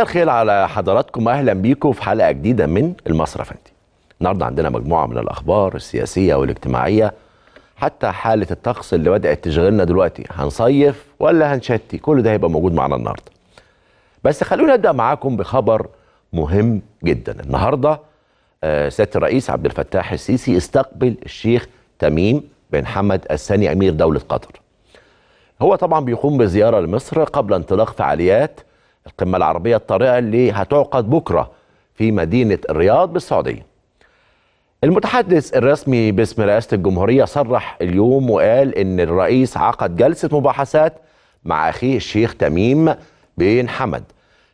مساء الخير على حضراتكم. أهلا بيكم في حلقة جديدة من المصرف انت النهارده عندنا مجموعة من الأخبار السياسية والاجتماعية حتى حالة الطقس اللي بدأت تشغلنا دلوقتي. هنصيف ولا هنشتي؟ كل ده هيبقى موجود معانا النهارده. بس خلونا نبدأ معاكم بخبر مهم جدا. النهارده سياده الرئيس عبد الفتاح السيسي استقبل الشيخ تميم بن حمد الثاني أمير دولة قطر. هو طبعا بيقوم بزيارة لمصر قبل انطلاق فعاليات القمة العربية الطارئة اللي هتعقد بكرة في مدينة الرياض بالسعودية. المتحدث الرسمي باسم رئاسة الجمهورية صرح اليوم وقال إن الرئيس عقد جلسة مباحثات مع أخيه الشيخ تميم بن حمد.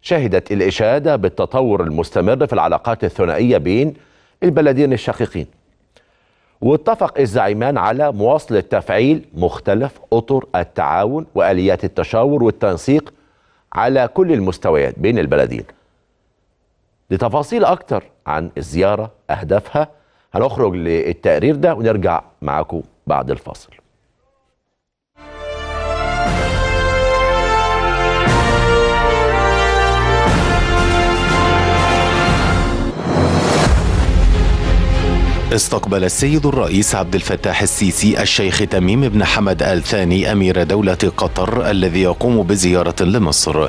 شهدت الإشادة بالتطور المستمر في العلاقات الثنائية بين البلدين الشقيقين. واتفق الزعيمان على مواصلة تفعيل مختلف أطر التعاون وآليات التشاور والتنسيق على كل المستويات بين البلدين. لتفاصيل أكتر عن الزيارة أهدافها هنخرج للتقرير ده ونرجع معاكم بعد الفاصل. استقبل السيد الرئيس عبد الفتاح السيسي الشيخ تميم بن حمد آل ثاني أمير دولة قطر الذي يقوم بزيارة لمصر.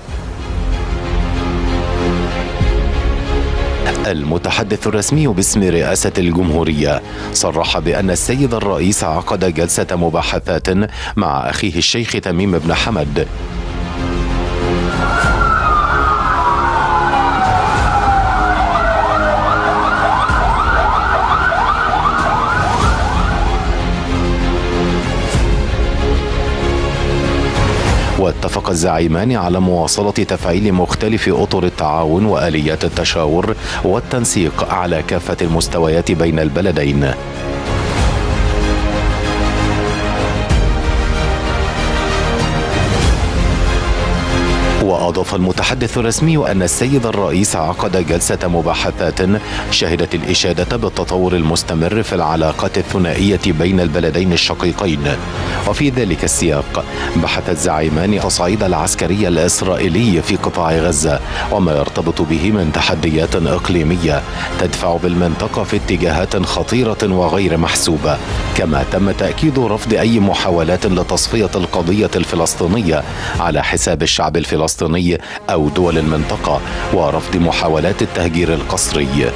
المتحدث الرسمي باسم رئاسة الجمهورية صرح بأن السيد الرئيس عقد جلسة مباحثات مع أخيه الشيخ تميم بن حمد. واتفق الزعيمان على مواصلة تفعيل مختلف أطر التعاون وآليات التشاور والتنسيق على كافة المستويات بين البلدين. وأضاف المتحدث الرسمي أن السيد الرئيس عقد جلسة مباحثات شهدت الإشادة بالتطور المستمر في العلاقات الثنائية بين البلدين الشقيقين. وفي ذلك السياق بحث الزعيمان تصعيد العسكري الإسرائيلي في قطاع غزة وما يرتبط به من تحديات إقليمية تدفع بالمنطقة في اتجاهات خطيرة وغير محسوبة. كما تم تأكيد رفض أي محاولات لتصفية القضية الفلسطينية على حساب الشعب الفلسطيني أو دول المنطقة ورفض محاولات التهجير القسري.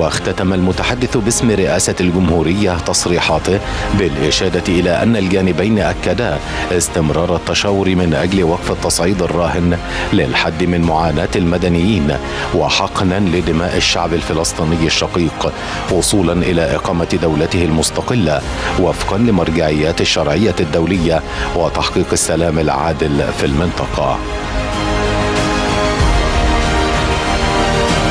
واختتم المتحدث باسم رئاسة الجمهورية تصريحاته بالإشادة إلى أن الجانبين أكدا استمرار التشاور من أجل وقف التصعيد الراهن للحد من معاناة المدنيين وحقنا لدماء الشعب الفلسطيني الشقيق وصولا إلى إقامة دولته المستقلة وفقا لمرجعيات الشرعية الدولية وتحقيق السلام العادل في المنطقة.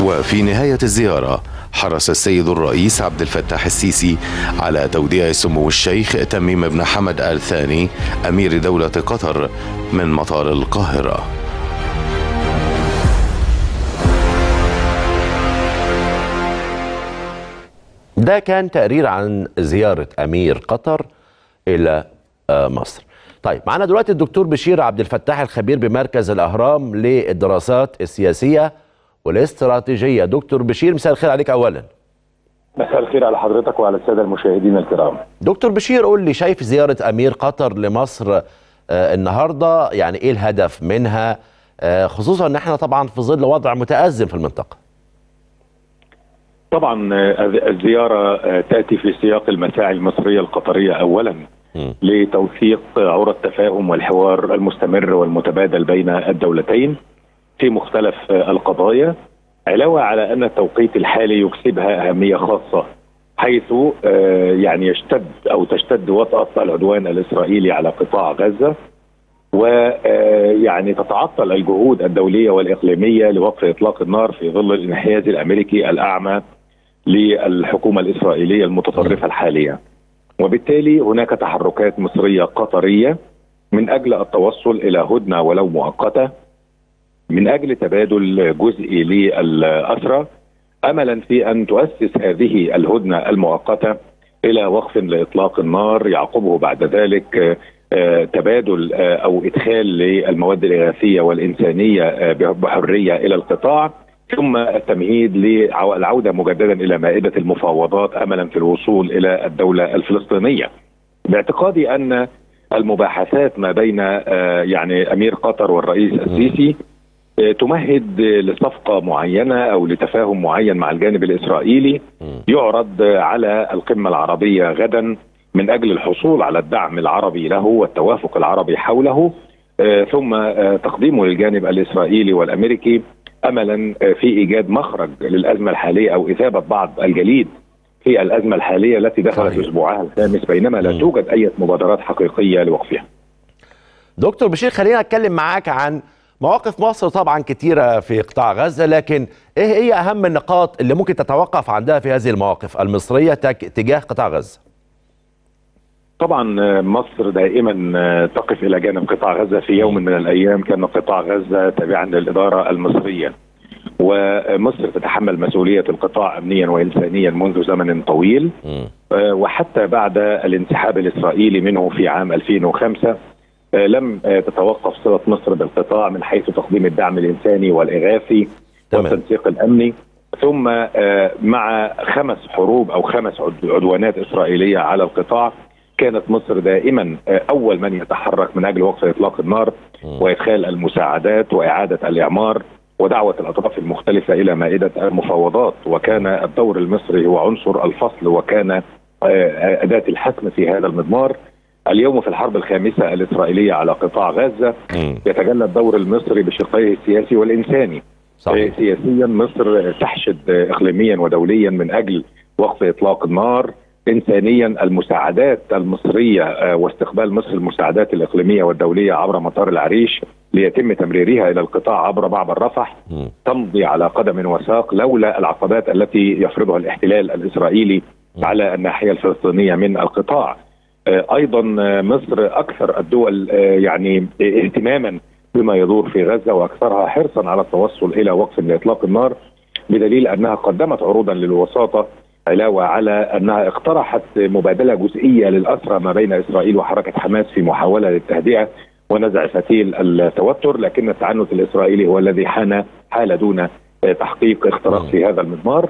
وفي نهاية الزيارة حرص السيد الرئيس عبد الفتاح السيسي على توديع سمو الشيخ تميم بن حمد آل ثاني أمير دولة قطر من مطار القاهرة. ده كان تقرير عن زيارة أمير قطر إلى آه، مصر. طيب معانا دلوقتي الدكتور بشير عبد الفتاح الخبير بمركز الأهرام للدراسات السياسية. والاستراتيجية دكتور بشير مساء الخير عليك أولا. مساء الخير على حضرتك وعلى السادة المشاهدين الكرام. دكتور بشير قول لي شايف زيارة أمير قطر لمصر آه، النهاردة؟ يعني إيه الهدف منها؟ آه، خصوصا أن إحنا طبعا في ظل وضع متأزم في المنطقة. طبعا آه، الزيارة آه، تأتي في سياق المساعي المصرية القطرية اولا. لتوثيق عرى التفاهم والحوار المستمر والمتبادل بين الدولتين. في مختلف آه، القضايا علاوة على أن التوقيت الحالي يكسبها أهمية خاصة حيث آه، يعني يشتد أو تشتد وطأة العدوان الإسرائيلي على قطاع غزة ويعني تتعطل الجهود الدولية والإقليمية لوقف إطلاق النار في ظل الانحياز الأمريكي الأعمى للحكومة الإسرائيلية المتطرفة الحالية. وبالتالي هناك تحركات مصرية قطرية من أجل التوصل إلى هدنة ولو مؤقتة من أجل تبادل جزئي للأسرى املا في أن تؤسس هذه الهدنة المؤقتة إلى وقف لإطلاق النار يعقبه بعد ذلك تبادل أو إدخال للمواد الاغاثيه والإنسانية بحرية إلى القطاع ثم التمهيد للعودة مجددا إلى مائدة المفاوضات املا في الوصول إلى الدولة الفلسطينية. باعتقادي أن المباحثات ما بين يعني أمير قطر والرئيس السيسي تمهد لصفقة معينة أو لتفاهم معين مع الجانب الإسرائيلي. يعرض على القمة العربية غدا من أجل الحصول على الدعم العربي له والتوافق العربي حوله. ثم تقديمه للجانب الإسرائيلي والأمريكي املا في إيجاد مخرج للأزمة الحالية أو إثابة بعض الجليد في الأزمة الحالية التي دخلت أسبوعها الخامس بينما لا توجد أي مبادرات حقيقية لوقفها. دكتور بشير خلينا أتكلم معاك عن مواقف مصر طبعا كتيرة في قطاع غزة لكن إيه هي أهم النقاط اللي ممكن تتوقف عندها في هذه المواقف المصرية تجاه قطاع غزة؟ طبعا مصر دائما تقف إلى جانب قطاع غزة في يوم من الأيام كان قطاع غزة تابعا للإدارة المصرية. ومصر تتحمل مسؤولية القطاع امنيا وانسانيا منذ زمن طويل. وحتى بعد الانسحاب الإسرائيلي منه في عام 2005 لم تتوقف صلة مصر بالقطاع من حيث تقديم الدعم الإنساني والإغاثي والتنسيق الأمني. ثم مع خمس حروب أو خمس عدوانات إسرائيلية على القطاع كانت مصر دائما أول من يتحرك من أجل وقف إطلاق النار وإدخال المساعدات وإعادة الإعمار ودعوة الأطراف المختلفة إلى مائدة المفاوضات. وكان الدور المصري هو عنصر الفصل وكان أداة الحسم في هذا المضمار. اليوم في الحرب الخامسة الإسرائيلية على قطاع غزة يتجلى الدور المصري بشقيه السياسي والإنساني صحيح. سياسيا مصر تحشد اقليميا ودوليا من أجل وقف إطلاق النار انسانيا المساعدات المصرية واستقبال مصر المساعدات الإقليمية والدولية عبر مطار العريش ليتم تمريرها إلى القطاع عبر معبر رفح. تمضي على قدم وساق لولا العقبات التي يفرضها الاحتلال الإسرائيلي. على الناحية الفلسطينية من القطاع. أيضا مصر أكثر الدول يعني اهتماما بما يدور في غزة وأكثرها حرصا على التوصل إلى وقف لإطلاق النار بدليل أنها قدمت عروضا للوساطة علاوة على أنها اقترحت مبادلة جزئية للأسرى ما بين إسرائيل وحركة حماس في محاولة للتهدئة ونزع فتيل التوتر لكن التعنت الإسرائيلي هو الذي حان حال دون تحقيق اختراق في هذا المضمار.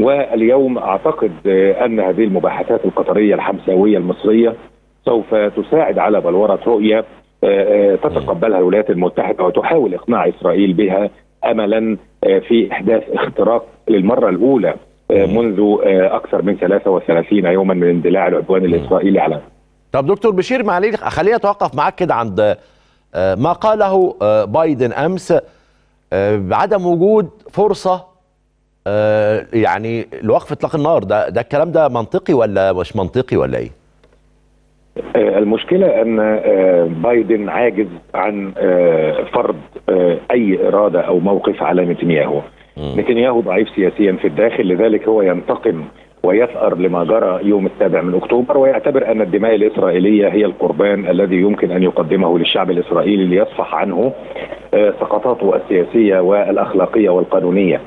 واليوم أعتقد أن هذه المباحثات القطرية الحمساوية المصرية سوف تساعد على بلورة رؤية تتقبلها الولايات المتحدة وتحاول إقناع إسرائيل بها املا في إحداث اختراق للمرة الأولى منذ أكثر من 33 يوما من اندلاع العدوان الإسرائيلي على طب دكتور بشير معلش خليني أتوقف معاك كده عند ما قاله بايدن أمس بعدم وجود فرصة يعني لوقف إطلاق النار ده ده الكلام ده منطقي ولا مش منطقي ولا إيه؟ المشكلة أن بايدن عاجز عن فرض أي إرادة أو موقف على نتنياهو. نتنياهو ضعيف سياسيا في الداخل لذلك هو ينتقم ويثأر لما جرى يوم السابع من أكتوبر ويعتبر أن الدماء الإسرائيلية هي القربان الذي يمكن أن يقدمه للشعب الإسرائيلي ليصفح عنه سقطاته السياسية والأخلاقية والقانونية.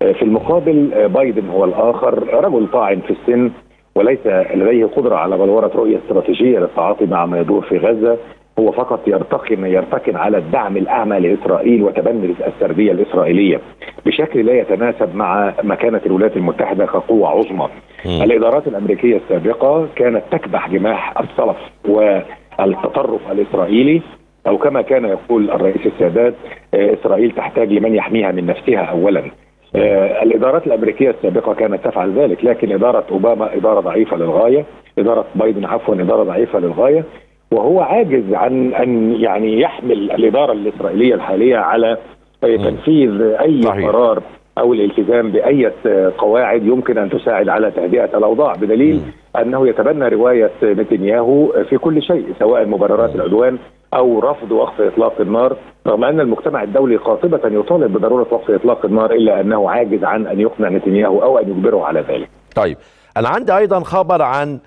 في المقابل بايدن هو الآخر رجل طاعن في السن وليس لديه قدرة على بلورة رؤية استراتيجية للتعاطي مع ما يدور في غزة. هو فقط يرتقن يرتكن على الدعم الأعمى لإسرائيل وتبني السردية الإسرائيلية بشكل لا يتناسب مع مكانة الولايات المتحدة كقوة عظمى. م. الإدارات الأمريكية السابقة كانت تكبح جماح الصلف والتطرف الإسرائيلي أو كما كان يقول الرئيس السادات إسرائيل تحتاج لمن يحميها من نفسها أولا. آه الإدارات الأمريكية السابقة كانت تفعل ذلك لكن إدارة أوباما إدارة ضعيفة للغاية إدارة بايدن عفوا إدارة ضعيفة للغاية وهو عاجز عن أن يعني يحمل الإدارة الإسرائيلية الحالية على تنفيذ أي صحيح. قرار أو الالتزام بأي قواعد يمكن أن تساعد على تهدئة الأوضاع بدليل م. أنه يتبنى رواية نتنياهو في كل شيء سواء مبررات العدوان أو رفض وقف إطلاق النار رغم أن المجتمع الدولي قاطبه يطالب بضرورة وقف إطلاق النار إلا أنه عاجز عن أن يقنع نتنياهو أو أن يجبره على ذلك. طيب أنا عندي أيضا خبر عن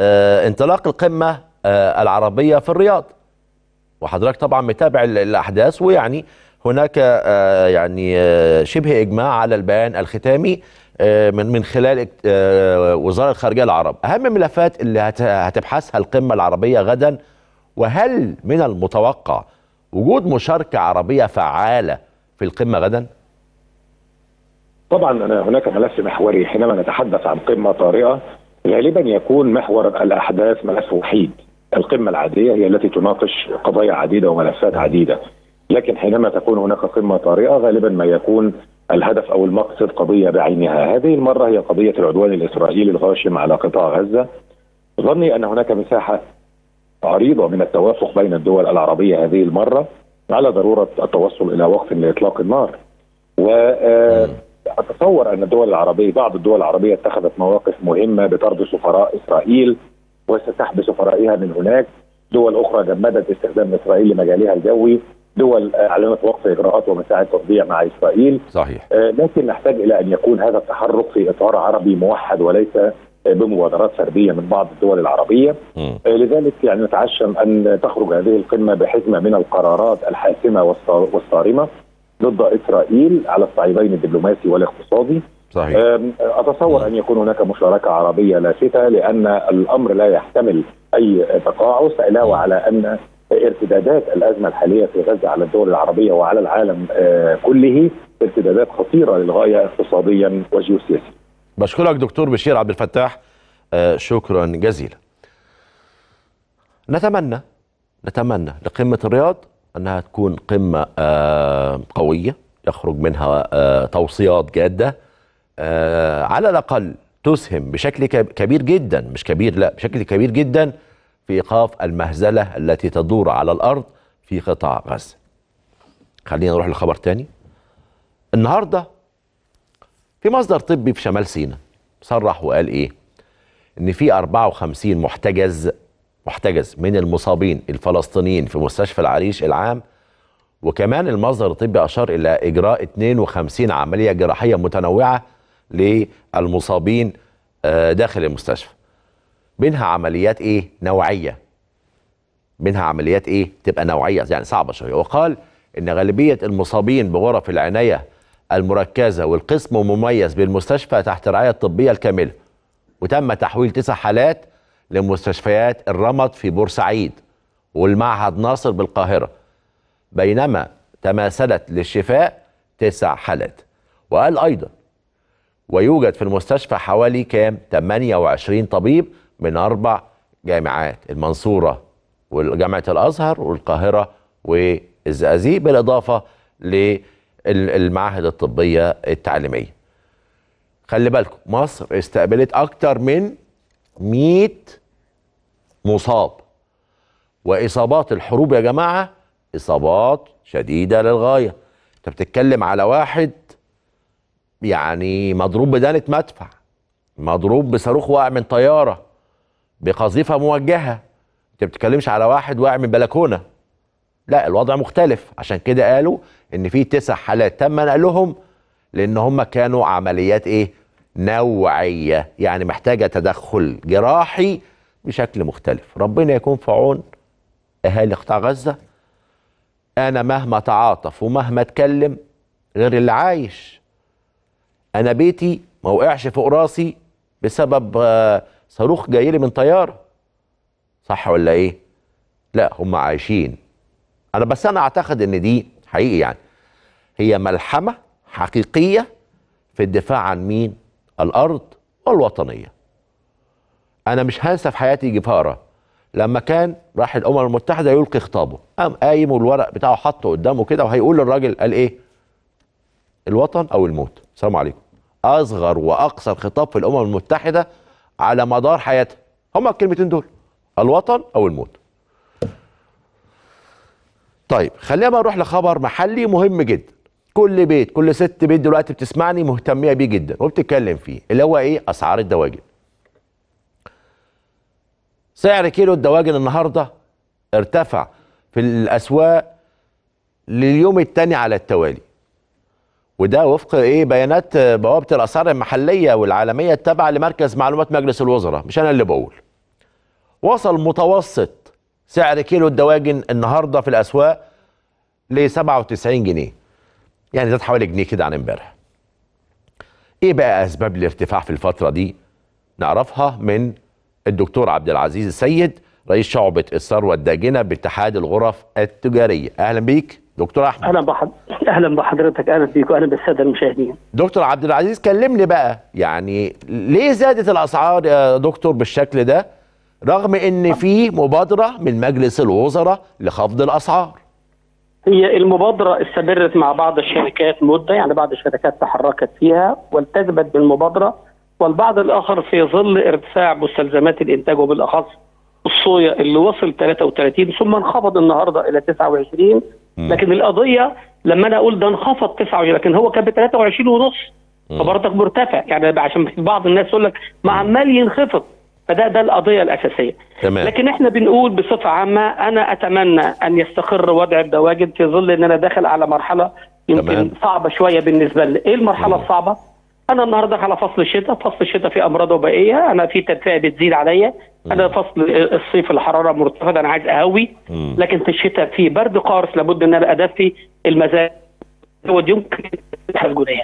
آه انطلاق القمة آه العربية في الرياض. وحضرتك طبعا متابع الأحداث ويعني هناك آه يعني شبه إجماع على البيان الختامي من من خلال وزارة الخارجية العرب أهم الملفات اللي هت- هتبحثها القمة العربية غدا وهل من المتوقع وجود مشاركة عربية فعالة في القمة غدا؟ طبعا هناك ملف محوري حينما نتحدث عن قمة طارئة غالبا يكون محور الأحداث ملف وحيد. القمة العادية هي التي تناقش قضايا عديدة وملفات عديدة. لكن حينما تكون هناك قمة طارئة غالبا ما يكون الهدف أو المقصد قضية بعينها. هذه المرة هي قضية العدوان الإسرائيلي الغاشم على قطاع غزة. ظني أن هناك مساحة عريضة من التوافق بين الدول العربية هذه المرة على ضرورة التوصل إلى وقف لإطلاق النار. واتصور أن الدول العربية بعض الدول العربية اتخذت مواقف مهمة بطرد سفراء إسرائيل وسحب سفرائها من هناك. دول أخرى جمدت استخدام إسرائيل لمجالها الجوي. دول أعلنت وقف إجراءات ومساعي تطبيع مع إسرائيل. صحيح. آه، لكن نحتاج إلى أن يكون هذا التحرك في إطار عربي موحد وليس آه، بمبادرات فرديه من بعض الدول العربية. آه، لذلك يعني نتعشم أن تخرج هذه القمة بحزمة من القرارات الحاسمة والصا- والصارمة ضد إسرائيل على الصعيدين الدبلوماسي والاقتصادي صحيح أتصور أن يكون هناك مشاركة عربية لافته لأن الأمر لا يحتمل أي تقاعس علاوه على أن ارتدادات الأزمة الحالية في غزة على الدول العربية وعلى العالم آه، كله ارتدادات خطيرة للغاية اقتصاديا وجيوسياسيا. بشكرك دكتور بشير عبد الفتاح. آه، شكرا جزيلا. نتمنى نتمنى لقمة الرياض أنها تكون قمة آه، قوية يخرج منها آه، توصيات جادة على الأقل تسهم بشكل كب- كبير جدا مش كبير لا بشكل كبير جدا في إيقاف المهزلة التي تدور على الأرض في قطاع غزة. خلينا نروح لخبر تاني. النهارده في مصدر طبي في شمال سيناء. صرح وقال إيه؟ إن في 54 محتجز محتجز من المصابين الفلسطينيين في مستشفى العريش العام وكمان المصدر الطبي أشار إلى إجراء 52 عملية جراحية متنوعة للمصابين آه، داخل المستشفى. منها عمليات إيه؟ نوعية. منها عمليات إيه؟ تبقى نوعية يعني صعبة شوية. وقال إن غالبية المصابين بغرف العناية المركزة والقسم مميز بالمستشفى تحت الرعاية الطبية الكاملة وتم تحويل تسع حالات لمستشفيات الرمد في بورسعيد والمعهد ناصر بالقاهرة بينما تماثلت للشفاء تسع حالات. وقال أيضا ويوجد في المستشفى حوالي كام؟ 28 طبيب من أربع جامعات المنصورة وجامعة الأزهر والقاهرة والزقازيق بالإضافة للمعاهد الطبية التعليمية. خلي بالكم مصر استقبلت أكتر من 100 مصاب. وإصابات الحروب يا جماعة إصابات شديدة للغاية. أنت بتتكلم على واحد يعني مضروب بدانة مدفع مضروب بصاروخ واقع من طيارة بقذيفة موجهة. أنت بتتكلمش على واحد واقع من بلكونة. لا الوضع مختلف. عشان كده قالوا إن في تسع حالات تم نقلهم لأن هم كانوا عمليات إيه؟ نوعية يعني محتاجة تدخل جراحي بشكل مختلف. ربنا يكون في عون أهالي قطاع غزة. أنا مهما تعاطف ومهما أتكلم غير اللي عايش. أنا بيتي ما وقعش فوق راسي بسبب آه، صاروخ جاي لي من طيارة. صح ولا إيه؟ لا هم عايشين. أنا بس أنا أعتقد إن دي حقيقي يعني. هي ملحمة حقيقية في الدفاع عن مين؟ الأرض والوطنية. أنا مش هنسى في حياتي جفاره لما كان راح الأمم المتحدة يلقي خطابه. قام قايم والورق بتاعه حطه قدامه كده وهيقول للراجل قال إيه؟ الوطن أو الموت؟ السلام عليكم. أصغر واقصر خطاب في الأمم المتحدة على مدار حياتها. هما الكلمتين دول الوطن أو الموت. طيب خلينا بقى نروح لخبر محلي مهم جدا. كل بيت كل ست بيت دلوقتي بتسمعني مهتمية بيه جدا وبتتكلم فيه اللي هو إيه؟ أسعار الدواجن. سعر كيلو الدواجن النهارده ارتفع في الأسواق لليوم الثاني على التوالي. وده وفق إيه؟ بيانات بوابة الأسعار المحلية والعالمية التابعة لمركز معلومات مجلس الوزراء مش أنا اللي بقول. وصل متوسط سعر كيلو الدواجن النهارده في الأسواق ل 97 جنيه. يعني زاد حوالي جنيه كده عن امبارح. إيه بقى أسباب الارتفاع في الفترة دي؟ نعرفها من الدكتور عبد العزيز السيد رئيس شعبة الثروة الداجنة باتحاد الغرف التجارية. أهلا بيك دكتور أحمد. أهلا بحض... أهلا بحضرتك. أهلا بيك واهلا بالسادة المشاهدين. دكتور عبد العزيز كلمني بقى. يعني ليه زادت الأسعار يا دكتور بالشكل ده؟ رغم إن في مبادرة من مجلس الوزراء لخفض الأسعار. هي المبادرة استمرت مع بعض الشركات مدة يعني بعض الشركات تحركت فيها والتزمت بالمبادرة والبعض الآخر في ظل ارتفاع مستلزمات الإنتاج وبالأخص الصويا اللي وصل 33 ثم انخفض النهارده إلى 29 لكن القضية لما أنا أقول ده انخفض 29 لكن هو كان ب 23 ونص فبرضك مرتفع. يعني عشان بعض الناس يقول لك ما عمال ينخفض. فده ده القضية الأساسية. تمام. لكن إحنا بنقول بصفة عامة أنا أتمنى أن يستقر وضع الدواجن في ظل إن أنا داخل على مرحلة يمكن تمام. صعبة شوية بالنسبة لي. إيه المرحلة الصعبة؟ أنا النهارده على فصل الشتاء. فصل الشتاء في أمراض وبائيه أنا في تدفئة بتزيد عليا. أنا فصل الصيف الحرارة مرتفعة. أنا عايز أهوي. مم. لكن في الشتاء في برد قارس لابد إن أنا أدفي المزاج. هو يمكن الجنيه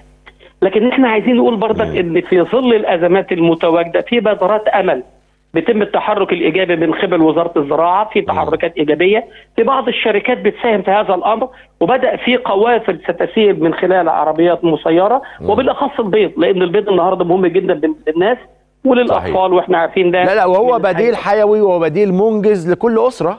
لكن إحنا عايزين نقول برضك إن في ظل الأزمات المتواجدة في بذرات أمل بيتم التحرك الإيجابي من قبل وزارة الزراعة في تحركات إيجابية في بعض الشركات بتساهم في هذا الأمر وبدأ في قوافل ستسير من خلال عربيات مسيرة وبالأخص البيض لأن البيض النهارده مهم جدا للناس وللأطفال وإحنا عارفين ده لا لا وهو بديل حيوي وبديل منجز لكل أسرة.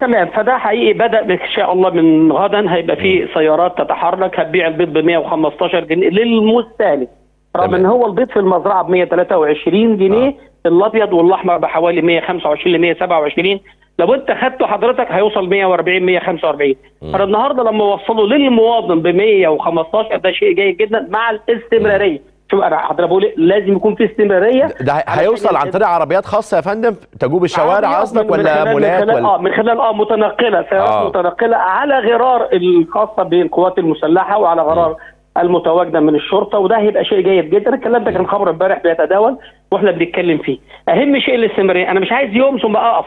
تمام فده حقيقي بدأ ان شاء الله من غدا هيبقى في سيارات تتحرك هتبيع البيض ب 115 جنيه للمستهلك. رغم. إن هو البيض في المزرعة ب 123 جنيه الأبيض والأحمر بحوالي 125 ل 127 لو أنت خدته حضرتك هيوصل 140 145 فانا النهارده لما اوصله للمواطن ب 115 ده شيء جيد جدا مع الاستمرارية. شوف أنا حضرتك بقول إيه؟ لازم يكون في استمرارية. ده هيوصل عن طريق عربيات خاصة يا فندم؟ تجوب الشوارع قصدك ولا مولات خلال آه ولا من خلال آه متنقلة سيارات آه. متنقلة على غرار الخاصة بالقوات المسلحة وعلى غرار المتواجدة من الشرطة وده هيبقى شيء جيد جدا. الكلام ده كان خبر امبارح بيتداول وإحنا بنتكلم فيه. أهم شيء الاستمرارية. أنا مش عايز يوم ثم أقف.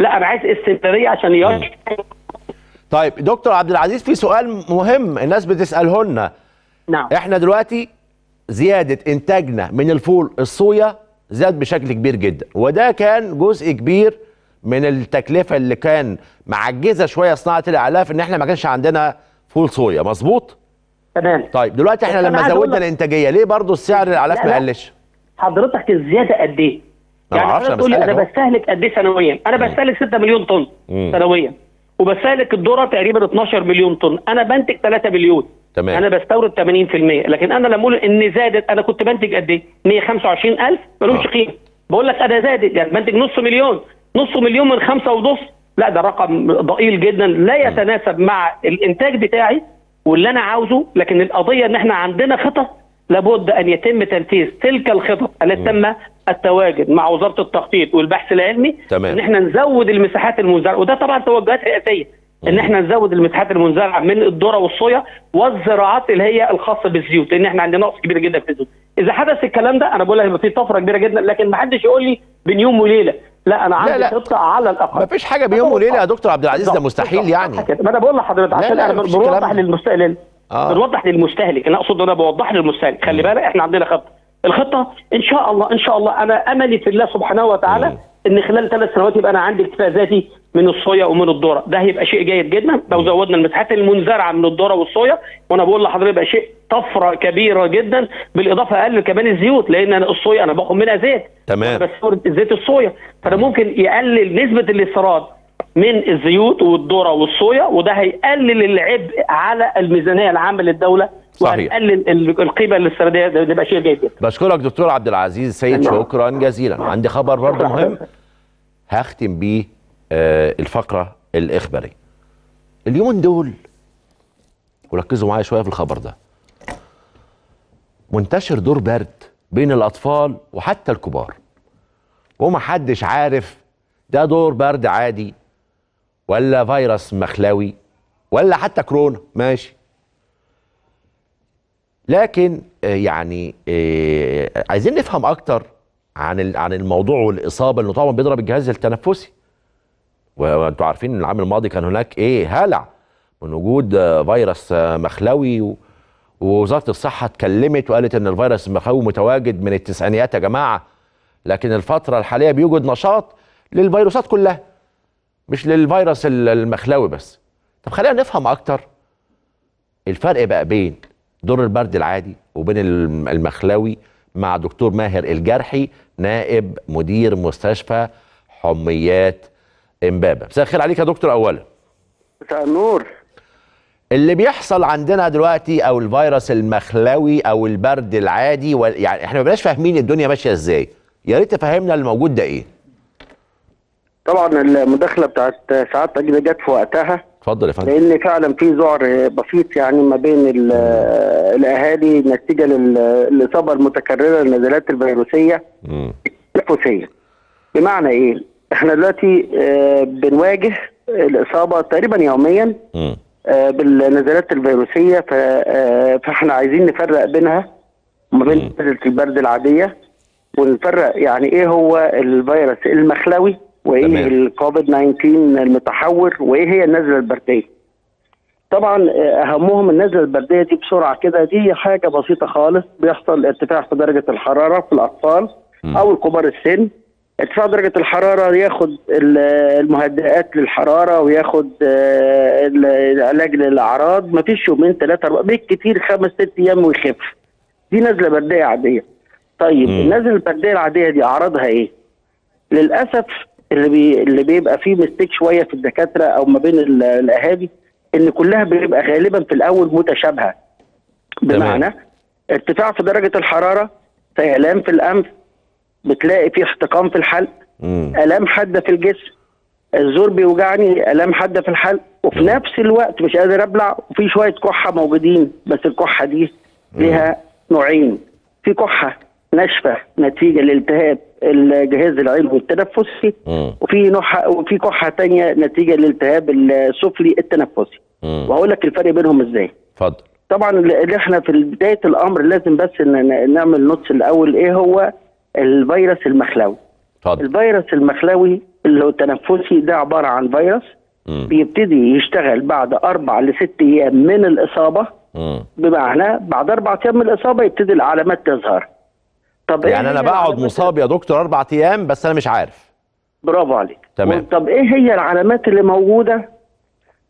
لا أنا عايز استمرارية عشان يرجع طيب دكتور عبد العزيز في سؤال مهم الناس بتسأله لنا نعم. إحنا دلوقتي زيادة إنتاجنا من الفول الصويا زاد بشكل كبير جدا وده كان جزء كبير من التكلفة اللي كان معجزة شوية صناعة الإعلاف إن إحنا ما كانش عندنا فول صويا مظبوط تمام طيب دلوقتي إحنا لما زودنا الإنتاجية ليه برضو السعر الإعلاف لا، ما. قلش حضرتك الزيادة قد إيه؟ يعني حضرتك أنا تقول أنا. بستهلك قد إيه سنويا؟ أنا بستهلك 6 مليون طن. سنويا وبستهلك الذره تقريبا 12 مليون طن. أنا بنتج 3 مليون. تمام. أنا بستورد 80% لكن أنا لما أقول ان زادت. أنا كنت بنتج قد إيه؟ 125000 ملوش آه. قيمه بقول لك أنا زادت. يعني بنتج نص مليون. نص مليون من خمسة ونص. لا ده رقم ضئيل جدا. لا يتناسب مع الإنتاج بتاعي واللي أنا عاوزه. لكن القضية إن إحنا عندنا خطط لابد أن يتم تنفيذ تلك الخطط التي تم التواجد مع وزارة التخطيط والبحث العلمي تمام. إن إحنا نزود المساحات المزرعه وده طبعا توجهات رئاسيه إن إحنا نزود المساحات المزرعه من الذرة والصويا والزراعات اللي هي الخاصة بالزيوت لأن إحنا عندنا نقص كبير جدا في الزيوت. إذا حدث الكلام ده أنا بقول لك في طفرة كبيرة جدا لكن ما حدش يقول لي بين يوم وليلة. لا أنا عندي لا. خطة على الأقل. ما فيش حاجة بيوم وليلة يا دكتور عبد العزيز ده مستحيل يعني. ما أنا بقول لحضرتك عشان أنا مفيش ده. للمستهلك. آه. بنوضح للمستهلك. أنا أقصد أنا بوضح للمستهلك. خلي بالك إحنا عندنا خطة. الخطة إن شاء الله إن شاء الله أنا أملي في الله سبحانه وتعالى مم. إن خلال ثلاث سنوات يبقى أنا عندي اكتفاء ذاتي من الصويا ومن الذرة. ده هيبقى شيء جيد جدا. لو زودنا المساحات المنزرعة من الذرة والصويا وأنا بقول لحضرتك يبقى شيء طفرة كبيرة جدا بالإضافة أقل كمان الزيوت لأن أنا الصويا أنا باخد منها زيت. تمام. بس زيت الصويا. فده ممكن يقلل نسبة الاستيراد من الزيوت والذرة والصويا وده هيقلل العبء على الميزانية العامة للدولة صحيح. وهيقلل ال- القيمة الاستيراديه ده ده يبقى شيء جيد جدا. بشكرك دكتور عبد العزيز سيد نعم. شكرا جزيلا. عندي خبر برضه مهم. هختم بيه آه، الفقرة الإخبارية. اليومين دول وركزوا معايا شوية في الخبر ده منتشر دور برد بين الأطفال وحتى الكبار. ومحدش عارف ده دور برد عادي ولا فيروس مخلوي ولا حتى كورونا. ماشي. لكن آه، يعني آه، عايزين نفهم أكتر عن عن الموضوع والإصابة لأنه طبعا بيضرب الجهاز التنفسي. وأنتوا عارفين إن العام الماضي كان هناك إيه هلع من وجود آه، فيروس مخلوي ووزارة الصحة اتكلمت وقالت إن الفيروس المخاوي متواجد من التسعينيات يا جماعة. لكن الفترة الحالية بيوجد نشاط للفيروسات كلها مش للفيروس ال- المخلوي بس. طب خلينا نفهم أكتر الفرق بقى بين دور البرد العادي وبين الم- المخلوي مع دكتور ماهر الجرحي نائب مدير مستشفى حميات امبابة. مساء الخير عليك يا دكتور اولا. مساء النور. اللي بيحصل عندنا دلوقتي أو الفيروس المخلوي أو البرد العادي وال... يعني إحنا ما بقناش فاهمين الدنيا ماشية إزاي. يا ريت تفهمنا الموجود ده إيه. طبعا المداخلة بتاعت سعادتك دي جت في وقتها. اتفضل يا فندم لأن فعلا في ذعر بسيط يعني ما بين ال- الاهالي نتيجة للإصابة المتكررة للنزلات الفيروسية. التنفسية بمعنى إيه؟ إحنا دلوقتي آه، بنواجه الإصابة تقريبا يوميا. آه، بالنزلات الفيروسية آه، فاحنا عايزين نفرق بينها وما بين نزلة البرد العادية ونفرق يعني إيه هو الفيروس المخلوي وإيه. الكوفيد 19 المتحور وإيه هي النزلة البردية. طبعا آه، أهمهم النزلة البردية دي بسرعة كده دي حاجة بسيطة خالص بيحصل ارتفاع في درجة الحرارة في الأطفال. أو الكبار السن ارتفاع درجة الحرارة ياخد ال- المهدئات للحرارة وياخد آه، ال- العلاج للأعراض مفيش يومين ثلاثة أربعة بالكثير خمس ست أيام ويخف دي نزلة بردية عادية طيب. النزلة البردية العادية دي أعراضها إيه؟ للأسف اللي بي اللي بيبقى فيه مستيك شوية في الدكاترة أو ما بين ال- الأهالي إن كلها بيبقى غالبا في الأول متشابهة بمعنى ارتفاع في درجة الحرارة سيلان في الأنف بتلاقي في احتقان في الحلق مم. آلام حادة في الجسم الزور بيوجعني آلام حادة في الحلق وفي مم. نفس الوقت مش قادر أبلع وفي شوية كحة موجودين بس الكحة دي ليها نوعين في كحة ناشفة نتيجة لالتهاب الجهاز العلوي التنفسي. وفي نوع وفي كحه تانية نتيجة للالتهاب السفلي التنفسي. وهقول لك الفرق بينهم إزاي اتفضل طبعا اللي إحنا في بداية الأمر لازم بس نعمل نوتس الأول إيه هو الفيروس المخلوي اتفضل الفيروس المخلوي اللي هو التنفسي ده عبارة عن فيروس مم. بيبتدي يشتغل بعد أربع لست أيام من الإصابة مم. بمعنى بعد أربع أيام من الإصابة يبتدي العلامات تظهر طب إيه يعني أنا هي بقعد مصاب يا دكتور أربع أيام بس أنا مش عارف. برافو عليك. تمام. طب إيه هي العلامات اللي موجودة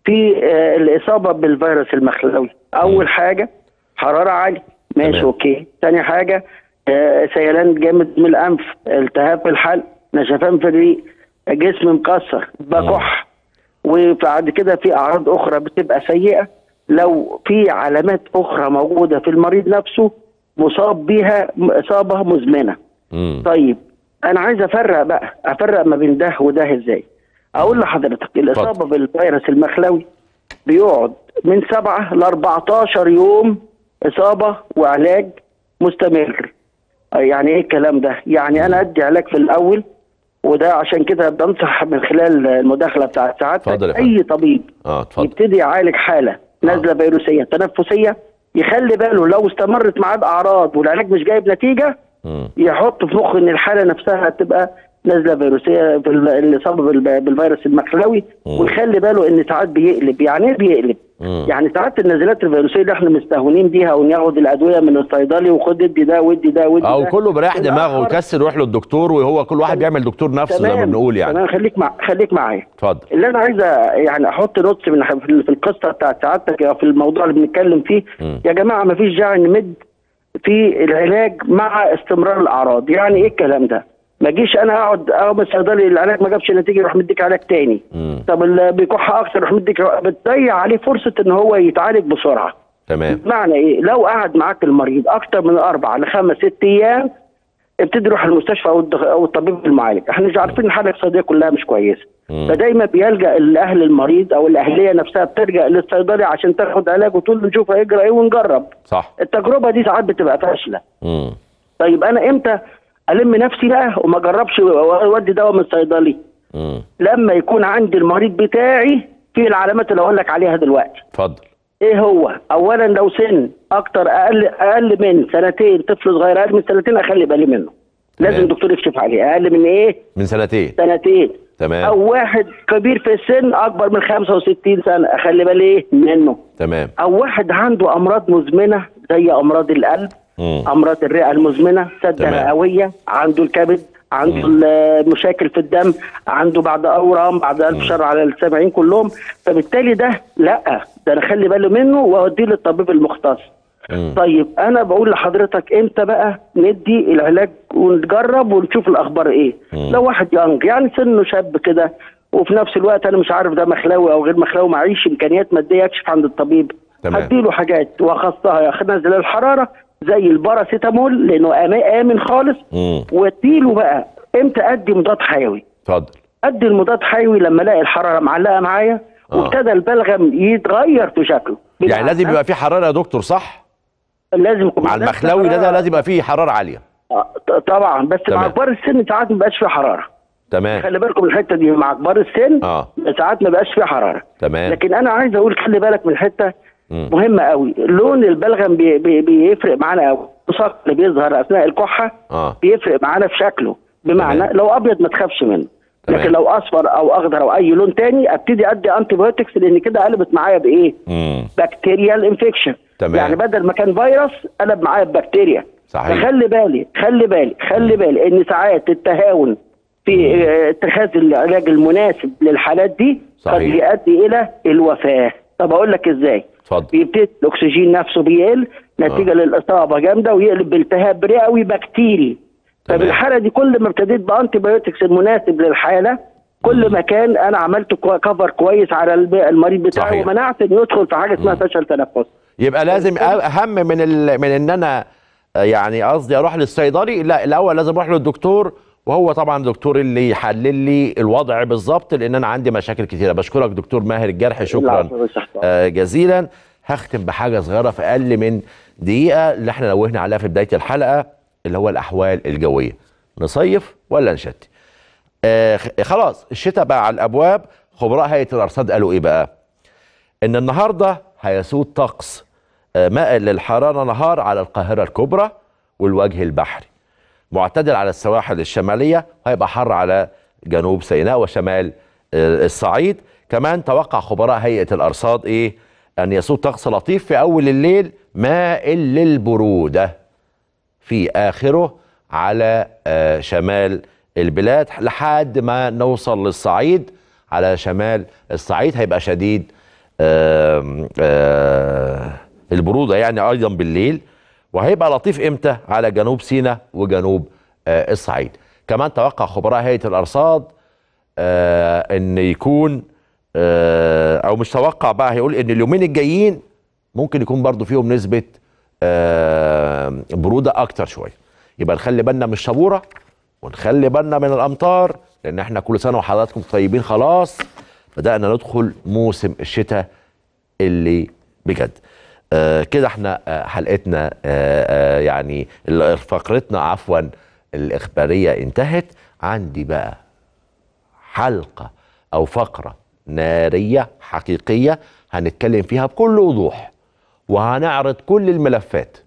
في آه، الإصابة بالفيروس المخلوي؟ أول حاجة حرارة عالية. ماشي تمام. okay. ثاني حاجة آه، سيلان جامد من الأنف التهاب في الحلق نشفان في الريق جسم مكسر بكح. وبعد كده في أعراض أخرى بتبقى سيئة. لو في علامات أخرى موجودة في المريض نفسه مصاب بيها اصابه مزمنة. مم. طيب أنا عايز أفرق بقى أفرق ما بين ده وده إزاي؟ أقول لحضرتك الإصابة بالفيروس المخلوي بيقعد من 7 ل 14 يوم إصابة وعلاج مستمر. يعني إيه الكلام ده؟ يعني أنا أدي علاج في الأول وده عشان كده بنصح من خلال المداخلة بتاعت سعادتك. فندم. أي طبيب اتفضل. يبتدي يعالج حالة نزله فيروسية تنفسية يخلي باله لو استمرت معاه باعراض والعلاج مش جايب نتيجة. يحط في مخه إن الحالة نفسها تبقى نزله فيروسية في ال- الاصابه بال- بالفيروس المخلوي. ويخلي باله إن ساعات بيقلب. يعني إيه بيقلب؟ مم. يعني ساعات النزلات الفيروسية اللي إحنا مستهونين بيها وناخد الأدوية من الصيدلي وخد ادي ده وادي ده وادي أو ده. كله بريح دماغه ويكسر ويروح للدكتور وهو كل واحد بيعمل دكتور نفسه زي ما بنقول يعني. تمام. خليك مع خليك معايا. اتفضل. اللي أنا عايز يعني أحط نوتس من في القصة بتاعت سعادتك في الموضوع اللي بنتكلم فيه. مم. يا جماعة ما فيش داعي نمد في العلاج مع استمرار الأعراض. يعني إيه الكلام ده؟ ما اجيش أنا أقعد اقوم الصيدلي العلاج ما جابش نتيجة يروح مديك علاج تاني. مم. طب اللي بيكح أكتر يروح مديك بتضيع عليه فرصة إن هو يتعالج بسرعة. تمام. بمعنى إيه؟ لو قعد معاك المريض أكتر من أربع لخمس ست أيام ابتدي روح المستشفى أو أو الطبيب المعالج. إحنا مش عارفين الحالة الاقتصادية كلها مش كويسة. فدايما بيلجأ الاهل المريض أو الأهلية نفسها بتلجأ للصيدلي عشان تاخد علاج وتقول له نشوف هيجرى إيه ونجرب. صح. التجربة دي ساعات بتبقى فاشلة. طيب أنا إمتى ألم نفسي بقى وما اجربش أودي دواء من الصيدلي. لما يكون عندي المريض بتاعي في العلامات اللي أقول لك عليها دلوقتي. اتفضل. إيه هو؟ اولا لو سن أكتر أقل أقل من سنتين طفل صغير أقل من سنتين أخلي بالي منه. لازم. الدكتور يكشف عليه. أقل من إيه؟ من سنتين. سنتين. تمام. أو واحد كبير في السن أكبر من 65 سنة أخلي بالي منه. تمام. أو واحد عنده أمراض مزمنة زي أمراض القلب. أمراض الرئة المزمنة سد تمام. رئوية عنده الكبد عنده المشاكل في الدم عنده بعد أورام بعد ألف شر على السامعين كلهم فبالتالي ده لأ ده أنا أخلي بالي منه وأوديه للطبيب المختص. طيب أنا بقول لحضرتك إمتى بقى ندي العلاج ونجرب ونشوف الأخبار إيه. لو واحد يانج يعني سنه شاب كده وفي نفس الوقت أنا مش عارف ده مخلاوي أو غير مخلاوي معيش إمكانيات مادية يكشف عند الطبيب. هديله حاجات وأخصها يا نزل الحرارة زي الباراسيتامول لأنه آمن خالص. واديله بقى إمتى أدي مضاد حيوي؟ اتفضل. أدي المضاد حيوي لما ألاقي الحرارة معلقة معايا آه. وابتدى البلغم يتغير في شكله. يعني لازم يبقى في حرارة يا دكتور صح؟ لازم يكون مع المخلوي ده, لازم يبقى فيه حرارة عالية. آه، طبعا. بس تمام. مع كبار السن ساعات ما بيبقاش فيه حرارة. تمام. خلي بالكم من الحتة دي مع كبار السن آه. ساعات ما بيبقاش فيه حرارة. تمام. لكن أنا عايز أقول خلي بالك من حتة مم. مهمة قوي. لون البلغم بي بي بيفرق معانا قوي. الصق اللي بيظهر أثناء الكحة آه. بيفرق معانا في شكله. بمعنى تمام. لو أبيض ما تخافش منه. تمام. لكن لو أصفر أو أخضر أو أي لون تاني أبتدي أدي antibiotics لأن كده قلبت معايا بإيه؟ bacterial infection تمام. يعني بدل ما كان فيروس قلب معايا ببكتيريا. صحيح. فخلي بالي خلي بالي خلي بالي إن ساعات التهاون في آه، اتخاذ العلاج المناسب للحالات دي قد صحيح. يؤدي إلى الوفاة. طب أقول لك إزاي؟ اتفضل بيبتدي الأكسجين نفسه بيقل نتيجة آه. للإصابة جامدة ويقلب بالتهاب رئوي بكتيري. فبالحالة دي كل ما ابتديت ب antibiotics المناسب للحالة كل ما كان أنا عملت cover كويس على المريض بتاعي صحيح. ومنعت إنه يدخل في حاجة اسمها فشل تنفسي يبقى لازم أهم من ال... من إن أنا آه، يعني قصدي أروح للصيدلي لا الأول لازم أروح للدكتور وهو طبعا الدكتور اللي يحلل لي الوضع بالظبط لأن أنا عندي مشاكل كتيرة. بشكرك دكتور ماهر الجرح شكرا. آه، جزيلا. هختم بحاجة صغيرة في أقل من دقيقة اللي إحنا نوهنا عليها في بداية الحلقة اللي هو الأحوال الجوية. نصيف ولا نشتي؟ آه خلاص الشتاء بقى على الأبواب. خبراء هيئة الأرصاد قالوا إيه بقى؟ إن النهارده هيسود طقس آه، مائل للحرارة نهار على القاهرة الكبرى والوجه البحري. معتدل على السواحل الشمالية وهيبقى حر على جنوب سيناء وشمال آه، الصعيد. كمان توقع خبراء هيئة الأرصاد إيه؟ أن يسود طقس لطيف في أول الليل مائل للبرودة في آخره على آه، شمال البلاد لحد ما نوصل للصعيد. على شمال الصعيد هيبقى شديد آه، البرودة يعني أيضا بالليل. وهيبقى لطيف إمتى؟ على جنوب سيناء وجنوب آه، الصعيد. كمان توقع خبراء هيئة الأرصاد آه، إن يكون آه، أو مش توقع بقى هيقول إن اليومين الجايين ممكن يكون برضو فيهم نسبة برودة أكتر شوية. يبقى نخلي بالنا من الشبوره ونخلي بالنا من الأمطار لأن إحنا كل سنة وحضراتكم طيبين خلاص. بدأنا ندخل موسم الشتاء اللي بجد. كده إحنا آه حلقتنا آه آه يعني فقرتنا عفوا الإخبارية انتهت. عندي بقى حلقة أو فقرة نارية حقيقية هنتكلم فيها بكل وضوح وهنعرض كل الملفات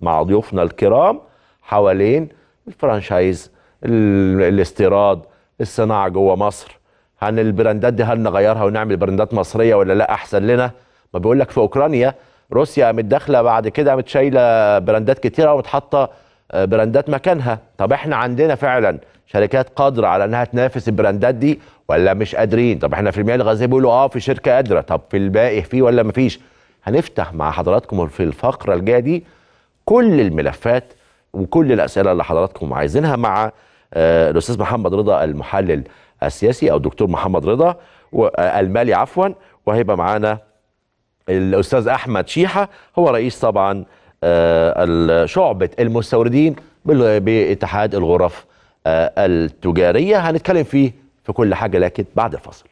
مع ضيوفنا الكرام حوالين ال franchise ال- الاستيراد الصناعة جوه مصر. هن البراندات دي هل نغيرها ونعمل براندات مصرية ولا لا؟ أحسن لنا. ما بيقول لك في أوكرانيا روسيا قامت داخلة بعد كده قامت شايلة براندات كتيرة وتحط براندات مكانها. طب إحنا عندنا فعلا شركات قادرة على إنها تنافس البراندات دي ولا مش قادرين؟ طب إحنا في المياه الغازية بيقولوا آه في شركة قادرة. طب في الباقي في ولا مفيش؟ هنفتح مع حضراتكم في الفقرة الجاية دي كل الملفات وكل الأسئلة اللي حضراتكم عايزينها مع آه، الأستاذ محمد رضا المحلل السياسي أو الدكتور محمد رضا آه، المالي عفوا وهيبقى معانا الأستاذ أحمد شيحة هو رئيس طبعا آه، شعبه المستوردين باتحاد الغرف آه، التجارية. هنتكلم فيه في كل حاجة لكن بعد الفصل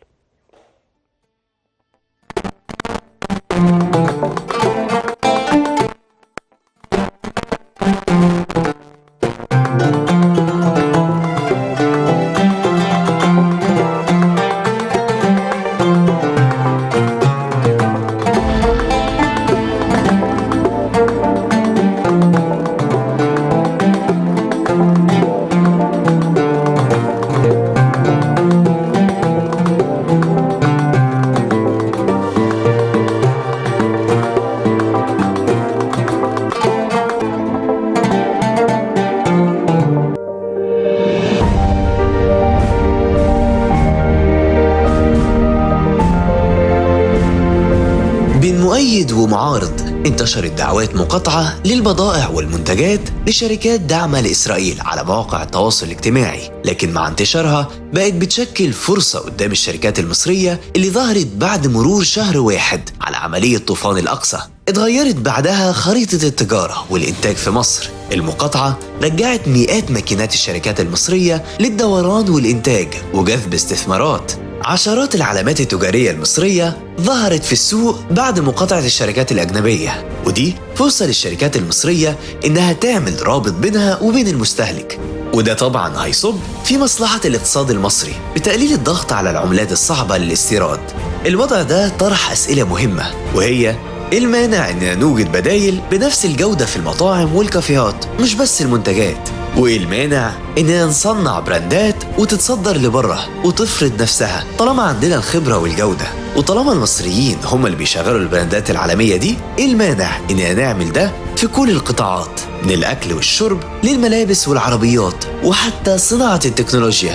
انتشرت دعوات مقاطعة للبضائع والمنتجات لشركات داعمة لإسرائيل على مواقع التواصل الاجتماعي لكن مع انتشارها بقت بتشكل فرصة قدام الشركات المصرية اللي ظهرت بعد مرور شهر واحد على عملية طوفان الأقصى. اتغيرت بعدها خريطة التجارة والإنتاج في مصر. المقاطعة رجعت مئات ماكينات الشركات المصرية للدوران والإنتاج وجذب استثمارات. عشرات العلامات التجارية المصرية ظهرت في السوق بعد مقاطعة الشركات الأجنبية. ودي فرصة للشركات المصرية إنها تعمل رابط بينها وبين المستهلك. وده طبعا هيصب في مصلحة الاقتصاد المصري بتقليل الضغط على العملات الصعبة للاستيراد. الوضع ده طرح أسئلة مهمة وهي إيه المانع إننا نوجد بدايل بنفس الجودة في المطاعم والكافيهات مش بس المنتجات. وإيه المانع إننا نصنع براندات وتتصدر لبره وتفرض نفسها طالما عندنا الخبرة والجودة. وطالما المصريين هم اللي بيشغلوا البراندات العالمية دي إيه المانع إننا نعمل ده في كل القطاعات؟ من الأكل والشرب للملابس والعربيات وحتى صناعة التكنولوجيا.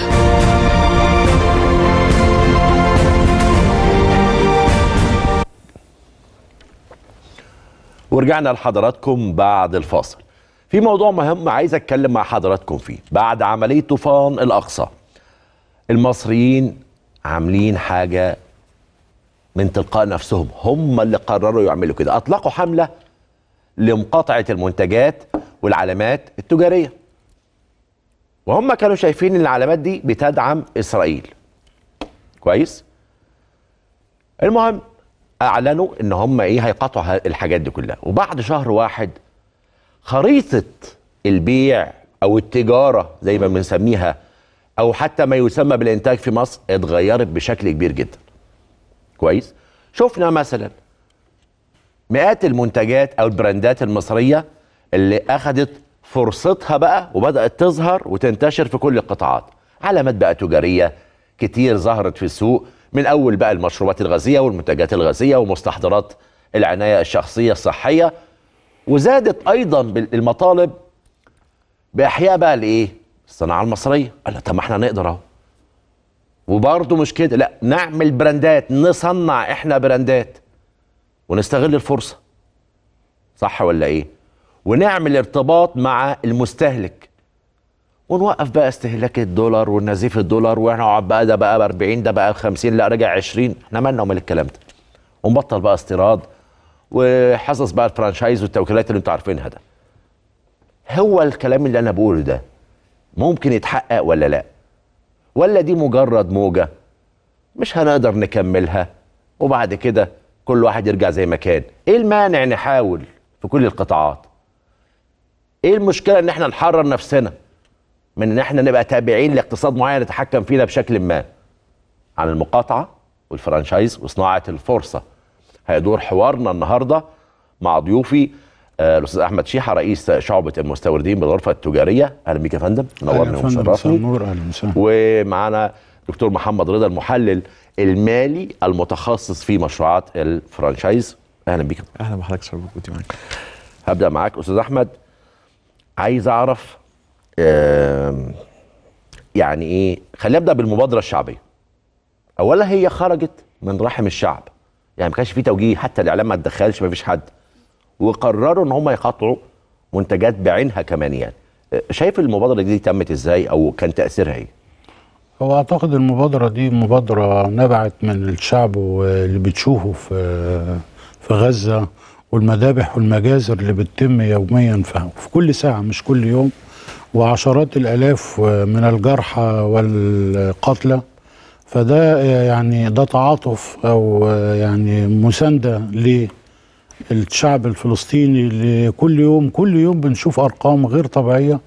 ورجعنا لحضراتكم بعد الفاصل. في موضوع مهم عايز أتكلم مع حضراتكم فيه بعد عملية طوفان الأقصى. المصريين عاملين حاجة من تلقاء نفسهم. هم اللي قرروا يعملوا كده. أطلقوا حملة لمقاطعة المنتجات والعلامات التجارية. وهم كانوا شايفين إن العلامات دي بتدعم إسرائيل. كويس؟ المهم أعلنوا إن هم إيه هيقاطعوا الحاجات دي كلها. وبعد شهر واحد خريطة البيع أو التجارة زي ما بنسميها أو حتى ما يسمى بالإنتاج في مصر اتغيرت بشكل كبير جدا. كويس. شفنا مثلا مئات المنتجات أو البراندات المصرية اللي أخذت فرصتها بقى وبدأت تظهر وتنتشر في كل القطاعات. علامات بقى تجارية كتير ظهرت في السوق. من أول بقى المشروبات الغازية والمنتجات الغازية ومستحضرات العناية الشخصية الصحية. وزادت أيضا المطالب بإحياء بقى الإيه؟ الصناعة المصرية. قال طب ما إحنا نقدر أهو. وبرضه مش كده. لا نعمل براندات نصنع إحنا براندات ونستغل الفرصة. صح ولا إيه؟ ونعمل ارتباط مع المستهلك. ونوقف بقى استهلاك الدولار والنزيف الدولار ونقعد بقى ده بقى ب 40 ده بقى ب 50 لا رجع 20 إحنا مالنا ومال الكلام ده. ونبطل بقى استيراد وحصص بقى الفرانشايز والتوكيلات اللي أنتوا عارفينها ده. هو الكلام اللي أنا بقوله ده ممكن يتحقق ولا لا؟ ولا دي مجرد موجة؟ مش هنقدر نكملها. وبعد كده كل واحد يرجع زي ما كان. إيه المانع نحاول في كل القطاعات؟ إيه المشكلة إن إحنا نحرر نفسنا من إن إحنا نبقى تابعين لاقتصاد معين يتحكم فينا بشكل ما؟ عن المقاطعة وال franchise وصناعة الفرصة. هيدور حوارنا النهاردة مع ضيوفي الأستاذ أحمد شيحة رئيس شعبة المستوردين بالغرفة التجارية. أهلا بيك يا فندم. منورني ومشرفني ومعانا دكتور محمد رضا المحلل المالي المتخصص في مشروعات ال franchise. أهلا بيك. أهلا بحضرتك شرف وجودي معاك. هبدأ معاك. أستاذ أحمد عايز أعرف يعني إيه خلينا نبدأ بالمبادرة الشعبية. أولا هي خرجت من رحم الشعب. يعني ما كانش في توجيه حتى الاعلام ما تدخلش ما فيش حد. وقرروا إن هم يقاطعوا منتجات بعينها كمان يعني. شايف المبادرة دي تمت إزاي أو كان تأثيرها إيه؟ هو أعتقد المبادرة دي مبادرة نبعت من الشعب واللي بتشوفه في في غزة والمذابح والمجازر اللي بتتم يوميا في كل ساعة مش كل يوم. وعشرات الآلاف من الجرحى والقتلى. فده يعني ده تعاطف أو يعني مساندة للشعب الفلسطيني اللي كل يوم كل يوم بنشوف أرقام غير طبيعية.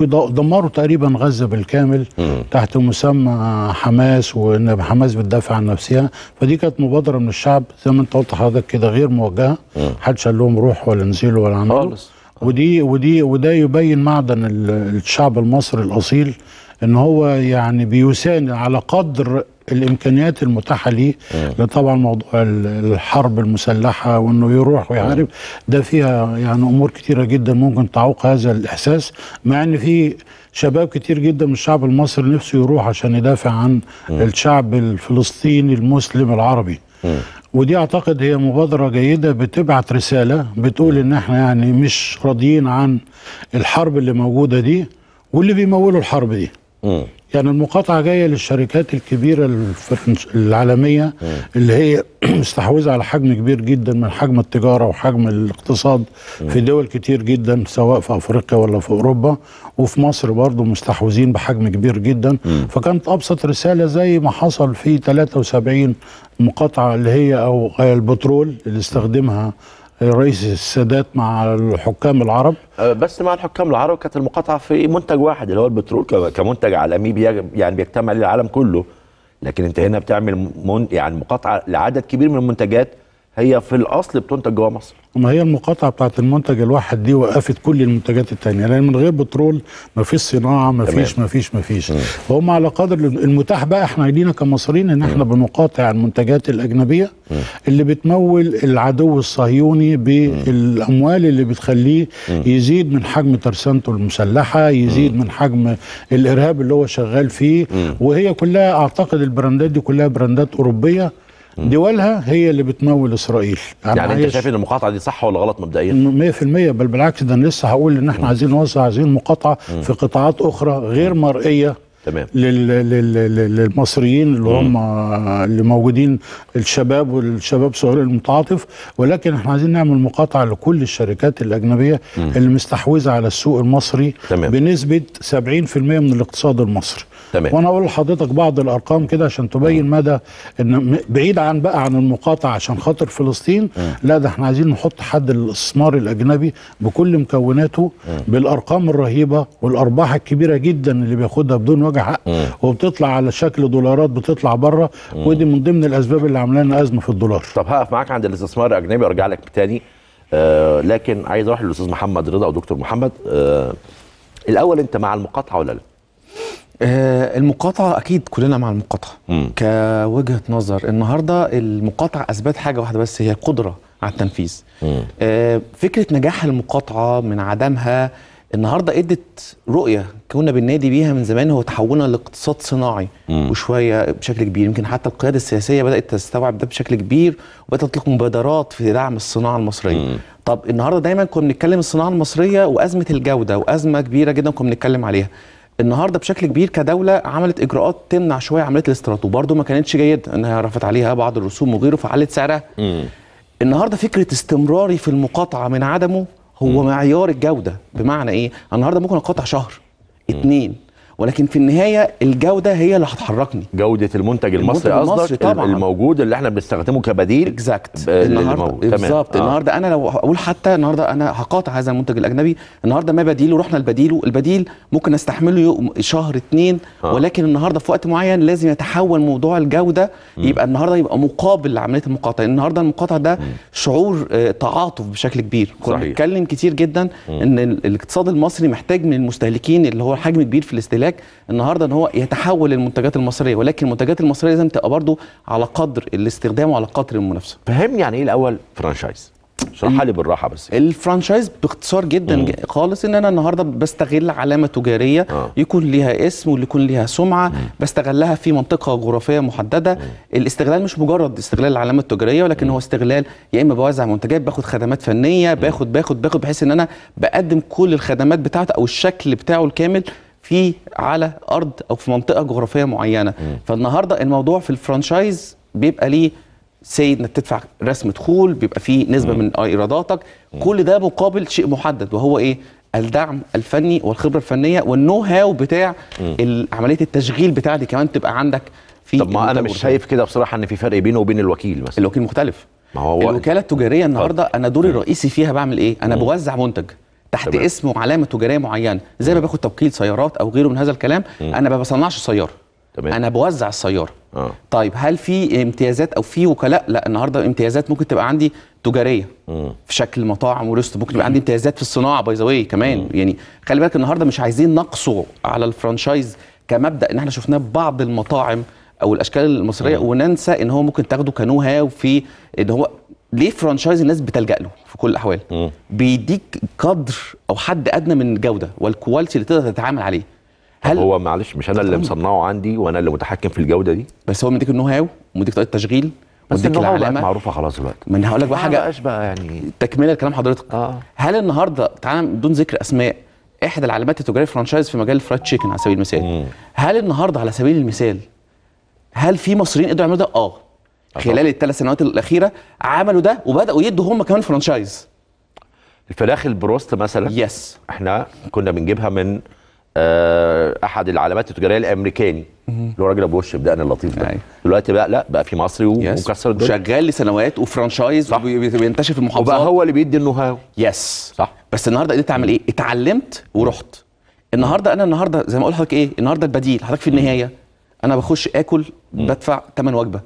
ودمروا تقريبا غزة بالكامل تحت مسمى حماس وإن حماس بتدافع عن نفسها. فدي كانت مبادرة من الشعب زي ما انت قلت حضرتك كده غير موجهة. محدش قال لهم روحوا ولا انزلوا ولا عملوا. خالص. ودي ودي وده يبين معدن ال- الشعب المصري الأصيل إن هو يعني بيساند على قدر الإمكانيات المتاحة ليه لأن طبعا موضوع ال- الحرب المسلحة وإنه يروح ويحارب ده فيها يعني أمور كتيرة جدا ممكن تعوق هذا الإحساس مع إن في شباب كتير جدا من الشعب المصري نفسه يروح عشان يدافع عن الشعب الفلسطيني المسلم العربي. ودي أعتقد هي مبادرة جيدة بتبعت رسالة بتقول إن إحنا يعني مش راضيين عن الحرب اللي موجودة دي واللي بيمولوا الحرب دي. مم. يعني المقاطعة جاية للشركات الكبيرة الفرنس- العالمية اللي هي مستحوذة على حجم كبير جدا من حجم التجارة وحجم الاقتصاد في دول كتير جدا سواء في أفريقيا ولا في أوروبا. وفي مصر برضو مستحوذين بحجم كبير جدا. فكانت أبسط رسالة زي ما حصل في 73 مقاطعة اللي هي أو البترول اللي استخدمها رئيس السادات مع الحكام العرب. آه، بس مع الحكام العرب كانت المقاطعة في منتج واحد اللي هو البترول كمنتج عالمي يعني بيجتمع عليه العالم كله. لكن انت هنا بتعمل من يعني مقاطعة لعدد كبير من المنتجات هي في الأصل بتنتج جوه مصر. ما هي المقاطعة بتاعت المنتج الواحد دي وقفت كل المنتجات التانية لأن من غير بترول ما فيش صناعة ما فيش. ما فيش ما فيش فهم على قدر المتاح بقى إحنا لينا كمصريين إن إحنا بنقاطع المنتجات الأجنبية اللي بتمول العدو الصهيوني بالأموال اللي بتخليه يزيد من حجم ترسانته المسلحة يزيد من حجم الإرهاب اللي هو شغال فيه. وهي كلها أعتقد البراندات دي كلها براندات أوروبية. دولها هي اللي بتمول إسرائيل. يعني أنت شايف إن المقاطعة دي صح ولا غلط مبدئيا؟ 100% بل بالعكس ده أنا لسه هقول إن إحنا عايزين نوسع عايزين مقاطعه في قطاعات أخرى غير مرئية تمام. لل- لل- لل- للمصريين اللي هم اللي موجودين الشباب والشباب الصغير المتعاطف. ولكن إحنا عايزين نعمل مقاطعة لكل الشركات الأجنبية اللي مستحوذة على السوق المصري تمام. بنسبة 70% من الاقتصاد المصري. تمام. وأنا أقول لحضرتك بعض الأرقام كده عشان تبين مدى إن بعيد عن بقى عن المقاطعة عشان خاطر فلسطين. لا ده إحنا عايزين نحط حد للاستثمار الأجنبي بكل مكوناته بالأرقام الرهيبة والأرباح الكبيرة جدا اللي بياخدها بدون وجه حق. وبتطلع على شكل دولارات بتطلع بره. ودي من ضمن الأسباب اللي عاملة لنا أزمة في الدولار. طب هقف معاك عند الاستثمار الأجنبي وأرجع لك تاني. آه لكن عايز أروح للأستاذ محمد رضا أو دكتور محمد. آه الأول أنت مع المقاطعة ولا لا؟ آه، المقاطعة أكيد كلنا مع المقاطعة. كوجهة نظر النهاردة المقاطعة أثبت حاجة واحدة بس هي القدرة على التنفيذ. آه، فكرة نجاح المقاطعة من عدمها النهاردة إدت رؤية كنا بننادي بيها من زمان هو تحولنا لاقتصاد صناعي مم. وشوية بشكل كبير يمكن حتى القيادة السياسية بدأت تستوعب ده بشكل كبير وبدأت تطلق مبادرات في دعم الصناعة المصرية مم. طب النهارده دايما كنا بنتكلم الصناعة المصرية وأزمة الجودة وأزمة كبيرة جدا كنا بنتكلم عليها النهارده بشكل كبير كدولة عملت إجراءات تمنع شوية عملية الاستيراد وبرده ما كانتش جيدة إنها رفعت عليها بعض الرسوم وغيره فعلت سعرها. النهارده فكرة استمراري في المقاطعة من عدمه هو معيار الجودة. بمعنى إيه؟ النهارده ممكن أقاطع شهر اتنين. ولكن في النهاية الجودة هي اللي هتحركني. جودة المنتج المصري قصدك؟ طبعاً. الموجود اللي إحنا بنستخدمه كبديل؟ اكزاكت. بالظبط. آه. النهارده أنا لو أقول حتى النهارده أنا هقاطع هذا المنتج الأجنبي. النهارده ما بديله رحنا لبديله. البديل ممكن أستحمله يوم- شهر اتنين. آه. ولكن النهارده في وقت معين لازم يتحول موضوع الجودة يبقى النهارده يبقى مقابل لعملية المقاطعة. النهارده المقاطعة ده شعور آه، تعاطف بشكل كبير. كنا. بنتكلم كتير جدا إن ال- الاقتصاد المصري محتاج من المستهلكين اللي هو حجم كبير في الاستهلاك النهارده إن هو يتحول للمنتجات المصرية ولكن المنتجات المصرية لازم تبقى برضو على قدر الاستخدام وعلى قدر المنافسة. فهمني يعني إيه الأول فرانشايز اشرحها لي بالراحة بس. ال franchise باختصار جدا مم. خالص إن أنا النهارده بستغل علامة تجارية آه. يكون ليها اسم ويكون ليها سمعة بستغلها في منطقة جغرافية محددة. الاستغلال مش مجرد استغلال العلامة التجارية ولكن هو استغلال يا إما بوزع منتجات باخد خدمات فنية باخد باخد باخد بحيث إن أنا بقدم كل الخدمات بتاعته أو الشكل بتاعه الكامل في على أرض أو في منطقة جغرافية معينة. فالنهاردة الموضوع في ال franchise بيبقى ليه سيد إنك تدفع رسم دخول بيبقى فيه نسبة من إيراداتك. كل ده مقابل شيء محدد وهو إيه؟ الدعم الفني والخبرة الفنية والنو هاو بتاع عملية التشغيل بتاع دي كمان تبقى عندك في طب ما أنا مش. شايف كده بصراحة إن في فرق بينه وبين الوكيل مثلا. الوكيل مختلف. ما هو الوكالة التجارية النهارده أنا دوري الرئيسي فيها بعمل إيه؟ أنا بوزع منتج. تحت تمام. اسم وعلامة تجارية معينة. زي ما باخد توكيل سيارات أو غيره من هذا الكلام أنا ما بصنعش سيارة. تمام. أنا بوزع السيارة. آه. طيب هل في امتيازات أو في وكلاء؟ لا النهارده امتيازات ممكن تبقى عندي تجارية. مم. في شكل مطاعم و rest ممكن يبقى عندي امتيازات في الصناعة باي ذا كمان. يعني خلي بالك النهارده مش عايزين نقصوا على ال franchise كمبدأ إن إحنا شفناه ببعض المطاعم أو الأشكال المصرية. وننسى إن هو ممكن تاخده ك know how في إن هو ليه franchise الناس بتلجأ له في كل الأحوال. بيديك قدر أو حد أدنى من الجوده وال quality اللي تقدر تتعامل عليه. هل هو معلش مش أنا اللي مصنعه عندي وأنا اللي متحكم في الجودة دي؟ بس هو مديك ال know how ومديك طريقة تشغيل بس النوع بقت العلامة. معروفة خلاص دلوقتي. ما أنا هقول لك بقى حاجة. بقاش بقى يعني تكملة لكلام حضرتك. آه. هل النهارده تعالى بدون ذكر أسماء إحدى العلامات التجاريه franchise في مجال ال fried chicken على سبيل المثال. مم. هل النهارده على سبيل المثال هل في مصريين قدروا يعملوا ده؟ آه. خلال الثلاث سنوات الأخيرة عملوا ده وبدأوا يدوا هم كمان franchise الفراخ البروست مثلا؟ yes إحنا كنا بنجيبها من آه أحد العلامات التجارية الأمريكاني. اللي هو راجل أبو وش بدقن اللطيف ده. أيوة. دلوقتي بقى لا بقى في مصري ومكسر الدنيا. شغال لسنوات و franchise. وبينتشر في المحافظات. وبقى هو اللي بيدي ال know how yes صح. بس النهارده قدرت أعمل إيه؟ اتعلمت ورحت. النهارده أنا النهارده زي ما أقول لحضرتك إيه؟ النهارده البديل حضرتك في النهاية أنا بخش آكل بدفع ثمن وجبة.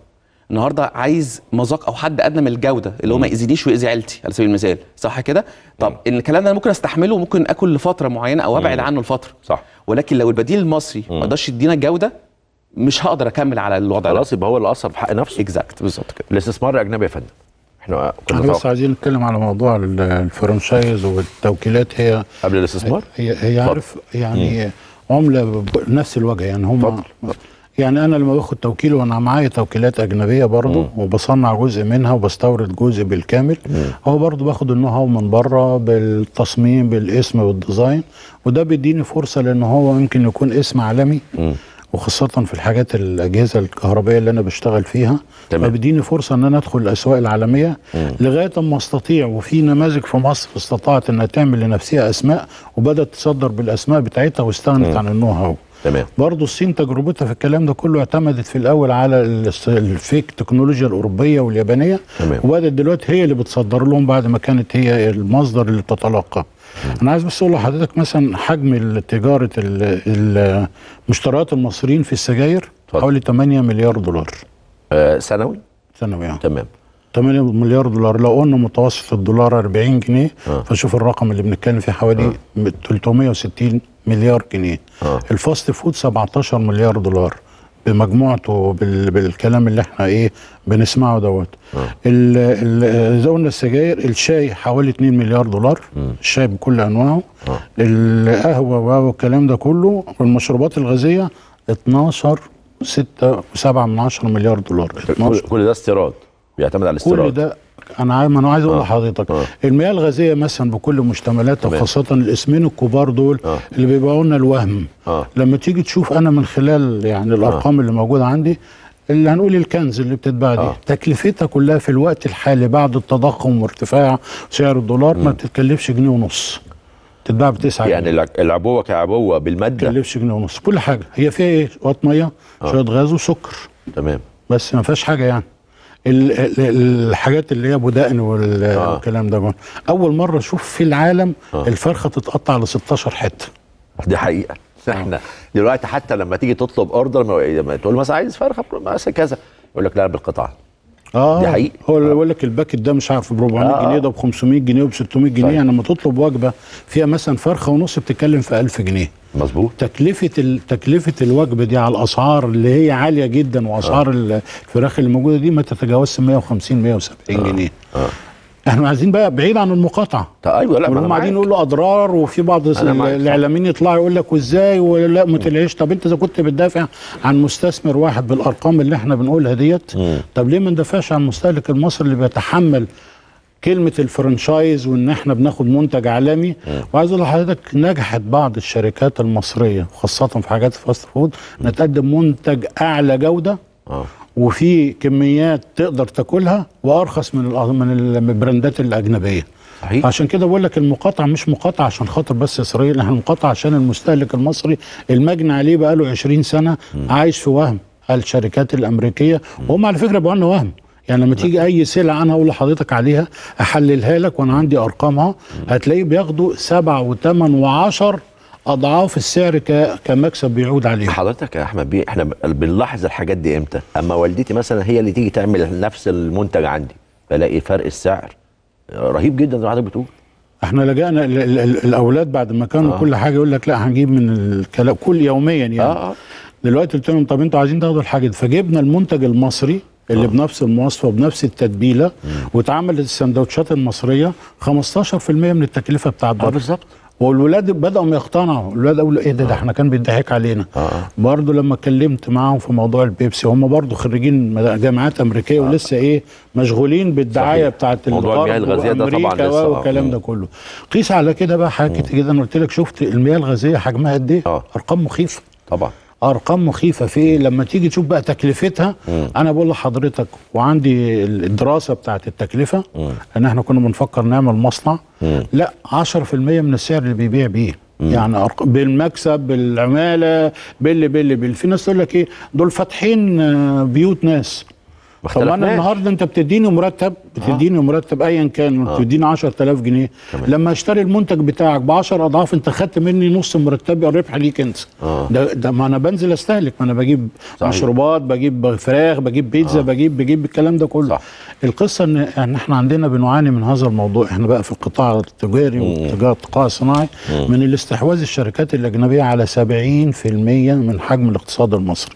النهارده عايز مذاق أو حد ادنى من الجوده اللي هو ما يأذينيش ويأذي عيلتي على سبيل المثال. صح كده؟ طب إن الكلام ده أنا ممكن أستحمله وممكن آكل لفترة معينة أو أبعد عنه لفترة. صح. ولكن لو البديل المصري ما قدرش يدينا الجودة مش هقدر أكمل على الوضع ده. خلاص يبقى هو اللي اثر في حق نفسه. exact بالظبط كده. الاستثمار الأجنبي يا فندم. إحنا كنا بس عايزين نتكلم على موضوع ال- ال franchise والتوكيلات. هي قبل الاستثمار؟ هي, هي. عارف يعني عملة ب- نفس الوجه يعني هم اتفضل. يعني أنا لما باخد توكيل وأنا معايا توكيلات أجنبية برضو وبصنع جزء منها وبستورد جزء بالكامل هو برضو باخد ال know how من بره بالتصميم بالاسم وال design وده بيديني فرصة لإن هو يمكن يكون اسم عالمي وخاصة في الحاجات الأجهزة الكهربائية اللي أنا بشتغل فيها تمام. فبيديني فرصة إن أنا أدخل الأسواق العالمية لغاية أما أستطيع وفي نماذج في مصر استطاعت إنها تعمل لنفسها أسماء وبدأت تصدر بالأسماء بتاعتها واستغنت عن ال know how تمام. برضه الصين تجربتها في الكلام ده كله اعتمدت في الأول على الفيك التكنولوجيا الأوروبية واليابانية. تمام. وبدات دلوقتي هي اللي بتصدر لهم بعد ما كانت هي المصدر اللي بتتلقى. أنا عايز بس أقول لحضرتك مثلا حجم تجارة مشتريات المصريين في السجاير اتفضل. حوالي 8 مليار دولار. آه سنوي؟ سنوي يعني تمام. 8 مليار دولار. لو قلنا متوسط الدولار 40 جنيه آه. فشوف الرقم اللي بنتكلم فيه حوالي 360 مليار جنيه. آه. ال fast food 17 مليار دولار. بمجموعته بال... بالكلام اللي إحنا إيه بنسمعه دوت. ال... ال... زي قلنا السجاير الشاي حوالي 2 مليار دولار. الشاي بكل انواعه. آه. القهوة والكلام ده كله والمشروبات الغازية 12 6 و7 من 10 مليار دولار. كل, 12 كل ده استيراد بيعتمد على كل الاستيراد. ده أنا عايز ما أنا عايز أقول آه. لحضرتك آه. المياه الغازية مثلا بكل مشتملاتها. وخاصه الإسمين الكبار دول آه. اللي بيبيعوا لنا الوهم. آه. لما تيجي تشوف أنا من خلال يعني الأرقام اللي موجودة عندي اللي هنقول الكنز اللي بتتباع دي آه. تكلفتها كلها في الوقت الحالي بعد التضخم وارتفاع سعر الدولار ما بتتكلفش جنيه ونص. تتباع بتسعة يعني الع- العبوة كعبوة ما بالماده تكلفش جنيه ونص. كل حاجة. هي فيها إيه؟ شوية مية شوية غاز وسكر. تمام. بس ما فيهاش حاجة يعني. الحاجات اللي هي أبو دقن آه. والكلام ده. أول مرة أشوف في العالم آه. الفرخة تتقطع ل 16 حتة. دي حقيقة. إحنا دلوقتي حتى لما تيجي تطلب order لما تقول مثلا عايز فرخة مثلا كذا. يقول لك لا بالقطعة. آه دي حقيقة. هو اللي يقول لك ال packet ده مش عارف ب 400 آه. جنيه ده ب 500 جنيه وب 600 جنيه طيب. يعني لما تطلب وجبة فيها مثلا فرخة ونص بتتكلم في 1000 جنيه. مظبوط. تكلفة ال- تكلفة الوجبة دي على الأسعار اللي هي عالية جدا وأسعار ال- الفراخ اللي موجودة دي ما تتجاوزش 150 170 جنيه. آه. إحنا عايزين بقى بعيد عن المقاطعة. طيب أيوه لا هم قاعدين. يقولوا أضرار وفي بعض. الإعلاميين يطلعوا يقول لك وإزاي ولا ما تلاقيش. طب أنت إذا كنت بتدافع عن مستثمر واحد بالأرقام اللي إحنا بنقولها ديت طب ليه ما ندافعش عن المستهلك المصري اللي بيتحمل كلمة ال franchise وإن إحنا بناخد منتج عالمي؟ وعايز أقول لحضرتك نجحت بعض الشركات المصرية خاصة في حاجات ال fast food انها تقدم منتج أعلى جودة آه. وفي كميات تقدر تاكلها وأرخص من من ال brandات الأجنبية. صحيح. عشان كده بقول لك المقاطعة مش مقاطعة عشان خاطر بس إسرائيل إحنا مقاطعه عشان المستهلك المصري. المجني عليه بقى له 20 سنة عايش في وهم الشركات الأمريكية. وهم على فكرة بيقولوا لنا وهم. يعني لما تيجي أي سلعة أنا أقول لحضرتك عليها أحللها لك وأنا عندي أرقامها. هتلاقيه بياخدوا سبع وثمان وعشر أضعاف السعر ك- كمكسب بيعود عليه حضرتك يا أحمد بيه إحنا بنلاحظ الحاجات دي إمتى أما والدتي مثلا هي اللي تيجي تعمل نفس المنتج عندي بلاقي فرق السعر رهيب جدا زي ما حضرتك بتقول إحنا لجأنا ال- ال- ال- الأولاد بعد ما كانوا آه. آه. كل حاجة يقول لك لا هنجيب من الكلام كل يوميا يعني آه آه دلوقتي قلت لهم طب أنتوا عايزين تاخدوا الحاجة دي فجبنا المنتج المصري اللي آه. آه. بنفس المواصفة وبنفس التتبيلة واتعملت السندوتشات المصرية 15% من التكلفة بتاعت آه بره بالظبط والولاد بدأوا يقتنعوا الولاد قالوا إيه ده ده إحنا كان بيضحك علينا آه. برضه لما اتكلمت معاهم في موضوع البيبسي هم برضه خريجين جامعات أمريكية ولسه إيه مشغولين بالدعاية. بتاعت موضوع المياه الغازية ده طبعاً لسه، آه. والكلام ده كله قيس على كده بقى حاجة كتير جدا أنا قلت لك شفت المياه الغازية حجمها قد إيه آه. أرقام مخيفة طبعا أرقام مخيفة في إيه لما تيجي تشوف بقى تكلفتها أنا بقول لحضرتك وعندي الدراسة بتاعت التكلفة إن إحنا كنا بنفكر نعمل مصنع لا 10% من السعر اللي بيبيع بيه. يعني أرق... بالمكسب بالعمالة باللي باللي باللي. في ناس تقول لك إيه؟ دول فاتحين آه، بيوت ناس. طب أنا. النهارده أنت بتديني مرتب بتديني مرتب ايا كان بتديني 10000 جنيه. تمام. لما أشتري المنتج بتاعك ب 10 أضعاف أنت خدت مني نص مرتبي الربح ليك أنت. آه. ده ده ما أنا بنزل أستهلك ما أنا بجيب صحيح. مشروبات بجيب فراخ بجيب بيتزا بجيب بجيب الكلام ده كله. صح. القصة إن إن إحنا عندنا بنعاني من هذا الموضوع. إحنا بقى في القطاع التجاري والتجارة القطاع الصناعي. من الاستحواذ الشركات الأجنبية على 70% من حجم الاقتصاد المصري.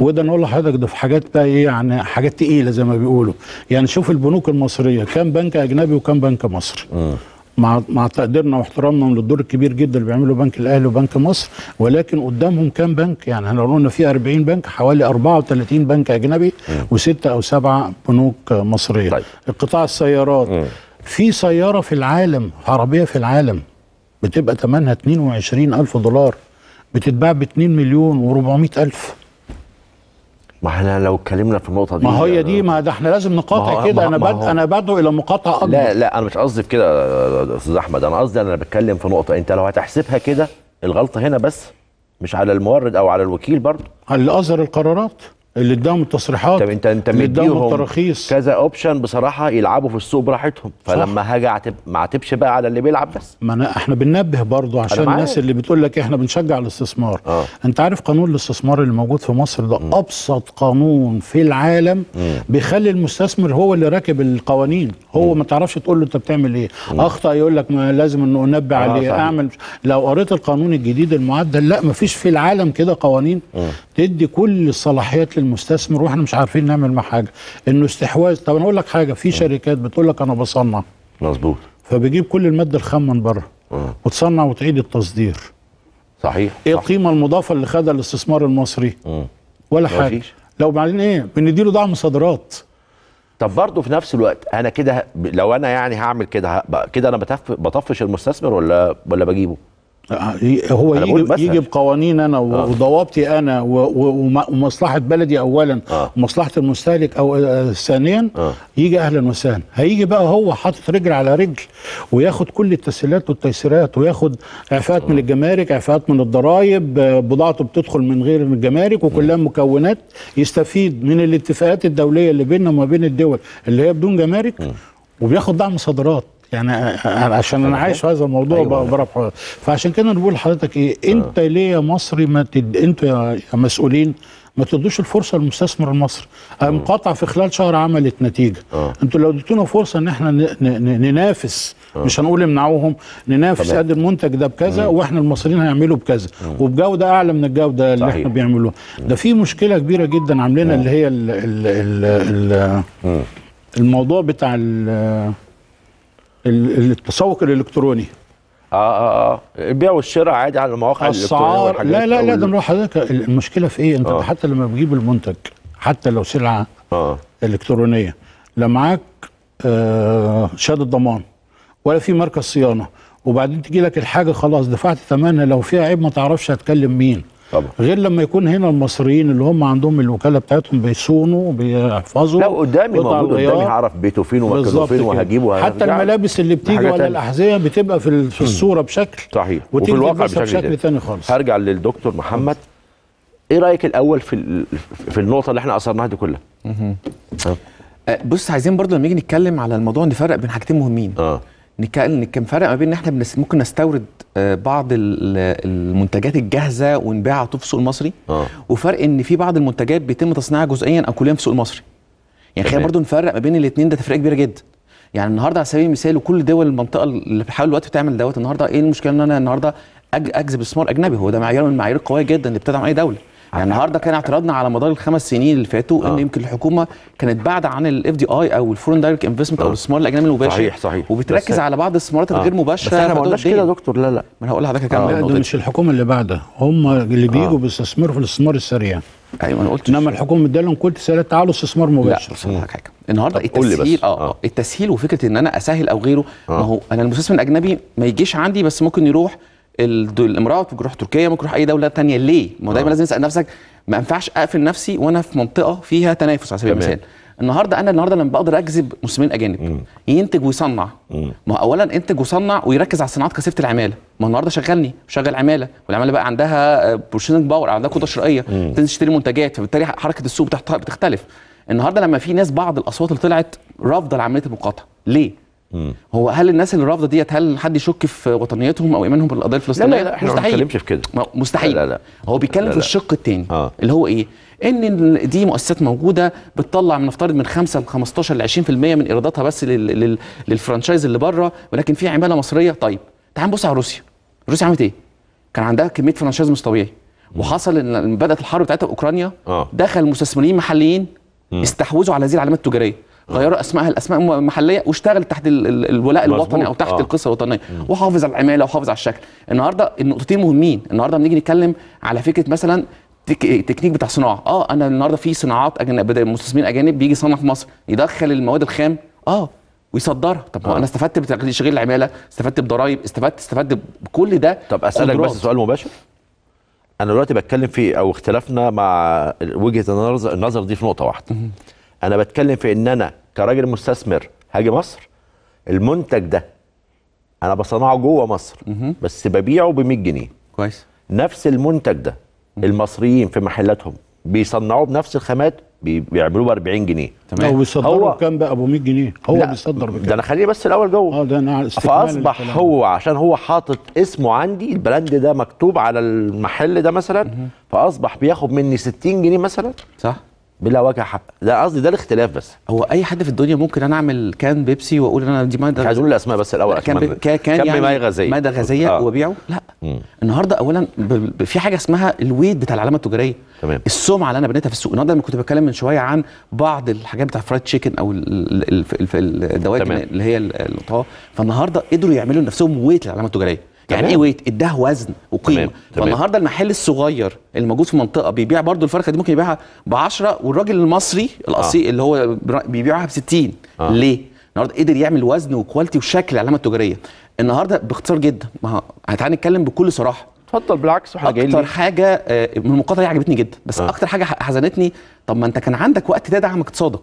وده نقول لحضرتك ده في حاجات بقى إيه يعني حاجات تقيلة زي ما بيقولوا. يعني شوف البنوك المصرية كام بنك أجنبي وكام بنك مصري. مع مع تقديرنا واحترامنا للدور الكبير جدا اللي بيعمله بنك الأهلي وبنك مصر ولكن قدامهم كام بنك؟ يعني إحنا قلنا في 40 بنك حوالي 34 بنك أجنبي وستة أو سبعة بنوك مصرية. طيب. القطاع السيارات. في سيارة في العالم عربية في العالم بتبقى ثمنها 22 ألف دولار بتتباع ب 2 مليون و400 ألف. ما إحنا لو اتكلمنا في النقطة دي ما هي دي ما ده إحنا لازم نقاطع كده. أنا بد أنا بدعو إلى مقاطعة أكبر. لا لا أنا مش قصدي في كده يا أستاذ أحمد. أنا قصدي أنا بتكلم في نقطة. أنت لو هتحسبها كده الغلطة هنا بس مش على المورد أو على الوكيل برضه. اللي اصدر القرارات. اللي اداهم التصريحات طب انت انت مديهم التراخيص. كذا اوبشن بصراحة يلعبوا في السوق براحتهم. فلما هاجي اعتب ما اعتبش بقى على اللي بيلعب بس. ما أنا إحنا بننبه برضو عشان. الناس اللي بتقول لك إحنا بنشجع الاستثمار. آه. انت عارف قانون الاستثمار اللي موجود في مصر ده أبسط قانون في العالم بيخلي المستثمر هو اللي راكب القوانين. هو ما تعرفش تقول له انت بتعمل إيه. أخطأ يقول لك ما لازم إنه أنبه آه، عليه صحيح. اعمل لو قريت القانون الجديد المعدل لا ما فيش في العالم كده قوانين تدي كل الصلاحيات للمستثمر وإحنا مش عارفين نعمل معاه حاجة إنه استحواذ طب أنا أقول لك حاجة في شركات بتقول لك أنا بصنع مظبوط فبيجيب كل المادة الخام من بره آه. وتصنع وتعيد التصدير صحيح إيه. القيمة المضافة اللي خدها الاستثمار المصري مم. ولا حاجة مفيش. لو بعدين إيه بنديله دعم صادرات طب برضه في نفس الوقت أنا كده لو أنا يعني هعمل كده كده أنا. بطفش المستثمر ولا ولا بجيبه آه، هو أنا بقول يجي. يجي بقوانين أنا و- وضوابطي أنا ومصلحة بلدي اولا آه. ومصلحه المستهلك أو آه، ثانيا آه. يجي أهلا وسهلا هيجي بقى هو حاطط رجل على رجل وياخد كل التسهيلات والتيسيرات وياخد إعفاءات من الجمارك إعفاءات من الضرائب آه، بضاعته بتدخل من غير الجمارك وكلها مكونات يستفيد من الاتفاقات الدولية اللي بيننا وما بين الدول اللي هي بدون جمارك وبياخد دعم صادرات يعني آه، آه، عشان أنا عايش في هذا الموضوع أيوة. أيوة. بربح فعشان كده بقول لحضرتك إيه أنت ليه يا مصري ما تد... أنتوا يا مسؤولين ما تدوش الفرصة للمستثمر المصري؟ المقاطعه في خلال شهر عملت نتيجة. آه. أنتوا لو اديتونا فرصة إن إحنا ن... ن... ننافس مش هنقول امنعوهم ننافس. قد المنتج ده بكذا وإحنا المصريين هيعملوا بكذا. وبجودة أعلى من الجودة اللي صحيح. إحنا بيعملوها ده في مشكلة كبيرة جدا عاملينها اللي هي ال... ال... ال... ال... الموضوع بتاع ال... ال- التسوق الإلكتروني. آه آه آه. البيع والشراء عادي على المواقع الإلكترونية اسعار والحاجات لا لا لا ده نروح حضرتك المشكلة في إيه؟ أنت آه. حتى لما بتجيب المنتج حتى لو سلعه آه. إلكترونية لا معاك آه شهادة ضمان ولا في مركز صيانة. وبعدين تجي لك الحاجة خلاص دفعت ثمنها لو فيها عيب ما تعرفش هتكلم مين. طبعا. غير لما يكون هنا المصريين اللي هم عندهم الوكالة بتاعتهم بيصونوا وبيحفظوا لا قدامي موجود. قدامي هعرف بيته فين ومركزه بالظبط فين. وهجيبه حتى. الملابس اللي بتيجي ولا. الأحذية بتبقى في في الصورة بشكل. صحيح. وفي الواقع بشكل, بشكل تاني. خالص. هرجع للدكتور محمد. إيه رأيك الأول في ال- في النقطة اللي إحنا أثرناها دي كلها؟ آه، بص عايزين برضو لما نيجي نتكلم على الموضوع نفرق بين حاجتين مهمين. آه. نتكلم كم فرق ما بين ان إحنا بنس ممكن نستورد آه، بعض ال- المنتجات الجاهزة ونبيعها طول في السوق المصري. آه. وفرق إن في بعض المنتجات بيتم تصنيعها جزئيا أو كليا في السوق المصري. يعني خلينا. برضو نفرق ما بين الاثنين ده تفرقه كبيره جدا. يعني النهارده على سبيل المثال وكل دول المنطقة اللي بتحاول دلوقتي تعمل دوت النهارده إيه المشكلة؟ إن أنا النهارده أجذب استثمار أجنبي. هو ده معيار من المعايير القوية جدا اللي بتدعم أي دولة. يعني النهارده كان اعتراضنا على مدار الخمس سنين اللي فاتوا إن يمكن الحكومة كانت بعد عن ال FDI أو ال foreign direct investment أو الاستثمار الأجنبي المباشر صحيح، صحيح. وبتركز بس- على بعض الاستثمارات الغير مباشرة بس إحنا ما دول قلناش كده يا. دكتور لا لا ما أنا هقول لحضرتك لا النقطة ده دي. مش الحكومة اللي بعدها هم اللي بيجوا بيستثمروا في الاستثمار السريع أيوه أنا قلت إنما الحكومة ادالهم كل سنه تعالوا استثمار لا مباشر بص لك حاجة النهارده طب قول لي بس. التسهيل آه, آه. آه. التسهيل وفكرة إن أنا أسهل أو غيره آه. ما هو أنا المستثمر الأجنبي ما يجيش عندي بس ممكن يروح الامارات ممكن يروح تركيا ممكن يروح أي دولة تانية. ليه؟ ما دايما آه. لازم تسال نفسك ما ينفعش أقفل نفسي وأنا في منطقة فيها تنافس على سبيل. المثال. النهارده أنا النهارده لما بقدر أجذب مستثمرين أجانب ينتج ويصنع. مم. ما اولا انتج وصنع ويركز على الصناعات كثيفة العمالة. ما النهارده شغلني شغل عمالة. والعمالة بقى عندها purchasing power عندها قدرة شرائية. تنزل تشتري منتجات فبالتالي حركة السوق بتختلف. النهارده لما في ناس بعض الأصوات اللي طلعت رافضة لعملية المقاطعة. ليه؟ مم. هو هل الناس اللي رافضة ديت هل حد يشك في وطنيتهم أو إيمانهم بالقضية لا الفلسطينيه لا لا إحنا ما مستحيل. بنتكلمش في كده. ما- مستحيل. لا، لا، لا. هو بيتكلم لا، في لا. الشق الثاني آه. اللي هو إيه؟ إن دي مؤسسات موجودة بتطلع من نفترض من 5 ل 15 ل 20% من إيراداتها بس لل... لل... لل franchise اللي بره ولكن في عمالة مصرية. طيب تعال نبص على روسيا. روسيا عملت إيه؟ كان عندها كمية franchise مش طبيعي. وحصل إن بدأت الحرب بتاعتها في أوكرانيا آه. دخل مستثمرين محليين استحوذوا على هذه العلامات التجارية. غيروا اسمائها الاسماء محلية واشتغلت تحت ال- ال- الولاء. الوطني أو تحت آه. القصة الوطنية. وحافظ على العمالة وحافظ على الشكل. النهارده النقطتين مهمين. النهارده بنيجي نتكلم على فكرة مثلا تك... تكنيك بتاع صناعة. آه أنا النهارده في صناعات اجانب مستثمرين أجانب بيجي يصنع في مصر يدخل المواد الخام. آه ويصدرها. طب آه. أنا استفدت بتشغيل العمالة استفدت بضرائب استفدت استفدت بكل ده. طب أسألك قدرات. بس سؤال مباشر. أنا دلوقتي بتكلم في أو اختلافنا مع وجهة النظر النظر دي في نقطة واحدة. أنا بتكلم في إن أنا كراجل مستثمر هاجي مصر. المنتج ده أنا بصنعه جوه مصر بس ببيعه ب 100 جنيه. كويس. نفس المنتج ده المصريين في محلاتهم بيصنعوه بنفس الخامات بي- بيعملوه ب 40 جنيه. هو تمام بيصدروا هو- بكام بقى؟ أبو 100 جنيه. هو بيصدر ده بكام أنا خليه بس الأول جوه. آه ده أنا فأصبح الكلام. هو عشان هو حاطط اسمه عندي ال brand ده مكتوب على المحل ده مثلا فأصبح بياخد مني 60 جنيه مثلا. صح. بلا وجه حق. ده قصدي ده الاختلاف بس. هو أي حد في الدنيا ممكن أنا أعمل كان بيبسي وأقول أنا دي ماده عايز أقول الأسماء بس الأول كان بي... ما- كان كان يعني بماء غازية. ماده غازية آه. وبيعه. لا. مم. النهارده اولا ب... ب... في حاجة اسمها ال weight بتاع العلامة التجارية. تمام. السمعة اللي أنا بنيتها في السوق. النهارده لما كنت بتكلم من شوية عن بعض الحاجات بتاع fried chicken أو ال- ال- ال- ال- الدواجن. اللي هي ال- الطهاه فالنهاردة قدروا يعملوا لنفسهم weight للعلامة التجارية. يعني. إيه ويت إداها وزن وقيمة. فالنهاردة المحل الصغير اللي موجود في منطقة بيبيع برضو الفرخة دي ممكن يبيعها ب 10 والراجل المصري الأصيل اللي هو بيبيعها ب 60 آه. ليه النهارده قدر يعمل وزن وكواليتي وشكل العلامه التجاريه النهارده باختصار جدا ما تعالى نتكلم بكل صراحة اتفضل بالعكس وإحنا جايين أكتر؟ حاجة آه، من المقاطعة دي عجبتني جدا بس آه. أكتر حاجة حزنتني طب ما أنت كان عندك وقت تدعم اقتصادك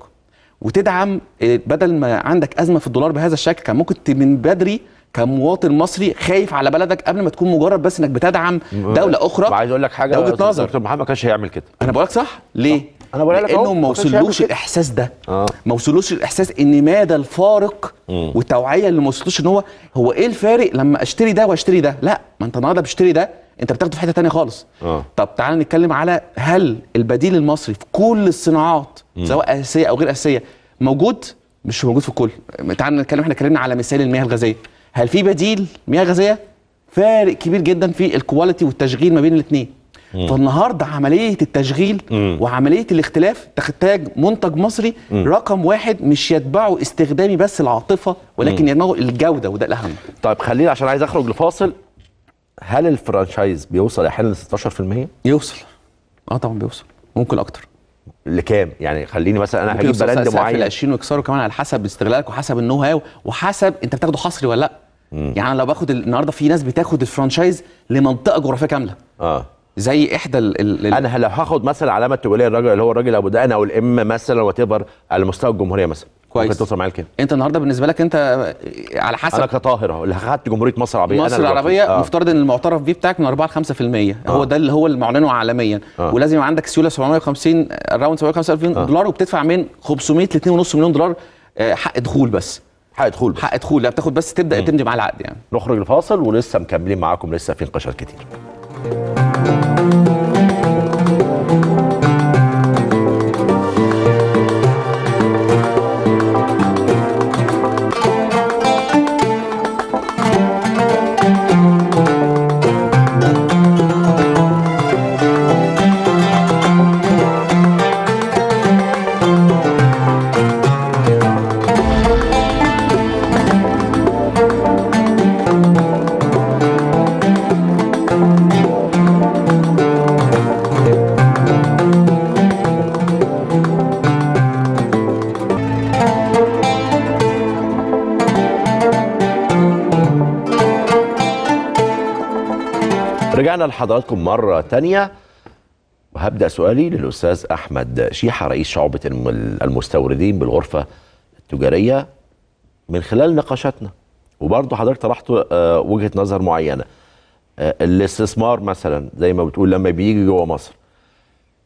وتدعم آه، بدل ما عندك أزمة في الدولار بهذا الشكل كان ممكن ت- من بدري كمواطن مصري خايف على بلدك قبل ما تكون مجرد بس إنك بتدعم دولة أخرى؟ وعايز أقول لك حاجة أستاذ نظر. دكتور محمد ما كانش هيعمل كده. أنا بقولك صح؟ ليه؟ أنا بقولها لك أهو، لأنه ما وصلوش. الإحساس ده. آه. ما وصلوش الإحساس إن مدى الفارق مم. والتوعية اللي ما وصلوش إن هو هو إيه الفارق لما أشتري ده وأشتري ده؟ لا ما أنت النهارده بتشتري ده أنت بتاخده في حتة تانية خالص. آه. طب تعال نتكلم على هل البديل المصري في كل الصناعات سواء أساسية أو غير أساسية موجود؟ مش موجود في الكل تعال نتكلم إحنا اتكلمنا على مثال المياه الغازية. هل في بديل مياه غازية؟ فارق كبير جدا في ال quality والتشغيل ما بين الاثنين فالنهاردة عملية التشغيل مم. وعملية الاختلاف تحتاج منتج مصري رقم واحد مش يتبعه استخدامي بس العاطفة ولكن يتبعه الجودة وده الأهم. طيب خلينا عشان عايز أخرج لفاصل. هل ال franchise بيوصل أحيانا ل 16% يوصل. آه طبعا بيوصل. ممكن أكتر. لكام؟ يعني خليني مثلا أنا هجيب يوصل براند سقف ال معين. 20 ويكسروا كمان على حسب استغلالك وحسب النو هاو وحسب أنت بتاخده حصري ولا لأ. يعني أنا لو باخد ال- النهارده في ناس بتاخد الفرانشايز لمنطقة جغرافية كاملة. آه. زي إحدى ال ال ال أنا لو هاخد مثلا علامة تجاريه الراجل اللي هو الراجل أبو دقن أو الإم مثلا وات ايفر على مستوى الجمهورية مثلا. كويس. ممكن توصل معايا لكام انت النهارده بالنسبة لك انت على حسب أنا كطاهر اهو. اللي خدت جمهورية مصر العربية مصر اللي العربية. آه. مفترض إن المعترف بيه بتاعك من 4 ل 5% هو ده اللي هو المعلنه عالميا. آه. ولازم يبقى عندك سيولة 750 اراوند 750 الف دولار وبتدفع من 500 ل 2.5 مليون دولار آه، حق دخول بس. حق دخول بس. حق دخول. لا بتاخد بس تبدأ تمضي مع العقد يعني. نخرج لفاصل ولسه مكملين معاكم لسه في نقاشات كتير. رجعنا لحضراتكم مرة تانية. وهبدأ سؤالي للأستاذ أحمد شيحة رئيس شعبة الم- المستوردين بالغرفة التجارية. من خلال نقاشاتنا وبرضه حضرتك طرحت آه، وجهة نظر معينة. آه، الاستثمار مثلا زي ما بتقول لما بيجي جوه مصر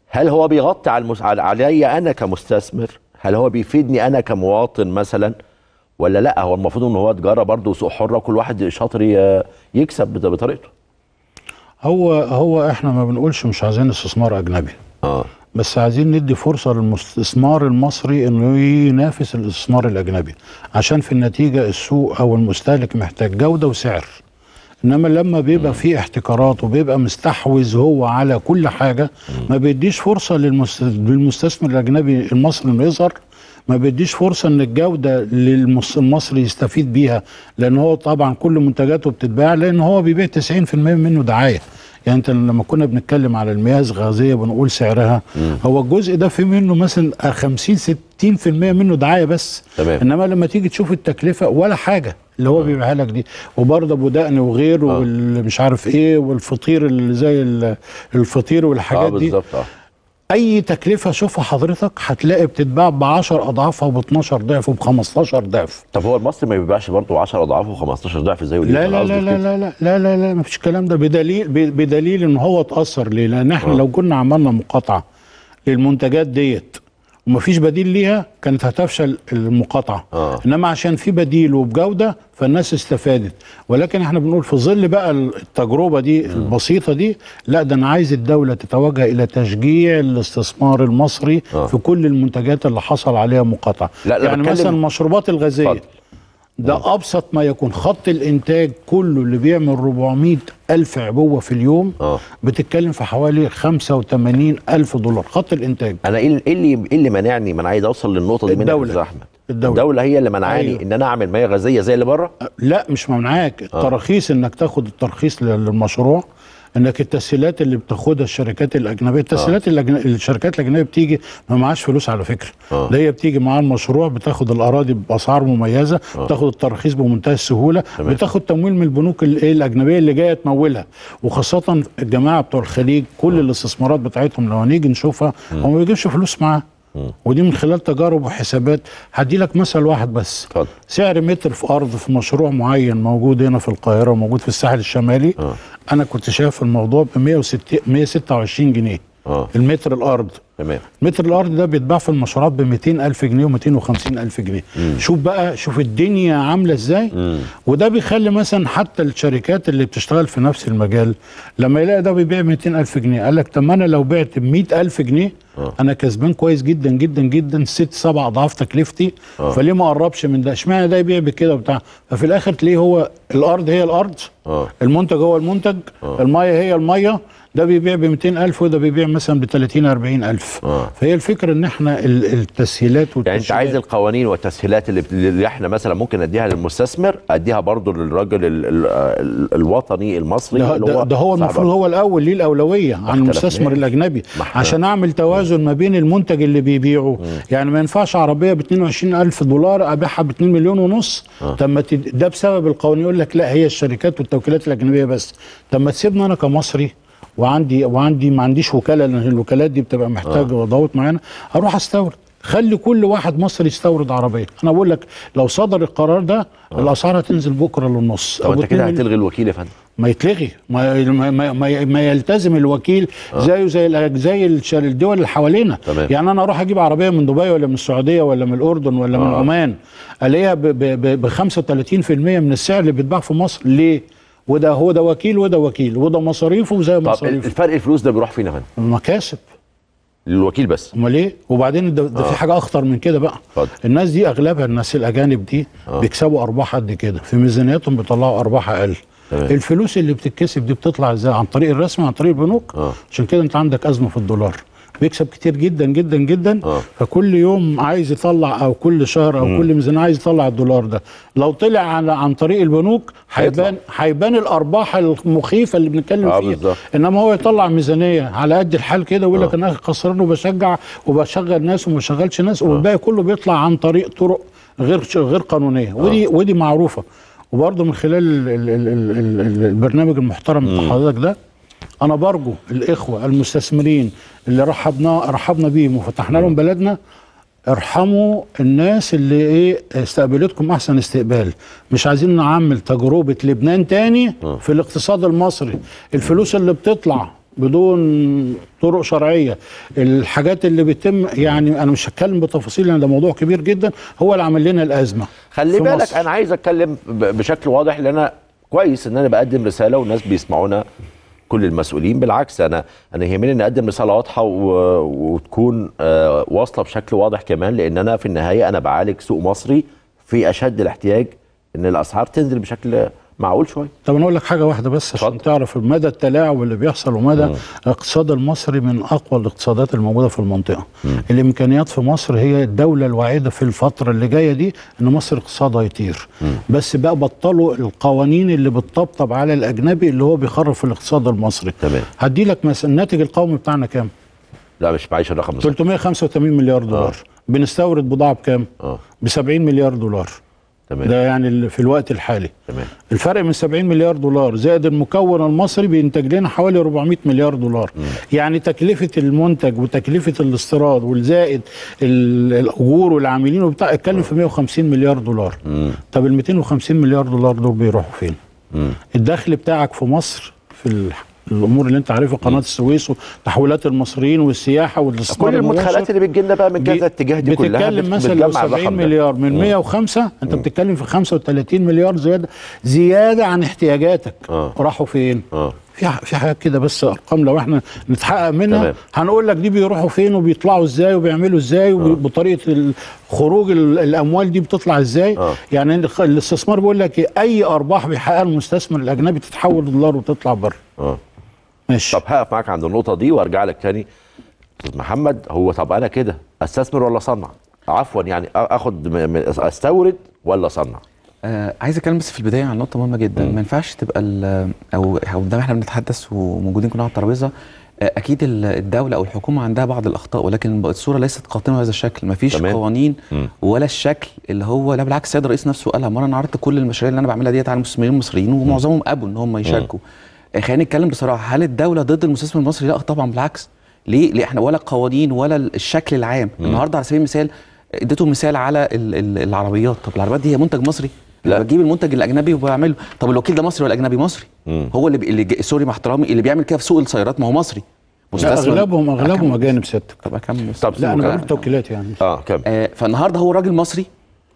هل هو بيغطي على المس... علي أنا كمستثمر؟ هل هو بيفيدني أنا كمواطن مثلا؟ ولا لأ هو المفروض إن هو تجارة برضه وسوق حرة وكل واحد شاطر يكسب بط- بطريقته. هو هو إحنا ما بنقولش مش عايزين استثمار أجنبي. آه. بس عايزين ندي فرصة للمستثمار المصري إنه ينافس الاستثمار الأجنبي. عشان في النتيجة السوق أو المستهلك محتاج جودة وسعر. إنما لما بيبقى في احتكارات وبيبقى مستحوذ هو على كل حاجة ما بيديش فرصة للمست- للمستثمر الأجنبي المصري إنه يظهر. ما بيديش فرصة إن الجودة للمصري يستفيد بيها لأن هو طبعا كل منتجاته بتتباع لأن هو بيبيع 90% منه دعاية. يعني أنت لما كنا بنتكلم على المياه الغازية بنقول سعرها هو الجزء ده في منه مثلا 50 60% منه دعاية بس. تمام. إنما لما تيجي تشوف التكلفة ولا حاجة اللي هو بيبيعها لك دي. وبرضه أبو دقن وغيره آه. واللي مش عارف إيه والفطير اللي زي ال- الفطير والحاجات دي. بالظبط آه. أي تكلفة شوفها حضرتك هتلاقي بتتباع ب 10 اضعافها وب 12 ضعف وب 15 ضعف طب هو المصري ما بيبيعش برضه 10 أضعاف و15 ضعف ليه؟ لا لا لا لا كده. لا لا لا لا لا ما فيش الكلام ده بدليل ب- بدليل إن هو اتأثر ليه لأن إحنا آه. لو كنا عملنا مقاطعة للمنتجات ديت ومفيش بديل ليها كانت هتفشل المقاطعة آه. إنما عشان في بديل وبجودة فالناس استفادت ولكن إحنا بنقول في ظل بقى التجربة دي البسيطة دي لا ده أنا عايز الدولة تتوجه إلى تشجيع الاستثمار المصري آه. في كل المنتجات اللي حصل عليها مقاطعة لا، لا، يعني مثلا المشروبات الغازية اتفضل. ده أبسط ما يكون. خط الإنتاج كله اللي بيعمل 400 ألف عبوة في اليوم آه. بتتكلم في حوالي 85 ألف دولار. خط الإنتاج. أنا إيه اللي- إيه اللي إيه اللي منعني ما أنا عايز أوصل للنقطة دي منك يا الدولة. أحمد. الدولة. الدولة هي اللي منعاني أيوه. إن أنا أعمل مياه غازية زي اللي بره؟ لا مش ممنعاك التراخيص إنك تاخد الترخيص للمشروع انك التسهيلات اللي بتاخدها الشركات الاجنبية التسهيلات الأجن... الشركات الأجنبية بتيجي ما معاش فلوس على فكرة. آه. ده هي بتيجي معاها المشروع بتاخد الأراضي بأسعار مميزة بتاخد الترخيص بمنتهى السهولة تمام. بتاخد تمويل من البنوك الايه الأجنبية اللي جاية تمولها وخاصة الجماعة بتوع الخليج كل الاستثمارات بتاعتهم لو هنيجي نشوفها هو ما بيجيبش فلوس معاه ودي من خلال تجارب وحسابات. هدي لك مثل واحد بس. اتفضل. سعر متر في أرض في مشروع معين موجود هنا في القاهرة وموجود في الساحل الشمالي. آه. أنا كنت شايف الموضوع ب 160 126 جنيه. آه. المتر الأرض. تمام. متر الأرض ده بيتباع في المشروعات ب 200 ألف جنيه و250 ألف جنيه. شوف بقى شوف الدنيا عاملة إزاي. وده بيخلي مثلا حتى الشركات اللي بتشتغل في نفس المجال لما يلاقي ده بيبيع 200 ألف جنيه قال لك طب ما أنا لو بعت ب 100 ألف جنيه آه. أنا كسبان كويس جدا جدا جدا ست سبع أضعاف تكلفتي. آه. فليه ما اقربش من ده؟ إشمعنى ده يبيع بكده وبتاع؟ ففي الآخر تلاقيه هو الأرض هي الأرض آه. المنتج هو المنتج آه. المية هي المية. ده بيبيع ب 200 ألف وده بيبيع مثلا ب 30 40 ألف. آه. فهي الفكرة إن إحنا ال- التسهيلات يعني أنت عايز القوانين والتسهيلات اللي, اللي إحنا مثلا ممكن أديها للمستثمر أديها برضه للراجل ال ال ال الوطني المصري ده, اللي ده, ده هو المفروض هو الأول ليه الأولوية عن المستثمر. الأجنبي؟ عشان أعمل توازن ما بين المنتج اللي بيبيعه. يعني ما ينفعش عربية ب 22 ألف دولار أبيعها ب 2 مليون ونص. طب ما ده بسبب القوانين يقول لك لا هي الشركات والتوكيلات الأجنبية بس. طب ما تسيبني أنا كمصري. وعندي وعندي ما عنديش وكالة لأن الوكالات دي بتبقى محتاجة وضوابط معينة. أروح أستورد. خلي كل واحد مصري يستورد عربية. أنا بقول لك لو صدر القرار ده الأسعار هتنزل بكرة للنص. طب أنت كده 2 مليون. هتلغي الوكيل يا فندم. ما يتلغي. ما ما ما, ما, يلتزم الوكيل زيه زي زي الدول اللي حوالينا. يعني أنا أروح أجيب عربية من دبي ولا من السعودية ولا من الأردن ولا من آه. عمان ألاقيها ب 35% من السعر اللي بيتباع في مصر. ليه؟ وده هو ده وكيل وده وكيل وده مصاريفه زي طب مصاريفه الفرق الفلوس ده بيروح فين يا فندم؟ مكاسب. للوكيل بس. امال إيه؟ وبعدين ده, ده في حاجة أخطر من كده بقى. اتفضل. الناس دي أغلبها الناس الأجانب دي بيكسبوا أرباح قد كده. في ميزانياتهم بيطلعوا أرباح أقل. تمام. الفلوس اللي بتتكسب دي بتطلع إزاي؟ عن طريق الرسم عن طريق البنوك؟ آه. عشان كده أنت عندك أزمة في الدولار. بيكسب كتير جدا جدا جدا. آه. فكل يوم عايز يطلع أو كل شهر أو كل ميزانيه عايز يطلع الدولار ده. لو طلع عن, عن طريق البنوك. هيبان هيبان الأرباح المخيفة اللي بنتكلم آه، فيها. بالظبط. إنما هو يطلع ميزانية على قد الحال كده ويقول لك آه. أنا خسران وبشجع وبشغل ناس وما بشغلش ناس والباقي كله بيطلع عن طريق طرق غير غير قانونية. ودي ودي معروفة. وبرضه من خلال ال ال ال ال ال البرنامج المحترم بتاع حضرتك ده أنا برجو الإخوة المستثمرين اللي رحبنا رحبنا بيهم وفتحنا لهم بلدنا ارحموا الناس اللي إيه استقبلتكم أحسن استقبال. مش عايزين نعمل تجربة لبنان تاني في الاقتصاد المصري. الفلوس اللي بتطلع بدون طرق شرعية الحاجات اللي بتتم يعني أنا مش هتكلم بتفاصيل لأن ده موضوع كبير جدا هو اللي عامل لنا الأزمة خلي بالك مصر. أنا عايز أتكلم بشكل واضح لأن أنا كويس إن أنا بقدم رسالة والناس بيسمعونا. كل المسؤولين بالعكس أنا أنا يهمني إن أقدم رسالة واضحة. وتكون آه واصلة بشكل واضح كمان لأن أنا في النهاية أنا بعالج سوق مصري في أشد الاحتياج إن الأسعار تنزل بشكل معقول شوية. طب أنا أقول لك حاجة واحدة بس عشان اتفضل. تعرف مدى التلاعب اللي بيحصل ومدى الاقتصاد المصري من أقوى الاقتصادات الموجودة في المنطقة. الإمكانيات في مصر هي الدولة الوحيدة في الفترة اللي جاية دي إن مصر اقتصادها يطير. بس بقى بطلوا القوانين اللي بتطبطب على الأجنبي اللي هو بيخرب في الاقتصاد المصري. تمام. هدي لك مثلا الناتج القومي بتاعنا كام؟ لا مش معيش الرقم ده 385 مليار دولار. بنستورد بضاعة بكام؟ آه. ب 70 مليار دولار. تمام. ده يعني في الوقت الحالي. تمام. الفرق من 70 مليار دولار زائد المكون المصري بينتج لنا حوالي 400 مليار دولار. يعني تكلفة المنتج وتكلفة الاستيراد والزائد ال- الأجور والعاملين وبتاع اتكلم في 150 مليار دولار. طب ال 250 مليار دولار دول بيروحوا فين؟ الدخل بتاعك في مصر في الأمور اللي أنت عارفها قناة السويس وتحويلات المصريين والسياحة والاستثمار كل المدخلات. اللي بتجي لنا بقى من كذا اتجاه دي كلها بتتكلم بت- مثلا لو بتجمع 70 الرقم ده. مليار من 105 أنت بتتكلم في 35 مليار زيادة زيادة عن احتياجاتك آه. راحوا فين؟ آه في في حاجات كده بس أرقام لو إحنا نتحقق منها تمام. هنقول لك دي بيروحوا فين وبيطلعوا إزاي وبيعملوا إزاي وبطريقة ال- خروج ال- الأموال دي بتطلع إزاي آه. يعني الاستثمار بيقول لك إيه؟ أي أرباح بيحققها المستثمر الأجنبي تتحول دولار وتطلع بره آه ماشي. طب هقف معاك عند النقطة دي وأرجع لك تاني. أستاذ محمد هو طب أنا كده أستثمر ولا أصنع؟ عفوا يعني آخد أستورد ولا أصنع؟ آه عايز أتكلم بس في البداية عن نقطة مهمة جدا. ما ينفعش تبقى أو أو ده إحنا بنتحدث وموجودين كلنا على الترابيزة. آه أكيد ال- الدولة أو الحكومة عندها بعض الأخطاء ولكن الصورة ليست قاتمة بهذا الشكل. ما فيش تمام. قوانين مم. ولا الشكل اللي هو لا بالعكس السيد الرئيس نفسه قالها. مرة أنا عرضت كل المشاريع اللي أنا بعملها ديت على المستثمرين المصريين ومعظمهم ابوا إن هم يشاركوا. آه، خلينا نتكلم بصراحة هل الدولة ضد المستثمر المصري؟ لا طبعا بالعكس. ليه؟ ليه إحنا ولا القوانين ولا الشكل العام. النهارده على سبيل المثال اديته مثال على ال- ال- العربيات. طب العربيات دي هي منتج مصري؟ لا. بجيب المنتج الأجنبي وبعمله طب الوكيل ده مصري ولا أجنبي؟ مصري. مم. هو اللي, بي... اللي سوري مع احترامي اللي بيعمل كده في سوق السيارات ما هو مصري. اغلبهم أغلبهم أجانب سيادتك طب أكمل. لا أنا. بقول توكيلات يعني. آه كمل. آه فالنهاردة هو راجل مصري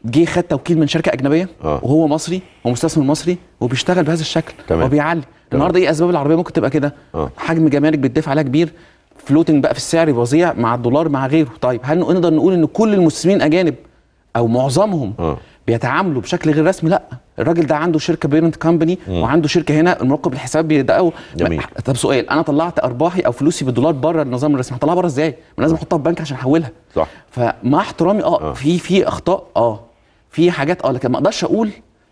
جه خد توكيل من شركة أجنبية آه. وهو مصري ومستثمر مصري وبيشتغل بهذا الشكل. تمام. وبيعلي النهارده إيه أسباب العربية ممكن تبقى كده؟ آه. حجم جمارك بيدفع عليها كبير floating بقى في السعر فظيع مع الدولار مع غيره. طيب هل نقدر نقول إن كل المستثمرين أجانب أو معظمهم آه. بيتعاملوا بشكل غير رسمي؟ لأ. الراجل ده عنده شركة parent company وعنده شركة هنا المراقب الحساب بيدققوا. طب سؤال أنا طلعت أرباحي أو فلوسي بالدولار بره النظام الرسمي؟ هطلعها بره إزاي؟ ما لازم أحطها في بنك عشان أحولها. صح. فمع احترامي آه, آه. في في أخطاء آه. في حاجات آه لكن ما أقدرش أقول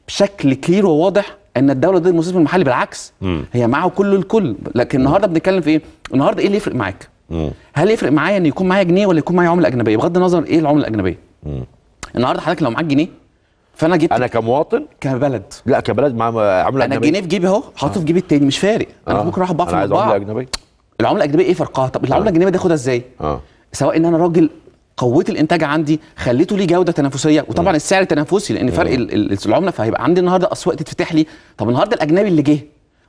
بشكل كلير وواضح إن الدولة ضد المستثمر المحلي بالعكس مم. هي معه كل الكل لكن النهارده بنتكلم في إيه؟ النهارده إيه اللي يفرق معاك؟ مم. هل يفرق معايا إن يكون معايا جنيه ولا يكون معايا عملة أجنبية بغض النظر إيه العملة الأجنبية؟ مم. النهارده حضرتك لو معاك جنيه فأنا جبت أنا كمواطن كبلد لا كبلد مع عملة أنا. الجنيه في جيبي أهو حاطه في جيبي التاني مش فارق أنا آه. ممكن أروح اطبع في عايز عملة أجنبية العملة الأجنبية إيه فرقها؟ طب العملة آه. الأجنبية دي اخدها إزاي؟ آه سواء إن أنا راجل قويت الإنتاج عندي خليته ليه جودة تنافسية. وطبعا السعر تنافسي لأن فرق ال- ال- العمله فهيبقى عندي النهارده أسواق تتفتح لي. طب النهارده الأجنبي اللي جه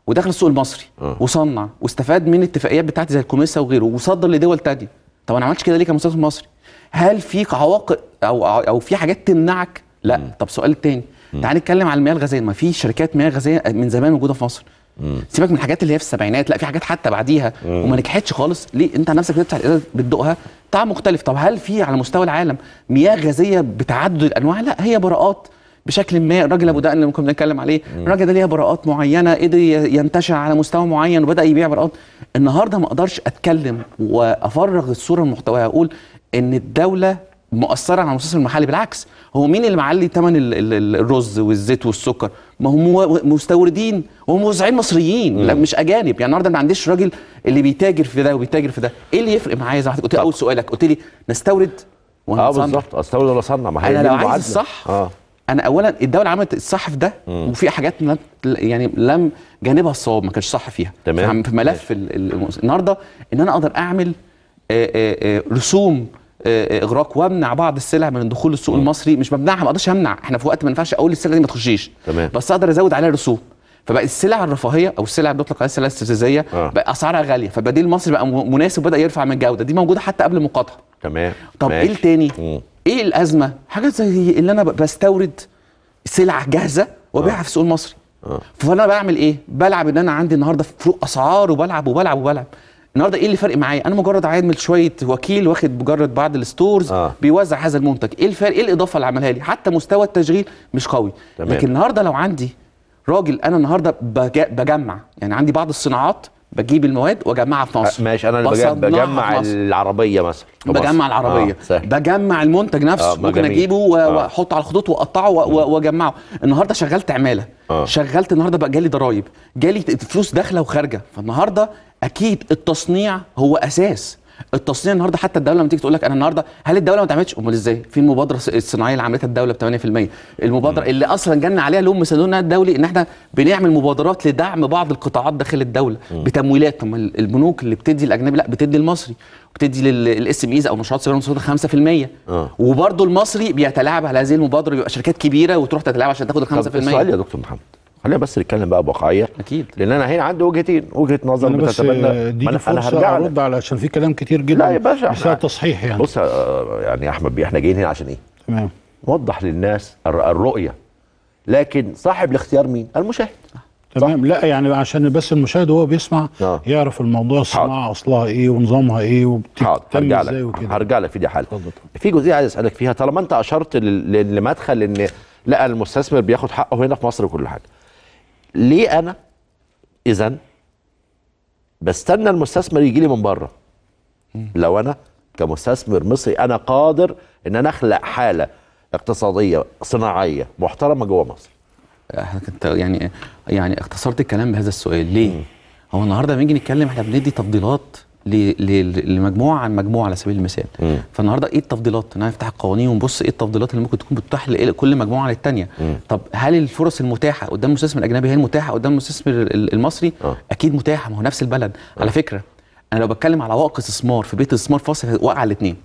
ودخل السوق المصري آه. وصنع واستفاد من الاتفاقيات بتاعتي زي الكوميسا وغيره وصدر لدول تانية. طب أنا ما عملتش كده ليه كمستثمر مصري؟ هل في عواقب أو أو في حاجات تمنعك؟ لا. طب سؤال التاني تعال نتكلم على المياه الغازية. ما في شركات مياه غازية من زمان موجودة في مصر. سيبك من الحاجات اللي هي في السبعينات لا في حاجات حتى بعديها وما نجحتش خالص. ليه؟ انت نفسك بتفتح الازاز بتدوقها. طعم مختلف. طب هل في على مستوى العالم مياه غازية بتعدد الأنواع؟ لا هي براءات بشكل ما. الراجل أبو دقن اللي ممكن بنتكلم عليه الراجل ده ليها براءات معينة؟ قدر ي- ينتشر على مستوى معين وبدأ يبيع براءات؟ النهارده ما أقدرش أتكلم وأفرغ الصورة المحتويه أقول إن الدولة مؤثرة على المستثمر المحلي. بالعكس هو مين اللي معلي ثمن ال- ال- ال- الرز والزيت والسكر؟ ما هم مستوردين وموزعين مصريين لا مش أجانب. يعني النهارده ما عنديش راجل اللي بيتاجر في ده وبيتاجر في ده. إيه اللي يفرق معايا؟ زي ما حضرتك قلت أول سؤالك قلت لي نستورد آه. بالظبط. أستورد ولا أصنع؟ ما أنا لو عايز. الصح آه. أنا اولا الدولة عملت الصح في ده وفي حاجات يعني لم جانبها الصواب ما كانش صح فيها. تمام. في ملف ال- ال- النهارده إن أنا أقدر أعمل آه، آه، آه، رسوم آه، آه، إغراق وامنع بعض السلع من الدخول للسوق المصري مش بمنعها ما أقدرش أمنع إحنا في وقت ما ينفعش أقول السلع دي ما تخشيش تمام. بس أقدر أزود عليها رسوم فبقى السلع الرفاهية أو السلع اللي بيطلق عليها السلع الاستفزازيه آه. بقى أسعارها غالية فبديل المصري بقى مناسب وبدأ يرفع من الجوده دي موجودة حتى قبل المقاطعه تمام طب ماشي. إيه التاني؟ مم. إيه الأزمة؟ حاجات زي اللي أنا بستورد سلع جاهزة وأبيعها في السوق المصري. آه. فأنا بعمل إيه؟ بلعب إن أنا عندي النهارده فروق أسعار وبلعب وبلعب وبلعب. النهارده إيه اللي فرق معايا؟ أنا مجرد عامل شوية وكيل واخد مجرد بعض الستورز آه. بيوزع هذا المنتج، إيه الفرق؟ إيه الإضافة اللي عملها لي؟ حتى مستوى التشغيل مش قوي. تمام. لكن النهارده لو عندي راجل أنا النهارده بج- بجمع يعني عندي بعض الصناعات بجيب المواد واجمعها في مصر آه، ماشي أنا بجمع. العربية مثلا. بجمع العربية آه. سهل. بجمع المنتج نفسه آه، ممكن. أجيبه آه. وأحطه على الخطوط وأقطعه وأجمعه النهارده شغلت عمالة آه. شغلت النهارده بقى جالي ضرايب جالي فلوس داخلة وخارجة فالنهارده أكيد التصنيع هو أساس. التصنيع النهارده حتى الدولة لما تيجي تقول لك أنا النهارده هل الدولة ما تعملش أمال إزاي؟ في المبادرة الص- الصناعية اللي عملتها الدولة ب 8% المبادرة اللي أصلا جالنا عليها لهم صندوقنا الدولي إن إحنا بنعمل مبادرات لدعم بعض القطاعات داخل الدولة بتمويلات. طب البنوك اللي بتدي الأجنبي لا بتدي المصري. بتدي لل SMEs أو مشروعات صغيرة ومتوسطه 5% آه. وبرضه المصري بيتلاعب على هذه المبادرة بيبقى شركات كبيرة وتروح تتلاعب عشان تاخد ال 5% طب السؤال يا دكتور محمد. خلينا بس نتكلم بقى بواقعية. أكيد. لأن أنا هنا عندي وجهتين وجهة نظر أنا بس بتتبنى. آه، ما دي أنا- أنا فرصة هرجع لك. أرد علشان في كلام كتير جدا لا يا باشا إحنا- تصحيح يعني. بص آه، يعني يا أحمد بيه إحنا جايين هنا عشان إيه؟ تمام. وضح للناس الر- الرؤية. لكن صاحب الاختيار مين؟ المشاهد. تمام. لا يعني عشان بس المشاهد وهو بيسمع آه. يعرف الموضوع الصناعه أصلها إيه ونظامها إيه وبتتم إزاي وكده. هرجع لك في دي حاله. في جزئية عايز أسألك فيها. طالما أنت أشرت لمدخل ان لا المستثمر بياخد حقه هنا في مصر وكل حاجة. ليه أنا اذا بستنى المستثمر يجي لي من بره؟ لو أنا كمستثمر مصري أنا قادر إن أنا أخلق حالة اقتصادية صناعية محترمة جوه مصر. إحنا كنت يعني يعني اختصرت الكلام بهذا السؤال. ليه؟ هو النهارده لما نيجي نتكلم إحنا بندي تفضيلات. لمجموعة عن مجموعة على سبيل المثال. فالنهاردة إيه التفضيلات؟ أنا هنفتح القوانين ونبص إيه التفضيلات اللي ممكن تكون بتتاح لكل مجموعة للثانيه طب هل الفرص المتاحة قدام المستثمر الأجنبي هي المتاحة قدام المستثمر ال- المصري؟ آه. أكيد متاحة ما هو نفس البلد على فكرة أنا لو بتكلم على عوائق استثمار في بيت الاستثمار في مصر واقع الاثنين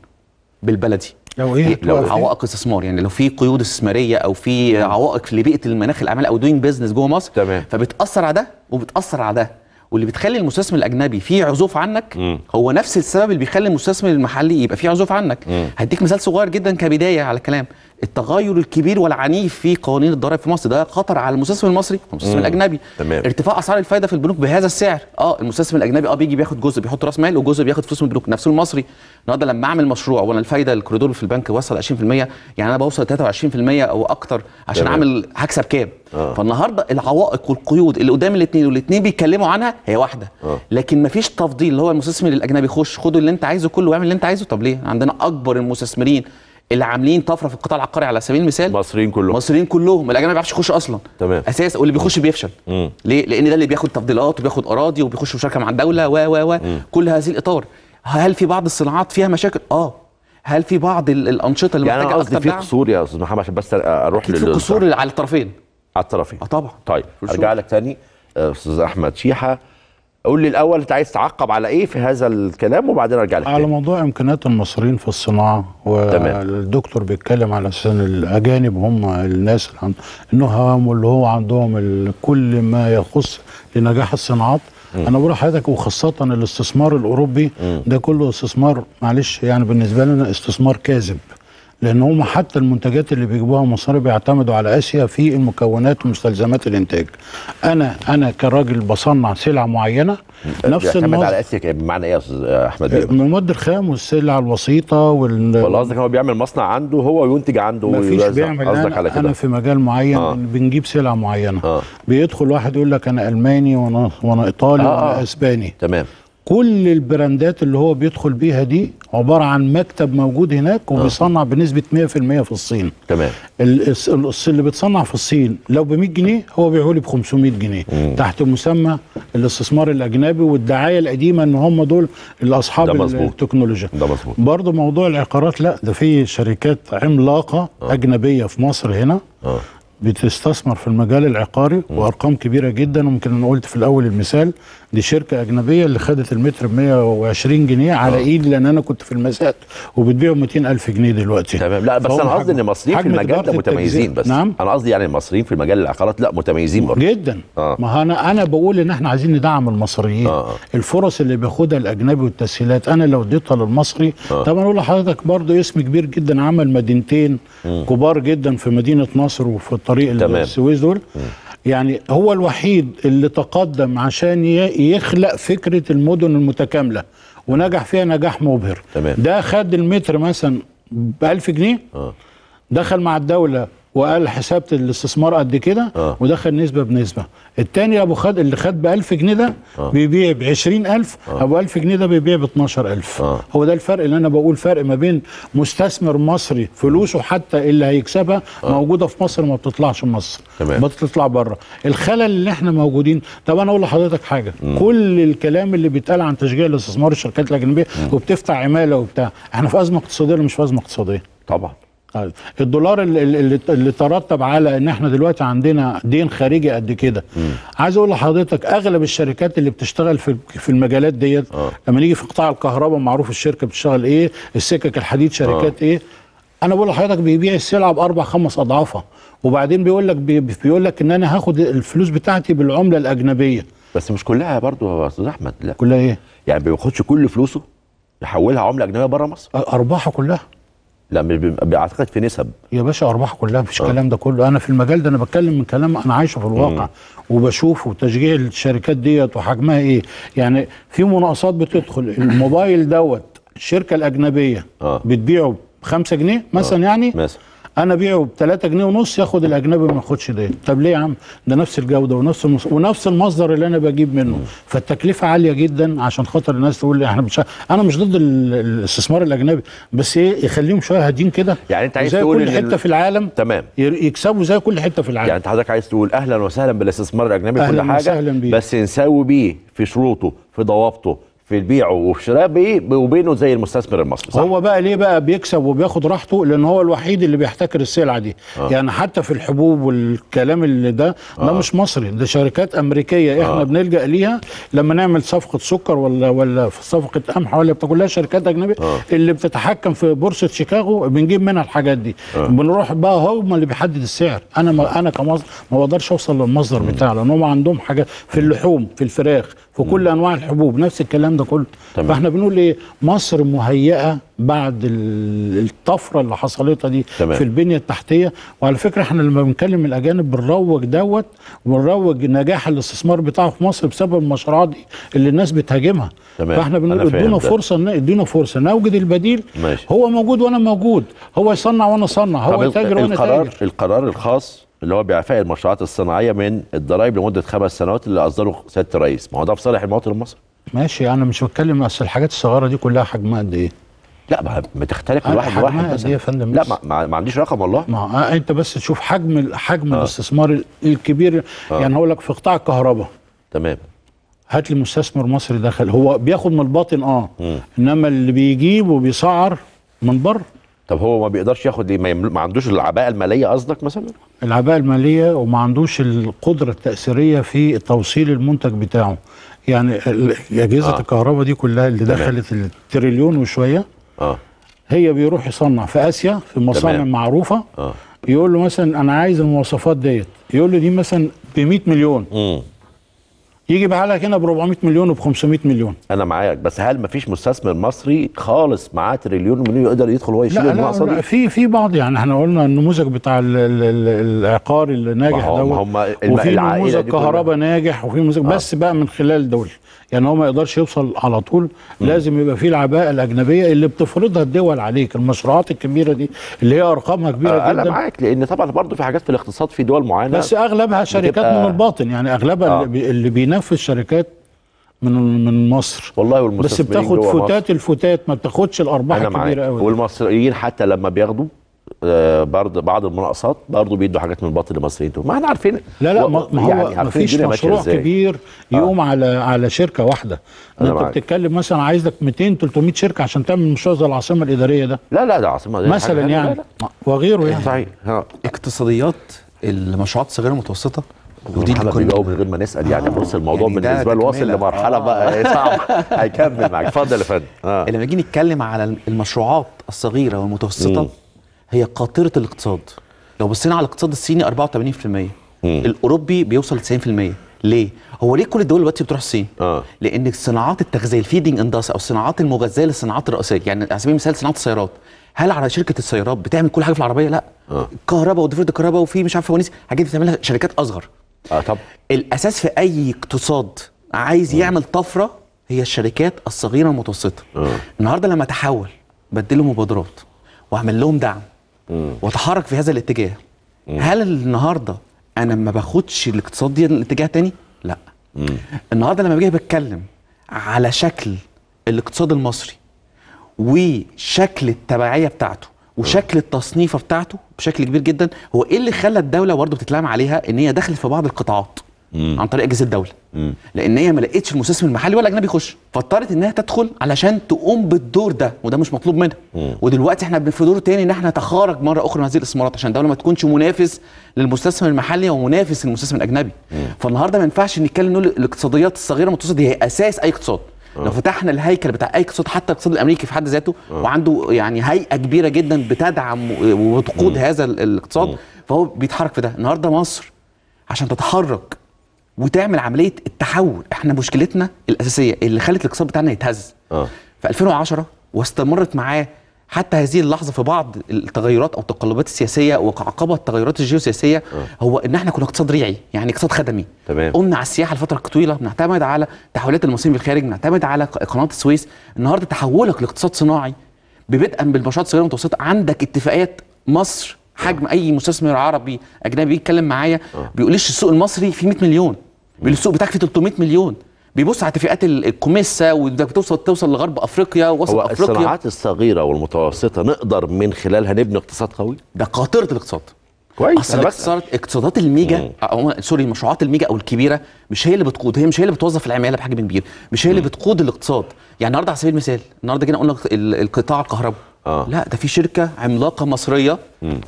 بالبلدي لو إيه لو؟ عوائق استثمار يعني لو في قيود استثمارية أو في عوائق لبيئه المناخ الاعمال أو doing business جوه مصر تمام. فبتأثر على ده وبتأثر على ده واللي بتخلي المستثمر الأجنبي فيه عزوف عنك مم. هو نفس السبب اللي بيخلي المستثمر المحلي يبقى فيه عزوف عنك مم. هديك مثال صغير جدا كبداية على الكلام التغير الكبير والعنيف في قوانين الضرائب في مصر ده خطر على المستثمر المصري والمستثمر. الأجنبي تمام. ارتفاع أسعار الفايدة في البنوك بهذا السعر آه المستثمر الأجنبي آه بيجي بياخد جزء بيحط رأس مال وجزء بياخد فلوس من البنوك نفسه المصري النهارده لما أعمل مشروع وأنا الفايدة الكوريدور في البنك وصل 20% يعني أنا بوصل 23% أو أكتر عشان تمام. أعمل هكسب كام آه. فالنهارده العوائق والقيود اللي قدام الاثنين والاثنين بيتكلموا عنها هي واحدة آه. لكن مفيش تفضيل اللي هو المستثمر الأجنبي خش خد اللي أنت عايزه كله واعمل اللي أنت عايزه طب ليه عندنا أكبر المستثمرين اللي عاملين طفرة في القطاع العقاري على سبيل المثال المصريين كلهم. المصريين كلهم الأجانب ما بيعرفش يخش أصلا. تمام. أساس واللي بيخش بيفشل. مم. ليه؟ لأن ده اللي بياخد تفضيلات وبياخد أراضي وبيخش مشاركة مع الدولة و و و. كل هذه الإطار. هل في بعض الصناعات فيها مشاكل؟ آه. هل في بعض ال- الأنشطة اللي يعني محتاجة قصدي أكتر في دعم؟ قصور يا أستاذ محمد عشان بس أروح في قصور على الطرفين. على الطرفين. آه طبعا. طيب. أرجع لك تاني. أستاذ أحمد شيحة قول لي الأول أنت عايز تعقب على إيه في هذا الكلام وبعدين أرجع لك على تاني. موضوع إمكانيات المصريين في الصناعة. والدكتور بيتكلم على أساس إن الأجانب هم الناس اللي النهم واللي هو عندهم كل ما يخص لنجاح الصناعات أنا بقول لحضرتك وخاصة الاستثمار الأوروبي ده كله استثمار معلش يعني بالنسبة لنا استثمار كاذب لأن هم حتى المنتجات اللي بيجيبوها مصر بيعتمدوا على آسيا في المكونات ومستلزمات الإنتاج أنا أنا كراجل بصنع سلعه معينة نفس المصدر على آسيا بمعنى إيه يا أستاذ أحمد؟ من المواد الخام والسلع الوسيطة وال ولا قصدك هو بيعمل مصنع عنده هو وينتج عنده ما فيش ويوزع. بيعمل قصدك أنا, على أنا كده في مجال معين آه. بنجيب سلع معينة آه. بيدخل واحد يقول لك أنا ألماني وأنا وأنا إيطالي آه، آه. آه. وأنا إسباني تمام كل البراندات اللي هو بيدخل بيها دي عبارة عن مكتب موجود هناك وبيصنع بنسبة 100% في الصين. تمام. اللي بتصنع في الصين لو ب 100 جنيه هو بيعه لي ب 500 جنيه تحت مسمى الاستثمار الأجنبي والدعاية القديمة إن هم دول اللي ده اصحاب مظبوط. التكنولوجيا. ده مظبوط. برضه موضوع العقارات لا ده في شركات عملاقة أجنبية في مصر هنا. آه. بتستثمر في المجال العقاري وأرقام كبيرة جدا. وممكن أنا قلت في الأول المثال دي شركة أجنبية اللي خدت المتر ب 120 جنيه على إيد لأن أنا كنت في المسات وبتبيعه 200 ألف جنيه دلوقتي. تمام. لا بس أنا قصدي إن المصريين في المجال ده متميزين. بس. نعم. أنا قصدي يعني المصريين في المجال العقارات لا متميزين برضه. جدا. آه. ما هو أنا أنا بقول إن إحنا عايزين ندعم المصريين. آه، آه. الفرص اللي بياخدها الأجنبي والتسهيلات أنا لو اديتها للمصري آه. طبعا أقول لحضرتك برضه اسم كبير جدا عمل مدينتين كبار جدا في مدينة نصر وفي طريق تمام. السويس دول يعني هو الوحيد اللي تقدم عشان يخلق فكرة المدن المتكاملة ونجح فيها نجاح مبهر تمام. ده خد المتر مثلا ب 1000 جنيه آه دخل مع الدولة وقال حسابة الاستثمار قد كده آه. ودخل نسبة بنسبة. التاني أبو خد اللي خد ب 1000 جنيه ده آه. بيبيع ب 20000 أبو 1000 جنيه ده بيبيع ب 12000 آه. هو ده الفرق اللي أنا بقول فرق ما بين مستثمر مصري فلوسه حتى اللي هيكسبها موجودة في مصر ما بتطلعش مصر. تمام. بتطلع بره. الخلل اللي إحنا موجودين. طب أنا أقول لحضرتك حاجة. كل الكلام اللي بيتقال عن تشجيع الاستثمار الشركات الأجنبية وبتفتح عمالة وبتاع. إحنا في أزمة اقتصادية ولا مش في أزمة اقتصادية؟ طبعا. طيب. الدولار اللي, اللي, اللي ترتب على إن إحنا دلوقتي عندنا دين خارجي قد كده. عايز أقول لحضرتك أغلب الشركات اللي بتشتغل في في المجالات ديت آه. لما نيجي في قطاع الكهرباء معروف الشركة بتشتغل إيه؟ السكك الحديد شركات إيه؟ أنا بقول لحضرتك بيبيع السلعه بأربع خمس أضعافها. وبعدين بيقول لك بي بيقول لك إن أنا هاخد الفلوس بتاعتي بالعملة الأجنبية. بس مش كلها برضه يا أستاذ أحمد لا. كلها إيه؟ يعني ما بياخدش كل فلوسه يحولها عملة أجنبية بره مصر؟ أرباحها كلها. لا بيعتقد في نسب. يا باشا أرباح كلها مفيش الكلام ده كله. أنا في المجال ده أنا بتكلم من كلام أنا عايشه في الواقع. وبشوفه تشجيع الشركات ديت وحجمها إيه. يعني في مناقصات بتدخل. الموبايل دوت الشركة الأجنبية آه. بتبيعه ب 5 جنيه مثلا يعني؟ مثلا. أنا ابيعه ب 3 جنيه ونص ياخد الاجنبي ما ياخدش ده. طب ليه يا عم؟ ده نفس الجودة ونفس المص... ونفس المصدر اللي أنا بجيب منه. فالتكلفة عالية جدا عشان خاطر الناس تقول لي إحنا مش أنا مش ضد ال- الاستثمار الاجنبي بس إيه يخليهم شوية هادين كده. يعني أنت عايز تقول كل حتة في العالم تمام. يكسبوا زي كل حتة في العالم. يعني انت حضرتك عايز تقول أهلا وسهلا بالاستثمار الاجنبي كل حاجة وسهلاً بيه. بس نساوي بيه في شروطه في ضوابطه في بيعه وفي شرائه وبينه زي المستثمر المصري صح؟ هو بقى ليه بقى بيكسب وبياخد راحته لأن هو الوحيد اللي بيحتكر السلعة دي آه. يعني حتى في الحبوب والكلام اللي ده آه. ده مش مصري ده شركات أمريكية إحنا آه. بنلجأ ليها لما نعمل صفقة سكر ولا ولا في صفقة قمح ولا بتاع كلها شركات أجنبية آه. اللي بتتحكم في بورصة شيكاغو بنجيب منها الحاجات دي آه. بنروح بقى هم اللي بيحدد السعر أنا ما أنا كمصدر ما بقدرش أوصل للمصدر بتاعه لأن هم عندهم حاجات في اللحوم في الفراخ في كل أنواع الحبوب نفس الكلام ده كله. تمام. فاحنا بنقول إيه؟ مصر مهيئة بعد ال- الطفرة اللي حصلتها دي تمام. في البنية التحتية. وعلى فكرة إحنا لما بنكلم الأجانب بنروج دوت ونروج نجاح الاستثمار بتاعه في مصر بسبب المشروعات دي اللي الناس بتهاجمها. تمام. فاحنا بنقول ادونا. فرصة ادونا فرصة. نوجد البديل. ماشي. هو موجود وأنا موجود. هو يصنع وأنا أصنع. هو يتاجر وأنا القرار تاجر القرار الخاص اللي هو بإعفاء المشروعات الصناعية من الضرائب لمدة خمس سنوات اللي أصدره سياده الرئيس ما هو ده في صالح المواطن المصري. ماشي أنا مش بتكلم أصل الحاجات الصغيرة دي كلها حجمها قد إيه لا ما بتختلف من واحد لواحد مثلا. إيه يا فندم لا؟ ما, ما, عنديش رقم والله ما آه، أنت بس تشوف حجم حجم آه. الاستثمار ال- الكبير آه. يعني هقول لك في قطاع الكهرباء تمام هات لي مستثمر مصري دخل هو بياخد من الباطن آه مم. إنما اللي بيجيب وبيسعر من بره طب هو ما بيقدرش ياخد ليه ما, عندوش العباءة المالية قصدك مثلا العباءة المالية وما عندوش القدرة التأثيرية في توصيل المنتج بتاعه يعني أجهزة آه. آه. الكهرباء دي كلها اللي تمام. دخلت التريليون وشوية آه هي بيروح يصنع في آسيا في مصانع تمام. معروفة آه يقول له مثلا أنا عايز المواصفات ديت يقول له دي مثلا ب 100 مليون امم يجي يبيعها لك هنا ب 400 مليون وب 500 مليون. أنا معاك بس هل ما فيش مستثمر مصري خالص معاه تريليون مليون يقدر يدخل هو يشيل لا دي؟ في في بعض يعني إحنا قلنا النموذج بتاع ال ال ال العقار اللي ناجح دوت وفي نموذج. كهرباء ناجح وفي نموذج بس بقى من خلال دول. يعني هو ما يقدرش يوصل على طول لازم يبقى في العباءة الأجنبية اللي بتفرضها الدول عليك المشروعات الكبيرة دي اللي هي أرقامها كبيرة أنا جدا معاك لأن طبعا برضه في حاجات في الاقتصاد في دول معينة بس أغلبها شركات من الباطن يعني أغلبها آه. اللي, بي اللي بينفذ شركات من من مصر والله بس والمستثمرين بتاخد جوه مصر. فتات الفتات ما بتاخدش الأرباح أنا الكبيرة قوي والمصريين حتى لما بياخدوا برضه بعض المناقصات برضه بيدوا حاجات من الباطل للمصريين دول ما إحنا عارفين. لا لا ما هو يعني ما فيش مشروع. كبير يقوم على على شركة واحدة. أنا أنت معاك. بتتكلم مثلا عايز لك 200 300 شركة عشان تعمل مشروع زي العاصمة الإدارية ده. لا لا ده عاصمة مثلا يعني. لا وغيره لا يعني. صحيح. اقتصاديات المشروعات الصغيرة المتوسطة ودي اللي بيجاوب كنا من غير ما نسأل يعني. بص الموضوع يعني بالنسبة له واصل. لمرحلة آه. بقى صعبه هيكمل معاك. اتفضل يا فندم. آه. لما نيجي نتكلم على المشروعات الصغيرة والمتوسطة مم. هي قاطره الاقتصاد لو بصينا على الاقتصاد الصيني 84% الأوروبي بيوصل 90% ليه؟ هو ليه كل الدول دلوقتي بتروح الصين؟ آه لأن صناعات التغذية ال feeding industry أو الصناعات المغذية للصناعات الرئيسية يعني على سبيل المثال صناعة السيارات هل على شركة السيارات بتعمل كل حاجة في العربية؟ لا آه. كهرباء وضفيرة الكهرباء وفي مش عارف فوانيس حاجات دي بتعملها شركات أصغر آه طب الأساس في أي اقتصاد عايز يعمل طفرة هي الشركات الصغيرة والمتوسطه آه. النهارده لما أتحول بديله مبادرات وأعمل لهم دعم مم. واتحرك في هذا الاتجاه. هل النهارده أنا ما باخدش الاقتصاد دي الاتجاه تاني لا. النهارده لما باجي بتكلم على شكل الاقتصاد المصري وشكل التبعية بتاعته وشكل التصنيفه بتاعته بشكل كبير جدا هو إيه اللي خلى الدولة برضه بتتلام عليها إن هي دخلت في بعض القطاعات؟ عن طريق اجهزه الدولة. لأن هي ما لقتش المستثمر المحلي ولا أجنبي يخش. فاضطرت إنها تدخل علشان تقوم بالدور ده وده مش مطلوب منها. ودلوقتي إحنا في دور تاني إن إحنا نتخارج مرة أخرى من هذه الاستثمارات عشان الدولة ما تكونش منافس للمستثمر المحلي ومنافس للمستثمر الأجنبي. فالنهاردة ما ينفعش نتكلم نقول الاقتصاديات الصغيرة والمتوسطه دي هي أساس أي اقتصاد. لو فتحنا الهيكل بتاع أي اقتصاد حتى الاقتصاد الأمريكي في حد ذاته وعنده يعني هيئة كبيرة جدا بتدعم وتقود هذا ال- الاقتصاد فهو بيتحرك في ده. النهارده مصر عشان تتحرك وتعمل عملية التحول. إحنا مشكلتنا الأساسية اللي خلت الاقتصاد بتاعنا يتهز. آه. في 2010 واستمرت معاه حتى هذه اللحظة في بعض التغيرات أو التقلبات السياسية وعقبها التغيرات الجيوسياسية هو إن إحنا كنا اقتصاد ريعي يعني اقتصاد خدمي. تمام. قمنا على السياحة لفترة طويلة بنعتمد على تحولات المصريين بالخارج بنعتمد على قناه السويس. النهارده تحولك لاقتصاد صناعي ببدءا بالمشروعات الصغيره والمتوسطه عندك اتفاقيات مصر حجم أي مستثمر عربي أجنبي يتكلم معايا بيقولش السوق المصري فيه 100 مليون. السوق بتاعك فيه 300 مليون. بيبص على اتفاقات ال- الكوميسا وده بتوصل توصل لغرب أفريقيا وسط هو أفريقيا. الصناعات الصغيرة والمتوسطة نقدر من خلالها نبني اقتصاد قوي؟ ده قاطره الاقتصاد. كويس. أصل اقتصادات ال mega أو sorry المشروعات ال mega أو الكبيرة مش هي اللي بتقود هي مش هي اللي بتوظف العمالة بحجم كبير. مش هي اللي بتقود الاقتصاد. يعني النهارده على سبيل المثال النهارده جينا قلنا ال- القطاع الكهرباء. آه. لا ده في شركة عملاقة مصرية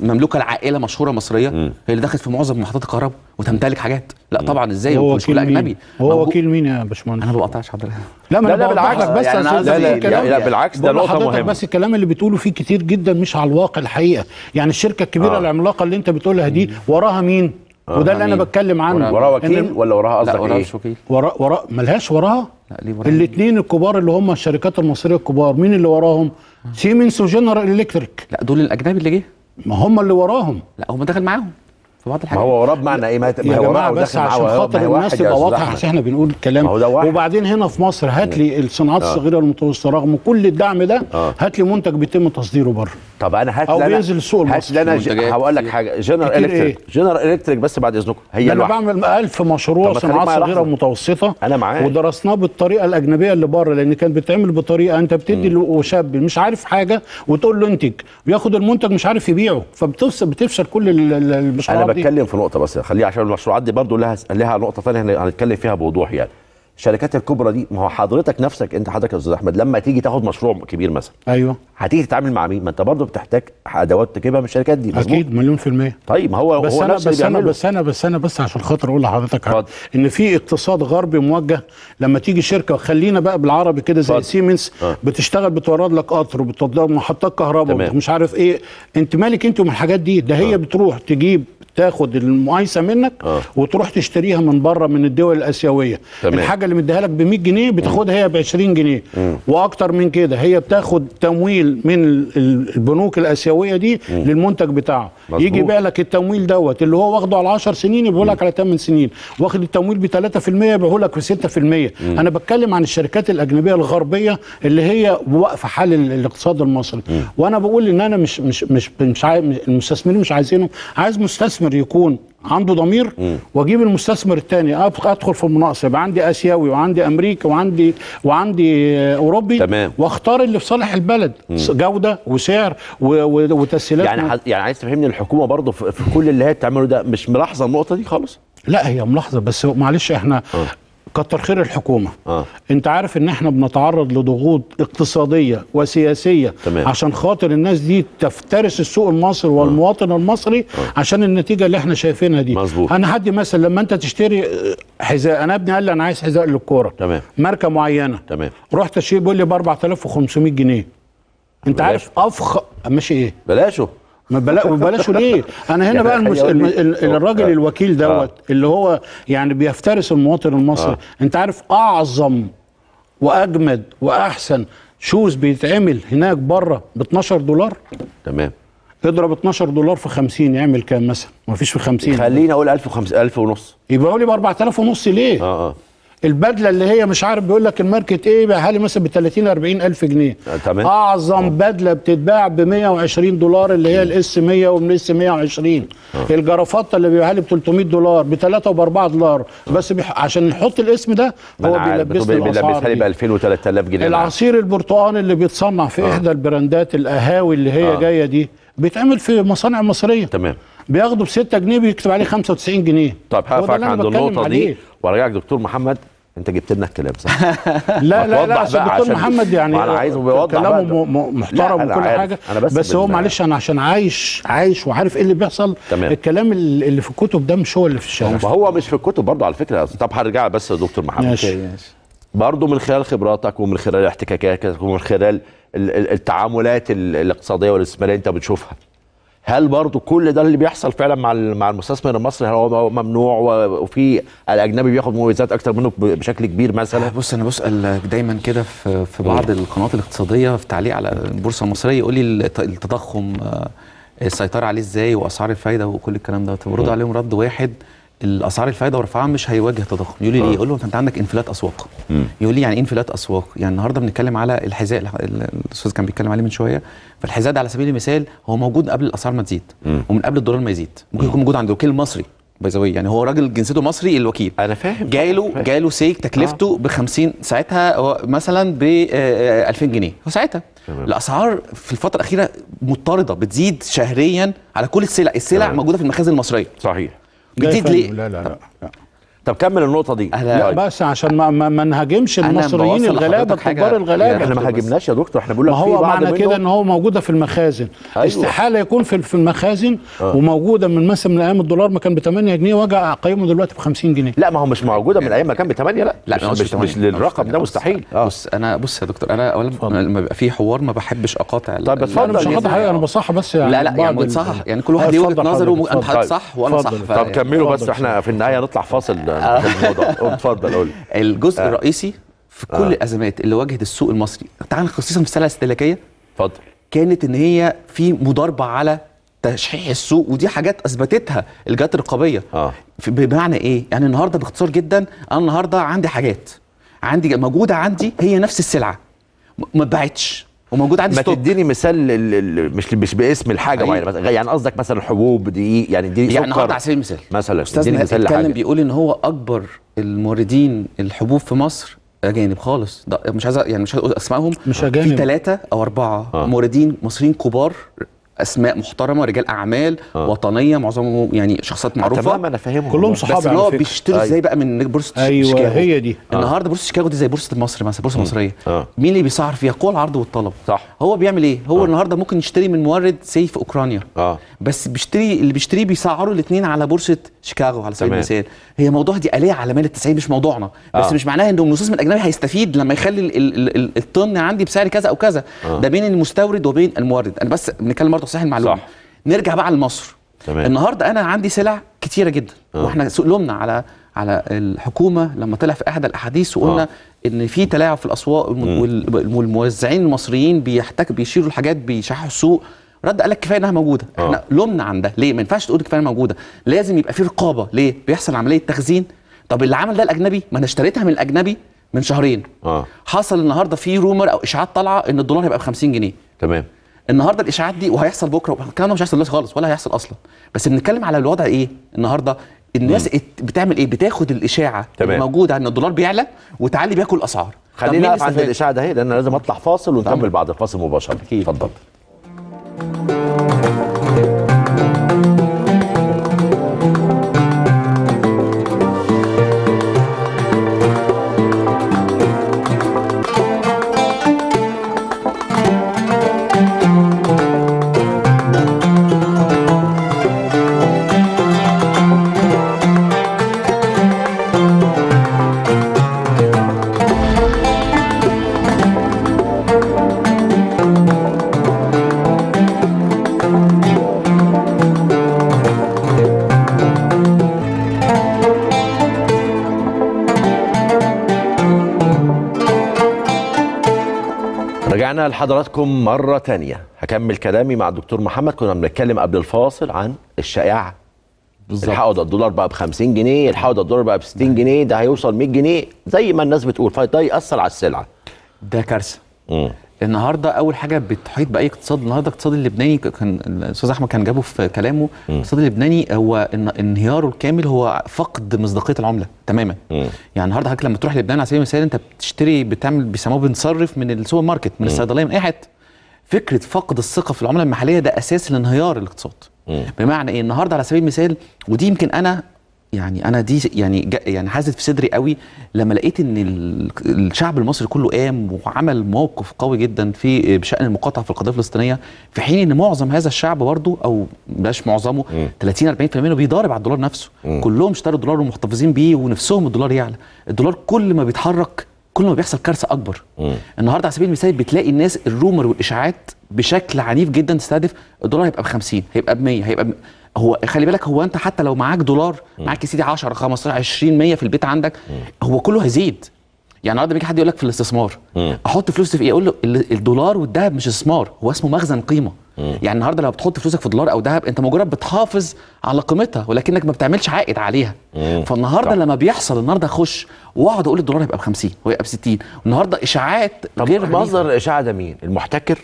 مملوكة لعائله مشهورة مصرية هي اللي دخلت في معظم محطات الكهرباء وتمتلك حاجات لا طبعا إزاي هو مش مين؟ أجنبي هو وكيل مين يا باشمهندس؟ أنا ما بقطعش حضرتك لا ما لا، لا، بالعكس. بس يعني أنا ده لا، الكلام- لا، بالعكس، ده لحضرتك مهمة. بس الكلام اللي بتقوله فيه كتير جدا مش على الواقع الحقيقة يعني الشركة الكبيرة آه. آه. العملاقة اللي أنت بتقولها دي وراها مين وده اللي أنا؟ بتكلم عنه وراها وكيل ولا وراها لا قصدك وراها إيه؟ مش وكيل ورا ورا ملهاش وراها لا وراها الاثنين الكبار اللي هم الشركات المصرية الكبار مين اللي وراهم سيمنز وجنرال الكتريك لا دول الأجنبي اللي جه. ما هم اللي وراهم. لا هم دخل معاهم. في بعض ما الحاجات هو وراه بمعنى إيه؟ ما هي- ما يا هي وراه بس عشان ما خاطر الناس تبقى واضحة. عشان إحنا بنقول الكلام ما هو ده واحد. وبعدين هنا في مصر هات لي الصناعات الصغيرة والمتوسطه رغم كل الدعم ده آه. هات لي منتج بيتم تصديره بره طب أنا هات لنا بينزل السوق هات المصري. لنا منتجات هقول لك. حاجة جنرال إلكتريك جنرال إلكتريك بس بعد إذنكم هي ده أنا بعمل ألف طب مشروع ما تخليك صناعات صغيرة. ومتوسطة أنا معاك. ودرسناه بالطريقة الأجنبية اللي بره لأن كانت بتتعمل بطريقة أنت بتدي له شاب مش عارف حاجة وتقول له انتج بياخد المنتج مش عارف يبيعه فبتفشل بتفشل كل ال- ال- أنا المشروعات بتكلم في نقطة بس خليها عشان المشروعات دي برضو لها لها نقطة ثانية هن- هنتكلم فيها بوضوح يعني. الشركات الكبرى دي ما هو حضرتك نفسك أنت حضرتك يا أستاذ أحمد لما تيجي تاخد مشروع كبير مثلا أيوه. هتيجي تتعامل مع مين؟ ما انت برضه بتحتاج ادوات تجيبها من الشركات دي مظبوط؟ أكيد مليون في المية طيب ما هو بس هو أنا نفس بس أنا بس أنا بس أنا بس عشان خاطر أقول لحضرتك. إن في اقتصاد غربي موجه لما تيجي شركة خلينا بقى بالعربي كده زي اتفضل. سيمنز آه. بتشتغل بتورد لك قطر وبتورد محطات كهرباء. مش عارف إيه أنت مالك أنت من الحاجات دي ده هي بتروح تجيب تاخد المقايسه منك آه. وتروح تشتريها من بره من الدول الآسيوية تمام. الحاجة اللي مديها لك ب 100 جنيه بتاخدها هي ب 20 جنيه وأكتر من كده هي بتاخد تمويل من ال- ال- البنوك الآسيوية دي للمنتج بتاعه. مظبوط. يجي يبيع لك التمويل دوت اللي هو واخده على 10 سنين يبيعه لك على 8 سنين. واخد التمويل ب 3% يبيعه لك ب 6% أنا بتكلم عن الشركات الأجنبية الغربية اللي هي واقفة حال ال- الاقتصاد المصري. وأنا بقول إن أنا مش مش مش مش عايز المستثمرين مش عايزينهم عايز مستثمر يكون عنده ضمير واجيب المستثمر الثاني ادخل في المناقصة. يبقى عندي آسيوي وعندي امريكي وعندي وعندي آه، أوروبي تمام. واختار اللي في صالح البلد. جودة وسعر وتسهيلات يعني ح- يعني عايز تفهمني الحكومة برضه في في كل اللي هي بتعمله ده مش ملاحظة النقطة دي خالص؟ لا هي ملاحظة بس معلش إحنا كتر خير الحكومة. آه. انت عارف ان إحنا بنتعرض لضغوط اقتصادية وسياسية تمام. عشان خاطر الناس دي تفترس السوق المصري والمواطن المصري عشان النتيجة اللي إحنا شايفينها دي. مظبوط. أنا هدي مثلا لما انت تشتري آه، حذاء أنا ابني قال لي أنا عايز حذاء للكورة. تمام. ماركة معينة. تمام. رحت اشتري بيقول لي ب 4500 جنيه. انت بلاش. عارف افخ ماشي إيه؟ بلاشه. ما بلا بلاشه ليه؟ أنا هنا يعني بقى المس... ال- الراجل آه. الوكيل دوت اللي هو يعني بيفترس المواطن المصري آه. أنت عارف أعظم وأجمد وأحسن shoes بيتعمل هناك بره ب 12 دولار تمام اضرب 12 دولار في 50 يعمل كام مثلا؟ ما فيش في 50 خليني أقول 1000 وخمس 1000 ونص يبقى لي ب 4000 ونص ليه؟ آه آه البدلة اللي هي مش عارف بيقول لك ال market إيه بقى مثلا ب 30 40 ألف جنيه. آه، تمام. أعظم بدلة بتتباع ب 120 دولار اللي هي ال S 100 وال S 120 الجرافطه اللي بيبيعها لي ب 300 دولار ب 3 وب 4 دولار بس بيح... عشان يحط الاسم ده هو بيلبسني بيلبسها لي ب دي. 2000 و3000 جنيه. العصير البرتقال اللي بيتصنع في إحدى البراندات القهاوي اللي هي آه. جاية دي بيتعمل في مصانع مصرية. تمام. بياخده ب 6 جنيه بيكتب عليه 95 جنيه. ده هقفك عند النقطة دي. وأرجعك دكتور محمد. انت جبت لنا الكلام صح؟ لا لا لا بقى الدكتور عشان- محمد يعني ما أنا عايزه بيوضح كلامه محترم وكل عارف. حاجة أنا بس بس هو معلش أنا عشان عايش عايش وعارف إيه اللي بيحصل. تمام. الكلام اللي في الكتب ده مش هو اللي في الشارع. وهو مش في الكتب برضه على فكرة. طب هرجع بس يا دكتور محمد. ماشي. برضه من خلال خبراتك ومن خلال احتكاكاتك ومن خلال ال- ال- التعاملات ال- الاقتصادية والإستثمارية انت بتشوفها. هل برضه كل ده اللي بيحصل فعلا مع مع المستثمر المصري هل هو ممنوع؟ وفي الأجنبي بياخد مميزات أكتر منه بشكل كبير مثلا؟ بص أنا بسال دايما كده في في بعض القنوات الاقتصادية في تعليق على البورصة المصرية يقول لي الت- التضخم آه، السيطرة عليه إزاي وأسعار الفايدة وكل الكلام ده برد عليهم رد واحد الأسعار الفايدة ورفعها مش هيواجه تضخم. يقول لي ليه؟ يقول له أنت عندك انفلات أسواق. يقول لي يعني إيه انفلات أسواق. يعني النهارده بنتكلم على الحذاء الأستاذ كان بيتكلم عليه من شوية. فالحذاء ده على سبيل المثال هو موجود قبل الأسعار ما تزيد. ومن قبل الدولار ما يزيد. ممكن يكون موجود عند الوكيل المصري by يعني هو راجل جنسيته مصري الوكيل. أنا فاهم. جاله فاهم. جاله سيك تكلفته ب 50 ساعتها هو مثلا ب 2000 جنيه. وساعتها الأسعار في الفترة الأخيرة مضطردة بتزيد شهريا على كل السلع. السلع تمام. موجودة في المخازن المصرية. صحيح. فندم، ليه لا لا لا, لا. طب كمل النقطة دي أنا- لا. بس عشان ما ما, ما نهاجمش المصريين لحضرتك حاجة- التجار الغلابة إحنا ما. هاجمناش يا دكتور إحنا بنقول لك ما في هو بعض معنى كده إن هو موجودة في المخازن أيوة. استحالة يكون في في المخازن وموجودة من مثلا من أيام الدولار ما كان ب 8 جنيه واجي اقيمه دلوقتي ب 50 جنيه لا ما هو مش موجودة من أيام ما كان ب 8 لا لا مش, مش. مش للرقم. ده مستحيل آه بص أنا بص يا دكتور أنا اولا لما بيبقى في حوار ما بحبش أقاطع طيب، ال- اتفضل. أنا مش يعني هقطع حاجة أنا بصح بس يعني لا لا يعني بتصحح يعني كل واحد ليه اتفضل نظره اتفضل. صح وأنا صح طب كملوا بس. إحنا في النهاية نطلع فاصل نشوف الموضوع قول، اتفضل قول الجزء الرئيسي في كل الأزمات اللي واجهت السوق المصري تعال خصيصا في السلع الاستهلاكيه اتفضل. كانت إن هي في مضاربة على تشحيح السوق ودي حاجات أثبتتها الجهات الرقابية. في- بمعنى إيه؟ يعني النهارده باختصار جدا أنا النهارده عندي حاجات عندي موجودة عندي هي نفس السلعة. ما اتباعتش. وموجوده عندي ما ستوك تديني مثال ال- ال- مش مش باسم الحاجة. معينه مثلا يعني قصدك مثلا حبوب دقيق يعني دي يعني سكر النهارده على سبيل المثال مثلا اديني مثال اتكلم لحاجة بيقول إن هو أكبر الموردين الحبوب في مصر أجانب خالص ده مش عايز يعني مش هقول اسمائهم مش أجانب. في ثلاثة أو أربعة. آه. موردين مصريين كبار أسماء محترمة رجال أعمال آه. آه. وطنية معظمهم يعني شخصيات معروفة تمام أنا فاهمهم كلهم. صحابي بس هو. بيشتروا أيوة. إزاي بقى من بورصة أيوه شيكاغو هي دي النهارده بورصة شيكاغو دي زي بورصة مصر مثلا بورصة مصرية آه. مين اللي بيسعر فيها قوى العرض والطلب صح. هو بيعمل إيه هو آه. النهارده ممكن يشتري من مورد C في أوكرانيا آه بس بيشتري اللي بيشتريه بيسعروا الاثنين على بورصة شيكاغو على سبيل. المثال هي موضوع دي آلية على مال التسعير مش موضوعنا بس آه. مش معناها إن المستثمر الأجنبي هيستفيد لما يخلي ال- ال- ال- الطن عندي بسعر كذا أو كذا آه. ده بين المستورد وبين المورد أنا بس بنتكلم صحيح المعلومة. صح. نرجع بقى لمصر تمام. النهارده أنا عندي سلع كتيرة جدا. آه. وإحنا لومنا على على الحكومة لما طلع في احدى الأحاديث وقلنا آه. إن في تلاعب في الأسواق والم- وال- والموزعين المصريين بيحتك بيشيروا الحاجات بيشحوا السوق. رد قال لك كفاية إنها موجودة. آه. إحنا لومنا عن ده. ليه؟ ما ينفعش تقول كفاية إنها موجودة. لازم يبقى في رقابة. ليه؟ بيحصل عملية تخزين. طب اللي عمل ده الأجنبي؟ ما أنا اشتريتها من الأجنبي من شهرين. آه. حصل النهارده في رومر أو إشاعات طالعة إن الدولار هيبقى ب 50 جنيه. تمام. النهارده الإشاعات دي وهيحصل بكرة الكلام ده مش هيحصل دلوقتي خالص ولا هيحصل أصلا بس بنتكلم على الوضع إيه النهارده الناس بتعمل إيه بتاخد الإشاعة. الموجوده إن الدولار بيعلى وتعلي بياكل الاسعار خلينا نقف عند؟ الإشاعة ده لأن أنا لازم أطلع فاصل ونكمل. بعد الفاصل مباشرة. اتفضل رجعنا لحضراتكم مرة تانية. هكمل كلامي مع الدكتور محمد. كنا بنتكلم قبل الفاصل عن الشائعة. الحقوا ده الدولار بقى ب 50 جنيه الحقوا ده الدولار بقى ب 60 جنيه ده هيوصل 100 جنيه زي ما الناس بتقول. فده يأثر على السلعة. ده كارثة. مم. النهارده أول حاجة بتحيط بأي اقتصاد النهارده الاقتصاد اللبناني كان الأستاذ أحمد كان جابه في كلامه الاقتصاد اللبناني هو انهياره الكامل هو فقد مصداقية العملة تماما. يعني النهارده حضرتك لما تروح لبنان على سبيل المثال أنت بتشتري بتعمل بيسموه بنصرف من السوبر ماركت من الصيدلية من أي حتة. فكرة فقد الثقة في العملة المحلية ده أساس لانهيار الاقتصاد. بمعنى إيه؟ النهارده على سبيل المثال ودي يمكن أنا يعني أنا دي يعني يعني حازت في صدري قوي لما لقيت إن ال- الشعب المصري كله قام وعمل موقف قوي جدا في بشأن المقاطعة في القضية الفلسطينية في حين إن معظم هذا الشعب برضه أو بلاش معظمه 30 40% منه بيضارب على الدولار نفسه. كلهم اشتروا الدولار ومحتفظين بيه ونفسهم الدولار يعلى. الدولار كل ما بيتحرك كل ما بيحصل كارثة أكبر. النهارده على سبيل المثال بتلاقي الناس الرومر والإشاعات بشكل عنيف جدا تستهدف الدولار هيبقى ب 50 هيبقى ب 100 هيبقى ب... هو خلي بالك هو أنت حتى لو معاك دولار معاك يا سيدي 10 15 20 100 في البيت عندك هو كله هيزيد. يعني النهارده بيجي حد يقول لك في الاستثمار أحط فلوسي في إيه؟ أقول له ال- الدولار والذهب مش استثمار هو اسمه مخزن قيمة. يعني النهارده لو بتحط فلوسك في دولار أو ذهب انت مجرد بتحافظ على قيمتها ولكنك ما بتعملش عائد عليها. فالنهارده صح. لما بيحصل النهارده اخش واقعد أقول الدولار هيبقى ب 50 ويبقى ب 60 والنهارده اشاعات غير. مصدر الاشاعة ده مين؟ المحتكر؟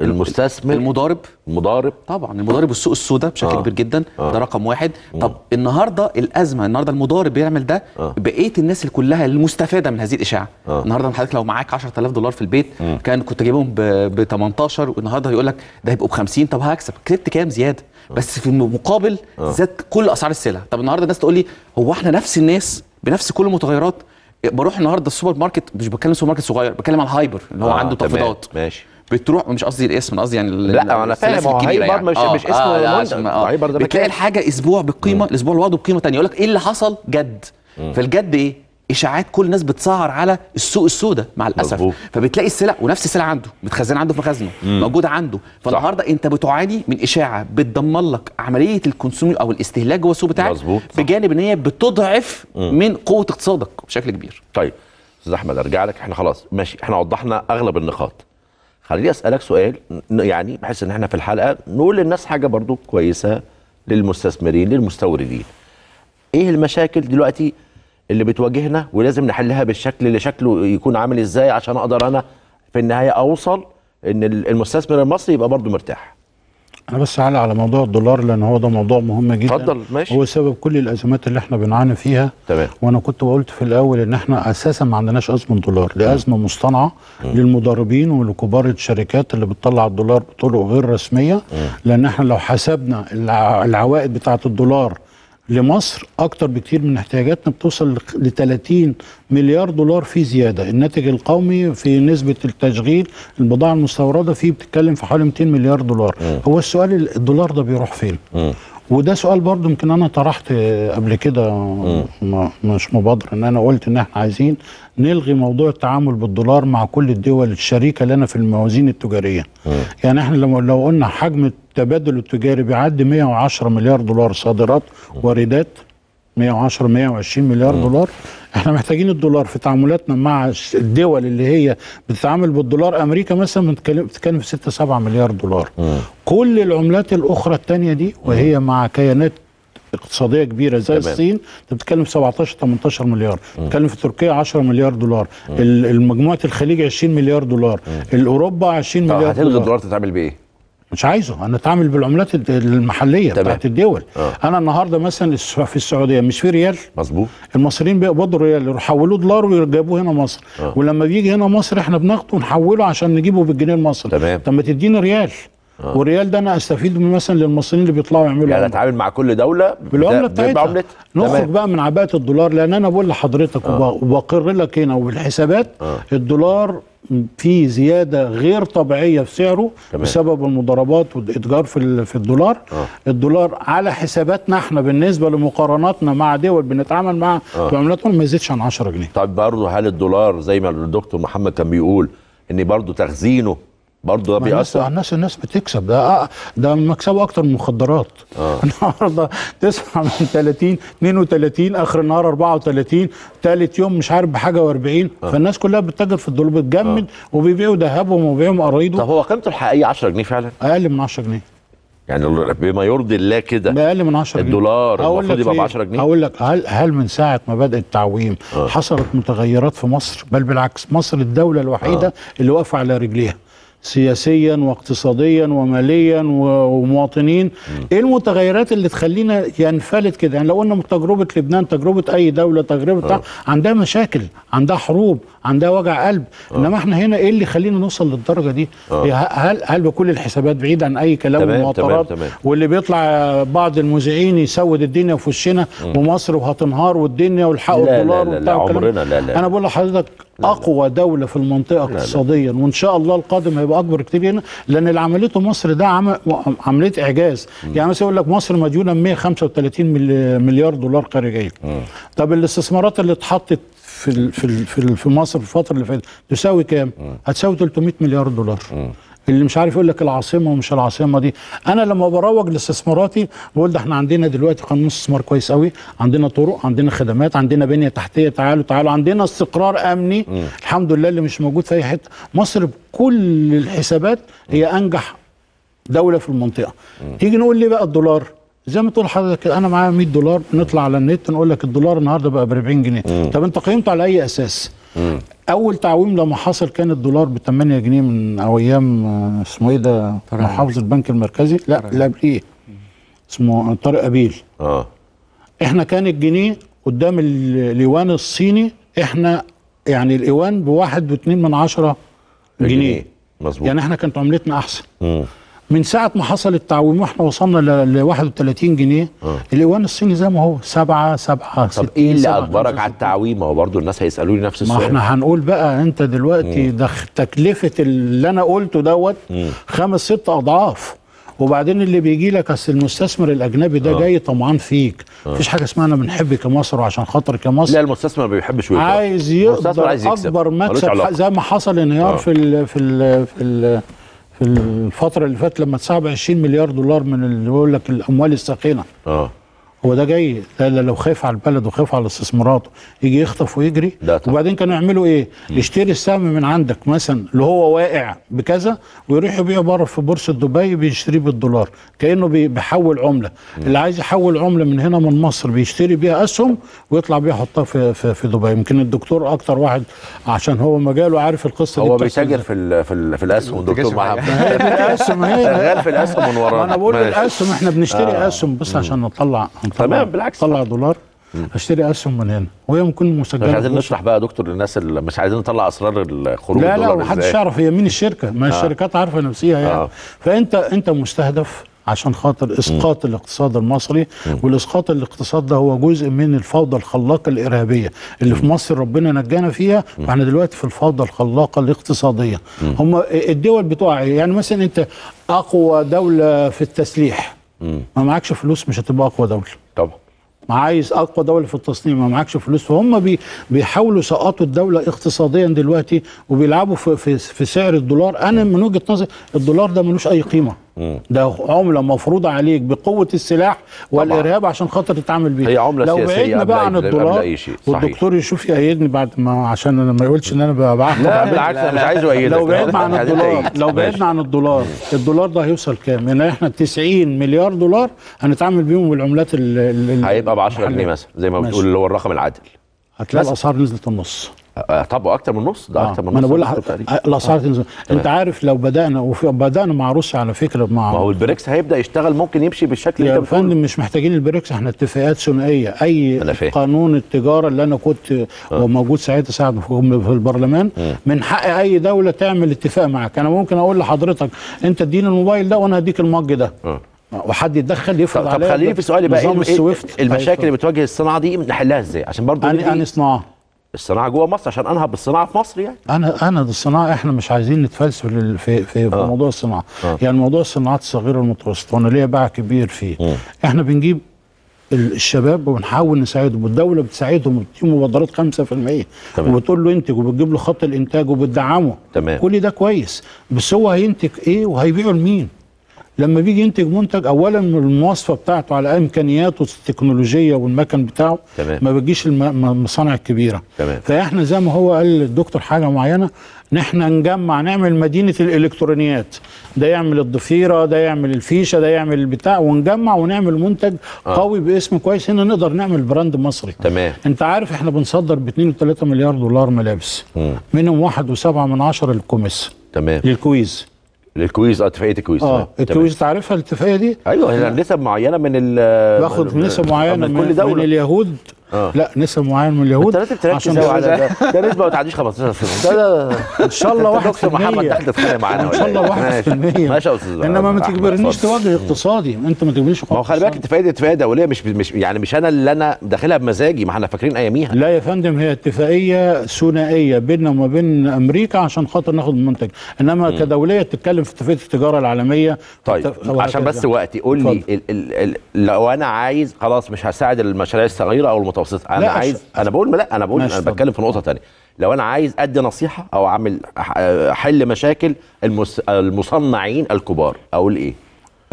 المستثمر. المضارب. المضارب. طبعا المضارب السوق السوداء بشكل آه. كبير جدا آه. ده رقم واحد. طب النهارده الأزمة النهارده المضارب بيعمل ده آه. بقية الناس اللي كلها المستفادة من هذه الإشاعة. آه. النهارده حضرتك لو معاك 10000 دولار في البيت كان كنت جايبهم ب 18 والنهاردة هيقول لك ده هيبقوا ب 50 طب هكسب. كسبت كام زيادة؟ بس في المقابل زاد كل أسعار السلع. طب النهارده الناس تقول لي هو إحنا نفس الناس بنفس كل المتغيرات؟ بروح النهارده السوبر ماركت مش بتكلم سوبر ماركت صغير بتكلم على ال hyper اللي هو آه، عنده. تخفيضات ماشي. بتروح مش قصدي الاسم أنا قصدي يعني لا، أنا فاهم، الكبيرة hyper مش- مش اسم لا، منتج. عشان- آه. hyper ده بتلاقي. الحاجة أسبوع بقيمة الأسبوع اللي بعده بقيمة ثانية يقول لك إيه اللي حصل؟ جد. فالجد إيه؟ إشاعات كل الناس بتسهر على السوق السوداء مع الأسف. مظبوط. فبتلاقي السلع ونفس السلع عنده متخزنه عنده في مخازنه موجوده عنده. فالنهاردة أنت بتعاني من إشاعة بتدمر لك عملية ال consume أو الاستهلاك جوه السوق بتاعك مظبوط. صح. بجانب إن هي بتضعف من قوة اقتصادك بشكل كبير. طيب أستاذ أحمد أرجع لك. إحنا خلاص ماشي. إحنا وضحنا أغلب النقاط. خليني أسألك سؤال يعني بحيث إن إحنا في الحلقة نقول للناس حاجة برضو كويسة للمستثمرين للمستوردين. إيه المشاكل دلوقتي اللي بتواجهنا ولازم نحلها بالشكل اللي شكله يكون عامل إزاي عشان أقدر أنا في النهاية أوصل إن ال- المستثمر المصري يبقى برضو مرتاح؟ أنا بس على على موضوع الدولار لأن هو ده موضوع مهم جدا. اتفضل، ماشي. هو سبب كل الأزمات اللي إحنا بنعاني فيها. تمام. وأنا كنت قلت في الأول إن إحنا أساسا ما عندناش أزمة دولار. دي أزمة مصطنعة للمضاربين ولكبار الشركات اللي بتطلع الدولار بطرق غير رسمية. لأن إحنا لو حسبنا الع- العوائد بتاعة الدولار لمصر أكتر بكتير من احتياجاتنا بتوصل ل 30 مليار دولار في زيادة. الناتج القومي في نسبة التشغيل البضاعة المستوردة فيه بتتكلم في حوالي 200 مليار دولار. هو السؤال الدولار ده بيروح فين؟ وده سؤال برضو يمكن أنا طرحت قبل كده مش مبادرة إن أنا قلت إن إحنا عايزين نلغي موضوع التعامل بالدولار مع كل الدول الشريكة لنا في الموازين التجارية. يعني إحنا لو لو قلنا حجم التبادل التجاري بيعدي 110 مليار دولار صادرات واردات 110 120 مليار دولار. إحنا محتاجين الدولار في تعاملاتنا مع الدول اللي هي بتتعامل بالدولار. أمريكا مثلا بتتكلم في 6 7 مليار دولار. كل العملات الأخرى التانية دي وهي مع كيانات اقتصادية كبيرة زي تمام. الصين انت بتتكلم في 17 18 مليار. بتتكلم في تركيا 10 مليار دولار. المجموعة الخليج 20 مليار دولار. الأوروبا 20 طب مليار هتلغي دولار. الدولار تتعمل بإيه؟ مش عايزه أنا اتعامل بالعملات المحلية تمام. بتاعت الدول آه. أنا النهارده مثلا في السعودية مش في ريال مظبوط المصريين بيقبضوا ريال يروحوا يحولوه دولار ويجيبوه هنا مصر آه. ولما بيجي هنا مصر إحنا بناخده ونحوله عشان نجيبه بالجنيه المصري تمام. طب ما تديني ريال والريال ده أنا أستفيد من مثلا للمصريين اللي بيطلعوا يعملوا يعني. أتعامل مع كل دولة بالعملة بتا- بتاعتها نخرج. بقى من عباءة الدولار لأن أنا بقول لحضرتك وب- وبقر لك هنا وبالحسابات آه. الدولار في زيادة غير طبيعية في سعره تمام. بسبب المضاربات والإتجار في في الدولار آه. الدولار على حساباتنا إحنا بالنسبة لمقارناتنا مع دول بنتعامل مع آه. بعملاتهم ما يزيدش عن 10 جنيه طب برضه هل الدولار زي ما الدكتور محمد كان بيقول إن برضه تخزينه برضه ده بيأثر. الناس الناس بتكسب. ده آه، ده مكسبه أكتر من المخدرات آه. النهارده تسمع من 30 32 آخر النهار 34 ثالث يوم مش عارف بحاجة و40 فالناس كلها بتتاجر في الدولار بتجمد وبيبيعوا ذهبهم وبيبيعوا طب اراضيهم هو قيمته الحقيقية 10 جنيه فعلا؟ أقل من 10 جنيه. يعني بما يرضي الله كده بأقل من 10 جنيه. الدولار المفروض يبقى ب ليه؟ 10 جنيه؟ أقول لك هل هل من ساعة ما بدا التعويم آه. حصلت متغيرات في مصر؟ بل بالعكس مصر الدولة الوحيدة آه. اللي واقفة على رجليها. سياسيا واقتصاديا وماليا ومواطنين. إيه المتغيرات اللي تخلينا ينفلت كده؟ يعني لو قلنا تجربة لبنان تجربة أي دولة تجربة بتاع عندها مشاكل عندها حروب عندها وجع قلب. إنما إحنا هنا إيه اللي يخلينا نوصل للدرجة دي؟ هي هل هل بكل الحسابات بعيد عن أي كلام تمام، ومواطرات تمام، تمام. واللي بيطلع بعض المذيعين يسود الدنيا في وشنا ومصر وهتنهار والدنيا لا، لا، الدولار لا، لا، وبتاع والكلام عمرنا لا، لا. أنا بقول لحضرتك أقوى دولة في المنطقة اقتصاديا وإن شاء الله القادم هيبقى أكبر كتير هنا لأن اللي عملته مصر ده عمل عملية إعجاز. يعني مثلا يقول لك مصر مديونة 135 مل- مليار دولار خارجية. طب الاستثمارات اللي اتحطت في في في مصر في الفترة اللي فاتت تساوي كام؟ هتساوي 300 مليار دولار. اللي مش عارف يقول لك العاصمة ومش العاصمة دي. أنا لما بروج لاستثماراتي بقول ده إحنا عندنا دلوقتي قانون استثمار كويس قوي. عندنا طرق عندنا خدمات عندنا بنية تحتية تعالوا تعالوا. عندنا استقرار أمني. الحمد لله اللي مش موجود في أي حتة. مصر بكل الحسابات هي أنجح دولة في المنطقة. تيجي نقول ليه بقى الدولار؟ زي ما تقول حضرتك كده، أنا معايا 100 دولار نطلع على النت نقول لك الدولار النهارده بقى ب 40 جنيه طب أنت قيمته على أي أساس؟ أول تعويم لما حصل كان الدولار ب 8 جنيه من أو أيام آه، اسمه إيه ده؟ محافظ البنك المركزي. لا لا قبليه اسمه طارق أبيل. آه. إحنا كان الجنيه قدام ال- الايوان الصيني إحنا يعني الايوان بواحد واتنين من عشرة جنيه. مظبوط. يعني إحنا كانت عملتنا أحسن. مم. من ساعة ما حصل التعويم وإحنا وصلنا ل ل 31 جنيه آه. الإيوان الصيني زي ما هو سبعة سبعة طب ستين، إيه اللي أجبرك على التعويم؟ ما هو برضه الناس هيسألوني نفس ما السؤال. إحنا هنقول بقى انت دلوقتي ده تكلفة اللي أنا قلته دوت خمس ست أضعاف. وبعدين اللي بيجي لك أصل المستثمر الأجنبي ده آه. جاي طمعان فيك. مفيش حاجة اسمها أنا بنحبك يا مصر وعشان خاطرك يا لا المستثمر ما بيحبش ويخسر عايز يقدر عايز يكسب. أكبر مكسب. زي ما حصل انهيار آه. في ال في ال في ال في الفترة اللي فاتت لما اتسحب 20 مليار دولار من اللي بيقول لك الأموال الساخنه آه. هو ده جاي لا لا لو خايف على البلد وخايف على استثماراته يجي يخطف ويجري. ده طبعا. وبعدين كانوا يعملوا إيه؟ يشتري السهم من عندك مثلا اللي هو واقع بكذا ويروح يبيعه بره في بورصة دبي بيشتريه بالدولار كأنه بي- بيحول عملة. اللي عايز يحول عملة من هنا من مصر بيشتري بيها أسهم ويطلع بيها يحطها في في, في دبي. يمكن الدكتور أكتر واحد عشان هو مجاله عارف القصة دي هو بيتاجر. في ال في, ال في الأسهم دكتور. محمد. الاسهم هي. شغال في الأسهم من ورا أنا بقول. الأسهم إحنا بنشتري أسهم بس عشان نطلع تمام، بالعكس. نطلع دولار اشتري اسهم من هنا. وهي ممكن مسجله مش عايزين نشرح بقى يا دكتور للناس اللي مش عايزين نطلع أسرار الخروج لا لا ومحدش. يعرف هي مين الشركة ما الشركات عارفة نفسها يعني. آه. فأنت أنت مستهدف عشان خاطر إسقاط الاقتصاد المصري والإسقاط الاقتصاد ده هو جزء من الفوضى الخلاقة الإرهابية اللي في مصر ربنا نجانا فيها وإحنا دلوقتي في الفوضى الخلاقة الاقتصادية. هم الدول بتوع يعني مثلا أنت أقوى دولة في التسليح ما معكش فلوس مش هتبقى أقوى دولة. عايز أقوى دولة في التصنيع ما معكش فلوس. فهم بي بيحاولوا يسقطوا الدولة اقتصاديا دلوقتي وبيلعبوا في في, في سعر الدولار. أنا من وجهة نظري الدولار ده ملوش أي قيمة. ده عملة مفروضة عليك بقوة السلاح والإرهاب عشان خاطر تتعامل بيها هي عملة لو سياسية بعدنا بقى عن الدولار. والدكتور يشوف يأيدني بعد ما عشان أنا ما يقولش إن أنا بعرف لا بالعكس أنا مش عايز اؤيدك لو بعدنا عن الدولار. لو. بعدنا عن الدولار الدولار ده هيوصل كام؟ يعني إحنا 90 مليار دولار هنتعامل بيهم بالعملات ال- ال- ال- هيبقى ب 10 جنيه. مثلا زي ما. بتقول اللي هو الرقم العادل هتلاقي. الأسعار نزلت النص طب أكتر من نص ده آه، أكتر من نص أنا بقول تقريباً. الاسعار تنزل أنت. عارف لو بدأنا وفي بدأنا مع روسيا على فكرة مع ما هو البريكس هيبدأ يشتغل ممكن يمشي بالشكل اللي يا أنت بتقوله فندم مش محتاجين البريكس إحنا اتفاقات ثنائية أي. قانون التجارة اللي أنا كنت وموجود ساعتها ساعد في البرلمان من حق أي دولة تعمل اتفاق معاك أنا ممكن أقول لحضرتك أنت اديني الموبايل ده وأنا هديك ال mug ده آه. وحد يتدخل يفرض طب, طب خليني في سؤالي بقى إيه إيه المشاكل اللي. بتواجه الصناعة دي نحلها إزاي عشان برضه أنا ندي صناعة الصناعة جوه مصر عشان انهض بالصناعه في مصر يعني أنا أنا الصناعة إحنا مش عايزين نتفلسف في في, في آه. موضوع الصناعة آه. يعني موضوع الصناعات الصغيرة والمتوسطة وأنا ليا باع كبير فيه مم. إحنا بنجيب ال- الشباب وبنحاول نساعدهم والدولة بتساعدهم وبتديهم مبادرات 5% تمام. وبتقول له انتج وبتجيب له خط الإنتاج وبتدعمه تمام. كل ده كويس بس هو هينتج إيه وهيبيعه لمين لما بيجي ينتج منتج اولا المواصفة بتاعته على إمكانياته التكنولوجية والمكن بتاعه تمام. ما بتجيش الم- الم- المصانع الكبيره تمام. فإحنا زي ما هو قال الدكتور حاجة معينة ان إحنا نجمع نعمل مدينة الإلكترونيات. ده يعمل الضفيرة ده يعمل الفيشة ده يعمل البتاع ونجمع ونعمل منتج آه. قوي باسم كويس. هنا نقدر نعمل brand مصري. تمام. أنت عارف إحنا بنصدر ب 2.3 مليار دولار ملابس. مم. منهم 1.7 من عشرة للكويز. تمام. للكويز. الكويز آه اتفاقية الكويز. آه. الكويز تعرفها الاتفاقية دي؟ أيوه هي نسب معينة من ال باخد نسب معينة من من, كل من دولة. اليهود. آه. لا نسب معينه من اليهود انت لازم تركز على ده. ده نسبة ما تعديش 15% ده إن شاء الله أنت دكتور 1% محمد تحت تتخانق معانا إن شاء الله إيه؟ 1% ماشي. يا أستاذ إنما ما تجبرنيش. توجه اقتصادي. أنت ما تجبرنيش ما هو خلي بالك اتفاقيه اتفاقية دولية مش مش يعني مش أنا اللي أنا داخلها بمزاجي. ما إحنا فاكرين أياميها. لا يا فندم هي اتفاقية ثنائية بيننا وما بين أمريكا عشان خاطر ناخد المنتج. إنما كدولية تتكلم في اتفاقية التجارة العالمية طيب. عشان بس وقتي. قول لي لو أنا عايز خلاص مش هساعد المشاريع الصغيرة أو المتوسطه أنا لا، عايز عشان- أنا بقول لا أنا بقول أنا. بتكلم في نقطة تانية. لو أنا عايز أدي نصيحة أو أعمل حل مشاكل المس المصنعين الكبار أقول إيه؟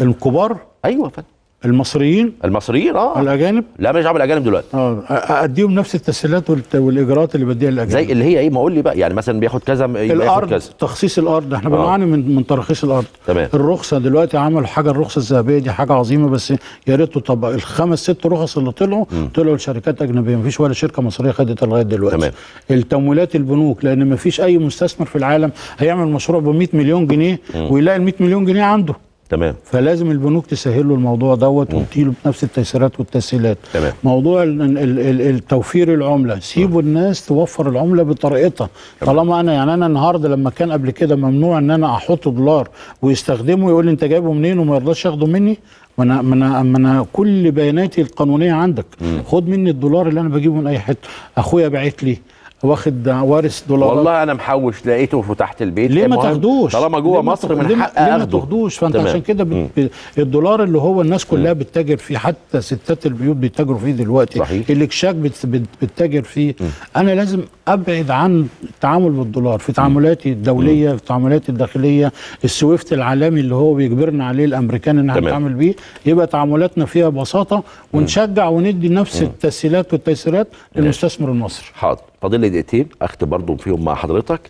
الكبار؟ أيوه فندم المصريين؟ المصريين آه. الأجانب؟ لا ماليش دعوة بالأجانب دلوقتي. آه أديهم نفس التسهيلات والإجراءات اللي بديها للاجانب زي اللي هي إيه؟ ما قول لي بقى. يعني مثلا بياخد كذا الأرض كذا. تخصيص الأرض. إحنا آه. بنعاني من من تراخيص الأرض. تمام. الرخصة دلوقتي عملوا حاجة الرخصة الذهبية دي حاجة عظيمة بس يا ريت تطبق الخمس ست رخص اللي طلعوا طلعوا لشركات أجنبية. مفيش ولا شركة مصرية خدتها لغاية دلوقتي. تمام. التمويلات البنوك لأن مفيش أي مستثمر في العالم هيعمل مشروع ب 100 مليون جنيه ويلاقي ال 100 مليون جنيه عنده. تمام. فلازم البنوك تسهل له الموضوع دوت وتديله بنفس التيسيرات والتسهيلات. تمام. موضوع ال- ال- ال- التوفير العملة. سيبوا الناس توفر العملة بطريقتها. طالما أنا يعني أنا النهارده لما كان قبل كده ممنوع إن أنا أحط دولار ويستخدمه يقول لي أنت جايبه منين وما يرضاش ياخده مني ما أنا ما أنا ما أنا كل بياناتي القانونية عندك. خد مني الدولار اللي أنا بجيبه من أي حتة. أخويا باعت لي. واخد وارث دولارات. والله أنا محوش لقيته في تحت البيت. ليه ما تاخدوش؟ طالما جوه مصر من حق ليه ما أخده. تاخدوش؟ فأنت تمام. عشان كده. بت... الدولار اللي هو الناس كلها بتتاجر فيه حتى ستات البيوت بيتاجروا فيه دلوقتي. صحيح. الاكشاك بت... بت... بتتاجر فيه. أنا لازم أبعد عن التعامل بالدولار. في تعاملاتي الدولية في تعاملاتي الداخلية السويفت العالمي اللي هو بيجبرنا عليه الأمريكان إن إحنا. نتعامل بيه يبقى تعاملاتنا فيها بساطه ونشجع وندي نفس التسهيلات والتيسيرات للمستثمر المصري. حاضر. فاضل لي دقيقتين اختم برضو فيهم مع حضرتك.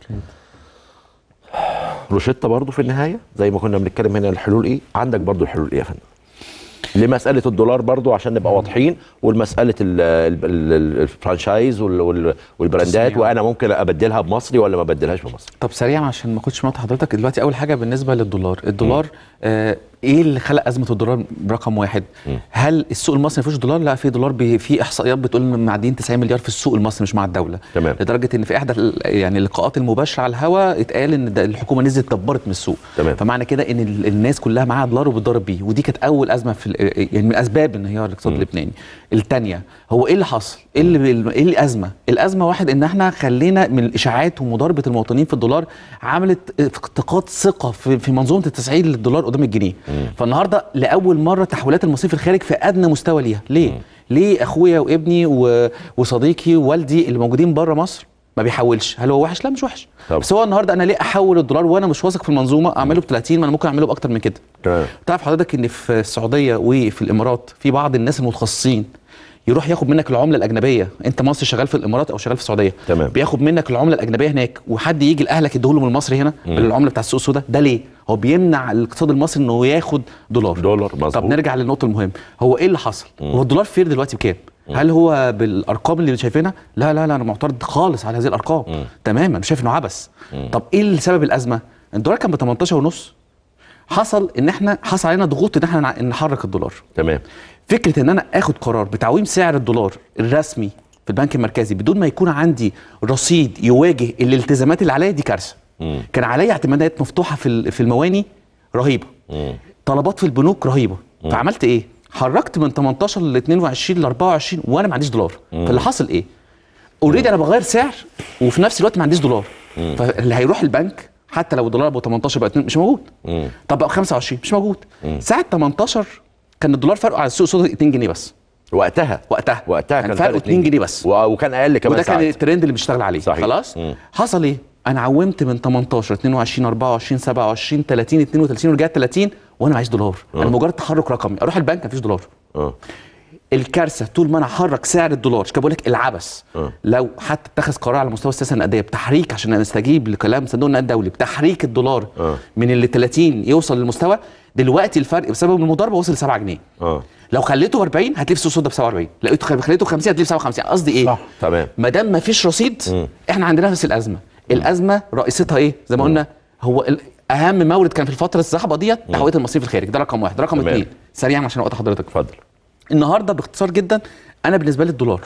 روشتة برضو في النهاية زي ما كنا بنتكلم هنا الحلول إيه؟ عندك برضو الحلول إيه يا فندم؟ لمسألة الدولار برضو عشان نبقى واضحين والمسألة ال- ال- ال- الفرانشايز وال- وال- والبراندات. وأنا ممكن أبدلها بمصري ولا ما أبدلهاش بمصري؟ طب سريعا عشان ما أخدش وقت حضرتك دلوقتي أول حاجة بالنسبة للدولار الدولار آه إيه اللي خلق أزمة الدولار رقم واحد؟ هل السوق المصري ما فيهوش دولار؟ لا في دولار في إحصائيات بتقول إن معديين 90 مليار في السوق المصري مش مع الدولة. تمام. لدرجة إن في احدى يعني اللقاءات المباشرة على الهواء اتقال إن الحكومة نزلت دبرت من السوق. تمام. فمعنى كده إن ال- الناس كلها معاها دولار وبتضرب بيه ودي كانت أول أزمة في يعني من أسباب انهيار الاقتصاد اللبناني. الثانية هو إيه اللي حصل؟ إيه اللي إيه الازمه الأزمة واحد إن إحنا خلينا من الاشاعات ومضاربة المواطنين في الدولار عملت افتقاد ثقة في, في منظومة التسعير للدولار قدام الجنيه. فالنهاردة لأول مرة تحويلات المصريين في الخارج في أدنى مستوى ليها. ليه؟ ليه أخويا وابني وصديقي ووالدي اللي موجودين بره مصر ما بيحولش. هل هو وحش؟ لا مش وحش. طبعا. بس هو النهارده أنا ليه أحول الدولار وأنا مش واثق في المنظومة؟ أعمله ب 30 ما أنا ممكن أعمله بأكتر من كده. تمام. تعرف حضرتك إن في السعودية وفي الإمارات في بعض الناس المتخصصين يروح ياخد منك العملة الأجنبية. أنت مصري شغال في الإمارات أو شغال في السعودية. تمام. بياخد منك العملة الأجنبية هناك وحد يجي لأهلك يديهوله من المصري هنا بالعملة بتاع السوق السوداء. ده ليه؟ هو بيمنع الاقتصاد المصري إنه ياخد دولار. دولار مظبوط. طب نرجع للنقطة المهمة. هو إيه اللي حصل؟ هو الدولار فير دلوقتي بكام؟ هل هو بالأرقام اللي شايفينها؟ لا لا لا أنا معترض خالص على هذه الأرقام. تماما شايف إنه عبث. طب إيه سبب الأزمة؟ الدولار كان ب 18 ونص. حصل إن إحنا حصل علينا ضغوط إن إحنا نحرك الدولار. تمام. فكرة إن أنا آخد قرار بتعويم سعر الدولار الرسمي في البنك المركزي بدون ما يكون عندي رصيد يواجه الالتزامات اللي عليا دي كارثة. مم. كان عليا اعتمادات مفتوحة في في المواني رهيبة. مم. طلبات في البنوك رهيبة. فعملت إيه؟ حركت من 18 ل 22 ل 24 وأنا ما عنديش دولار. فاللي حاصل إيه؟ اوريدي أنا بغير سعر وفي نفس الوقت ما عنديش دولار. فاللي هيروح البنك حتى لو الدولار ب 18 بقى 2 مش موجود. مم. طب بقى 25 مش موجود. ساعة 18 كان الدولار فرقه على السوق السوداء 2 جنيه بس. وقتها؟ وقتها. وقتها كان كان فرقه فرق 2 جنيه بس. وكان أقل كمان وده كان. الترند اللي بنشتغل عليه. صحيح. خلاص؟ مم. حصل إيه؟ أنا عومت من 18 22 24 27 30 32 ورجعت 30 وأنا معيش دولار. أنا مجرد تحرك رقمي. أروح البنك مفيش دولار. آه. الكارثة طول ما أنا احرك سعر الدولار كده بقول لك العبث. آه. لو حتى اتخذ قرار على مستوى السياسة النقدية بتحريك عشان نستجيب لكلام صندوق النقد الدولي بتحريك الدولار آه. من اللي 30 يوصل للمستوى دلوقتي الفرق بسبب المضاربة وصل ل 7 جنيه. آه. لو خليته ب 40 هتلاقيه في السوق ب 47 لقيته خليته ب 50 هتلاقيه ب 57 قصدي إيه؟ صح. تمام. ما دام ما فيش رصيد مم. إحنا عندنا نفس الأزمة. الأزمة رئيستها إيه؟ زي ما قلنا هو أهم مورد كان في الفترة الصعبه ديت تحويل المصريين في الخارج. ده رقم واحد. رقم. اثنين سريعا عشان وقت حضرتك. اتفضل. النهارده باختصار جدا أنا بالنسبة لي الدولار.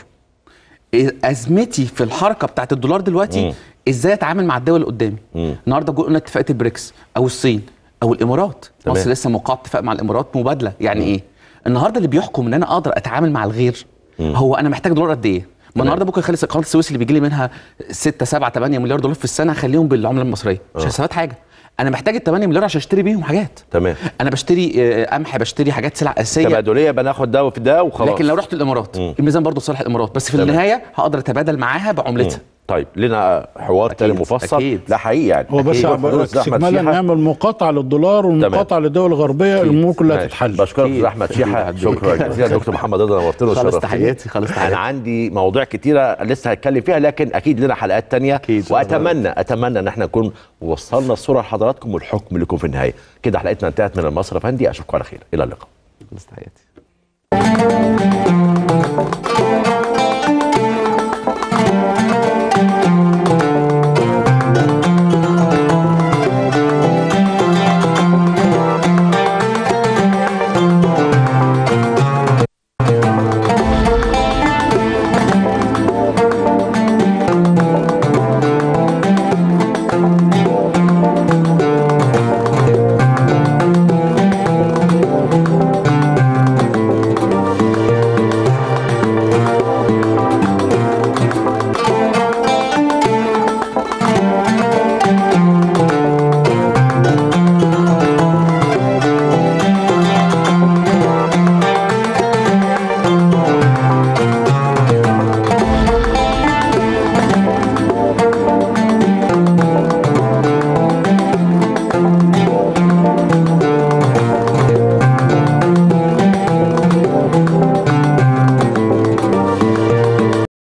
إيه أزمتي في الحركة بتاعت الدولار دلوقتي مم. إزاي أتعامل مع الدول اللي قدامي؟ مم. النهارده قلنا اتفاقية البريكس أو الصين أو الإمارات. تمام. مصر لسه موقعة اتفاق مع الإمارات مبادلة. يعني إيه؟ النهارده اللي بيحكم إن أنا أقدر أتعامل مع الغير هو أنا محتاج دولار قد إيه؟ ما النهارده ممكن اخلي قناه السويس اللي بيجي لي منها 6 7 8 مليار دولار في السنة اخليهم بالعملة المصرية مش هستفاد حاجة. أنا محتاج ال 8 مليار عشان أشتري بيهم حاجات. تمام. أنا بشتري آه، قمح بشتري حاجات سلع أساسية. تبادلية بناخد ده وفي ده وخلاص. لكن لو رحت الإمارات مم. الميزان برضه صالح الإمارات. بس في تمام. النهاية هقدر أتبادل معاها بعملتها. طيب لنا حوار تاني مفصل. أكيد. لا حقيقي يعني. هو بس استكمالا. نعمل مقاطعة للدولار والمقاطعه للدول الغربية الأمور كلها. تتحل. بشكرك. أستاذ أحمد شيحة. شكرا جزيلا. دكتور محمد رضا نورتنا وشرفتني. تحياتي، خالص تحياتي. أنا عندي مواضيع كتيرة لسه هتكلم فيها لكن أكيد لنا حلقات تانية. وأتمنى أتمنى إن إحنا نكون وصلنا الصورة لحضراتكم والحكم لكم في النهاية. كده حلقتنا انتهت من المصرف. عندي أشوفكم على خير. إلى اللقاء. خالص تحياتي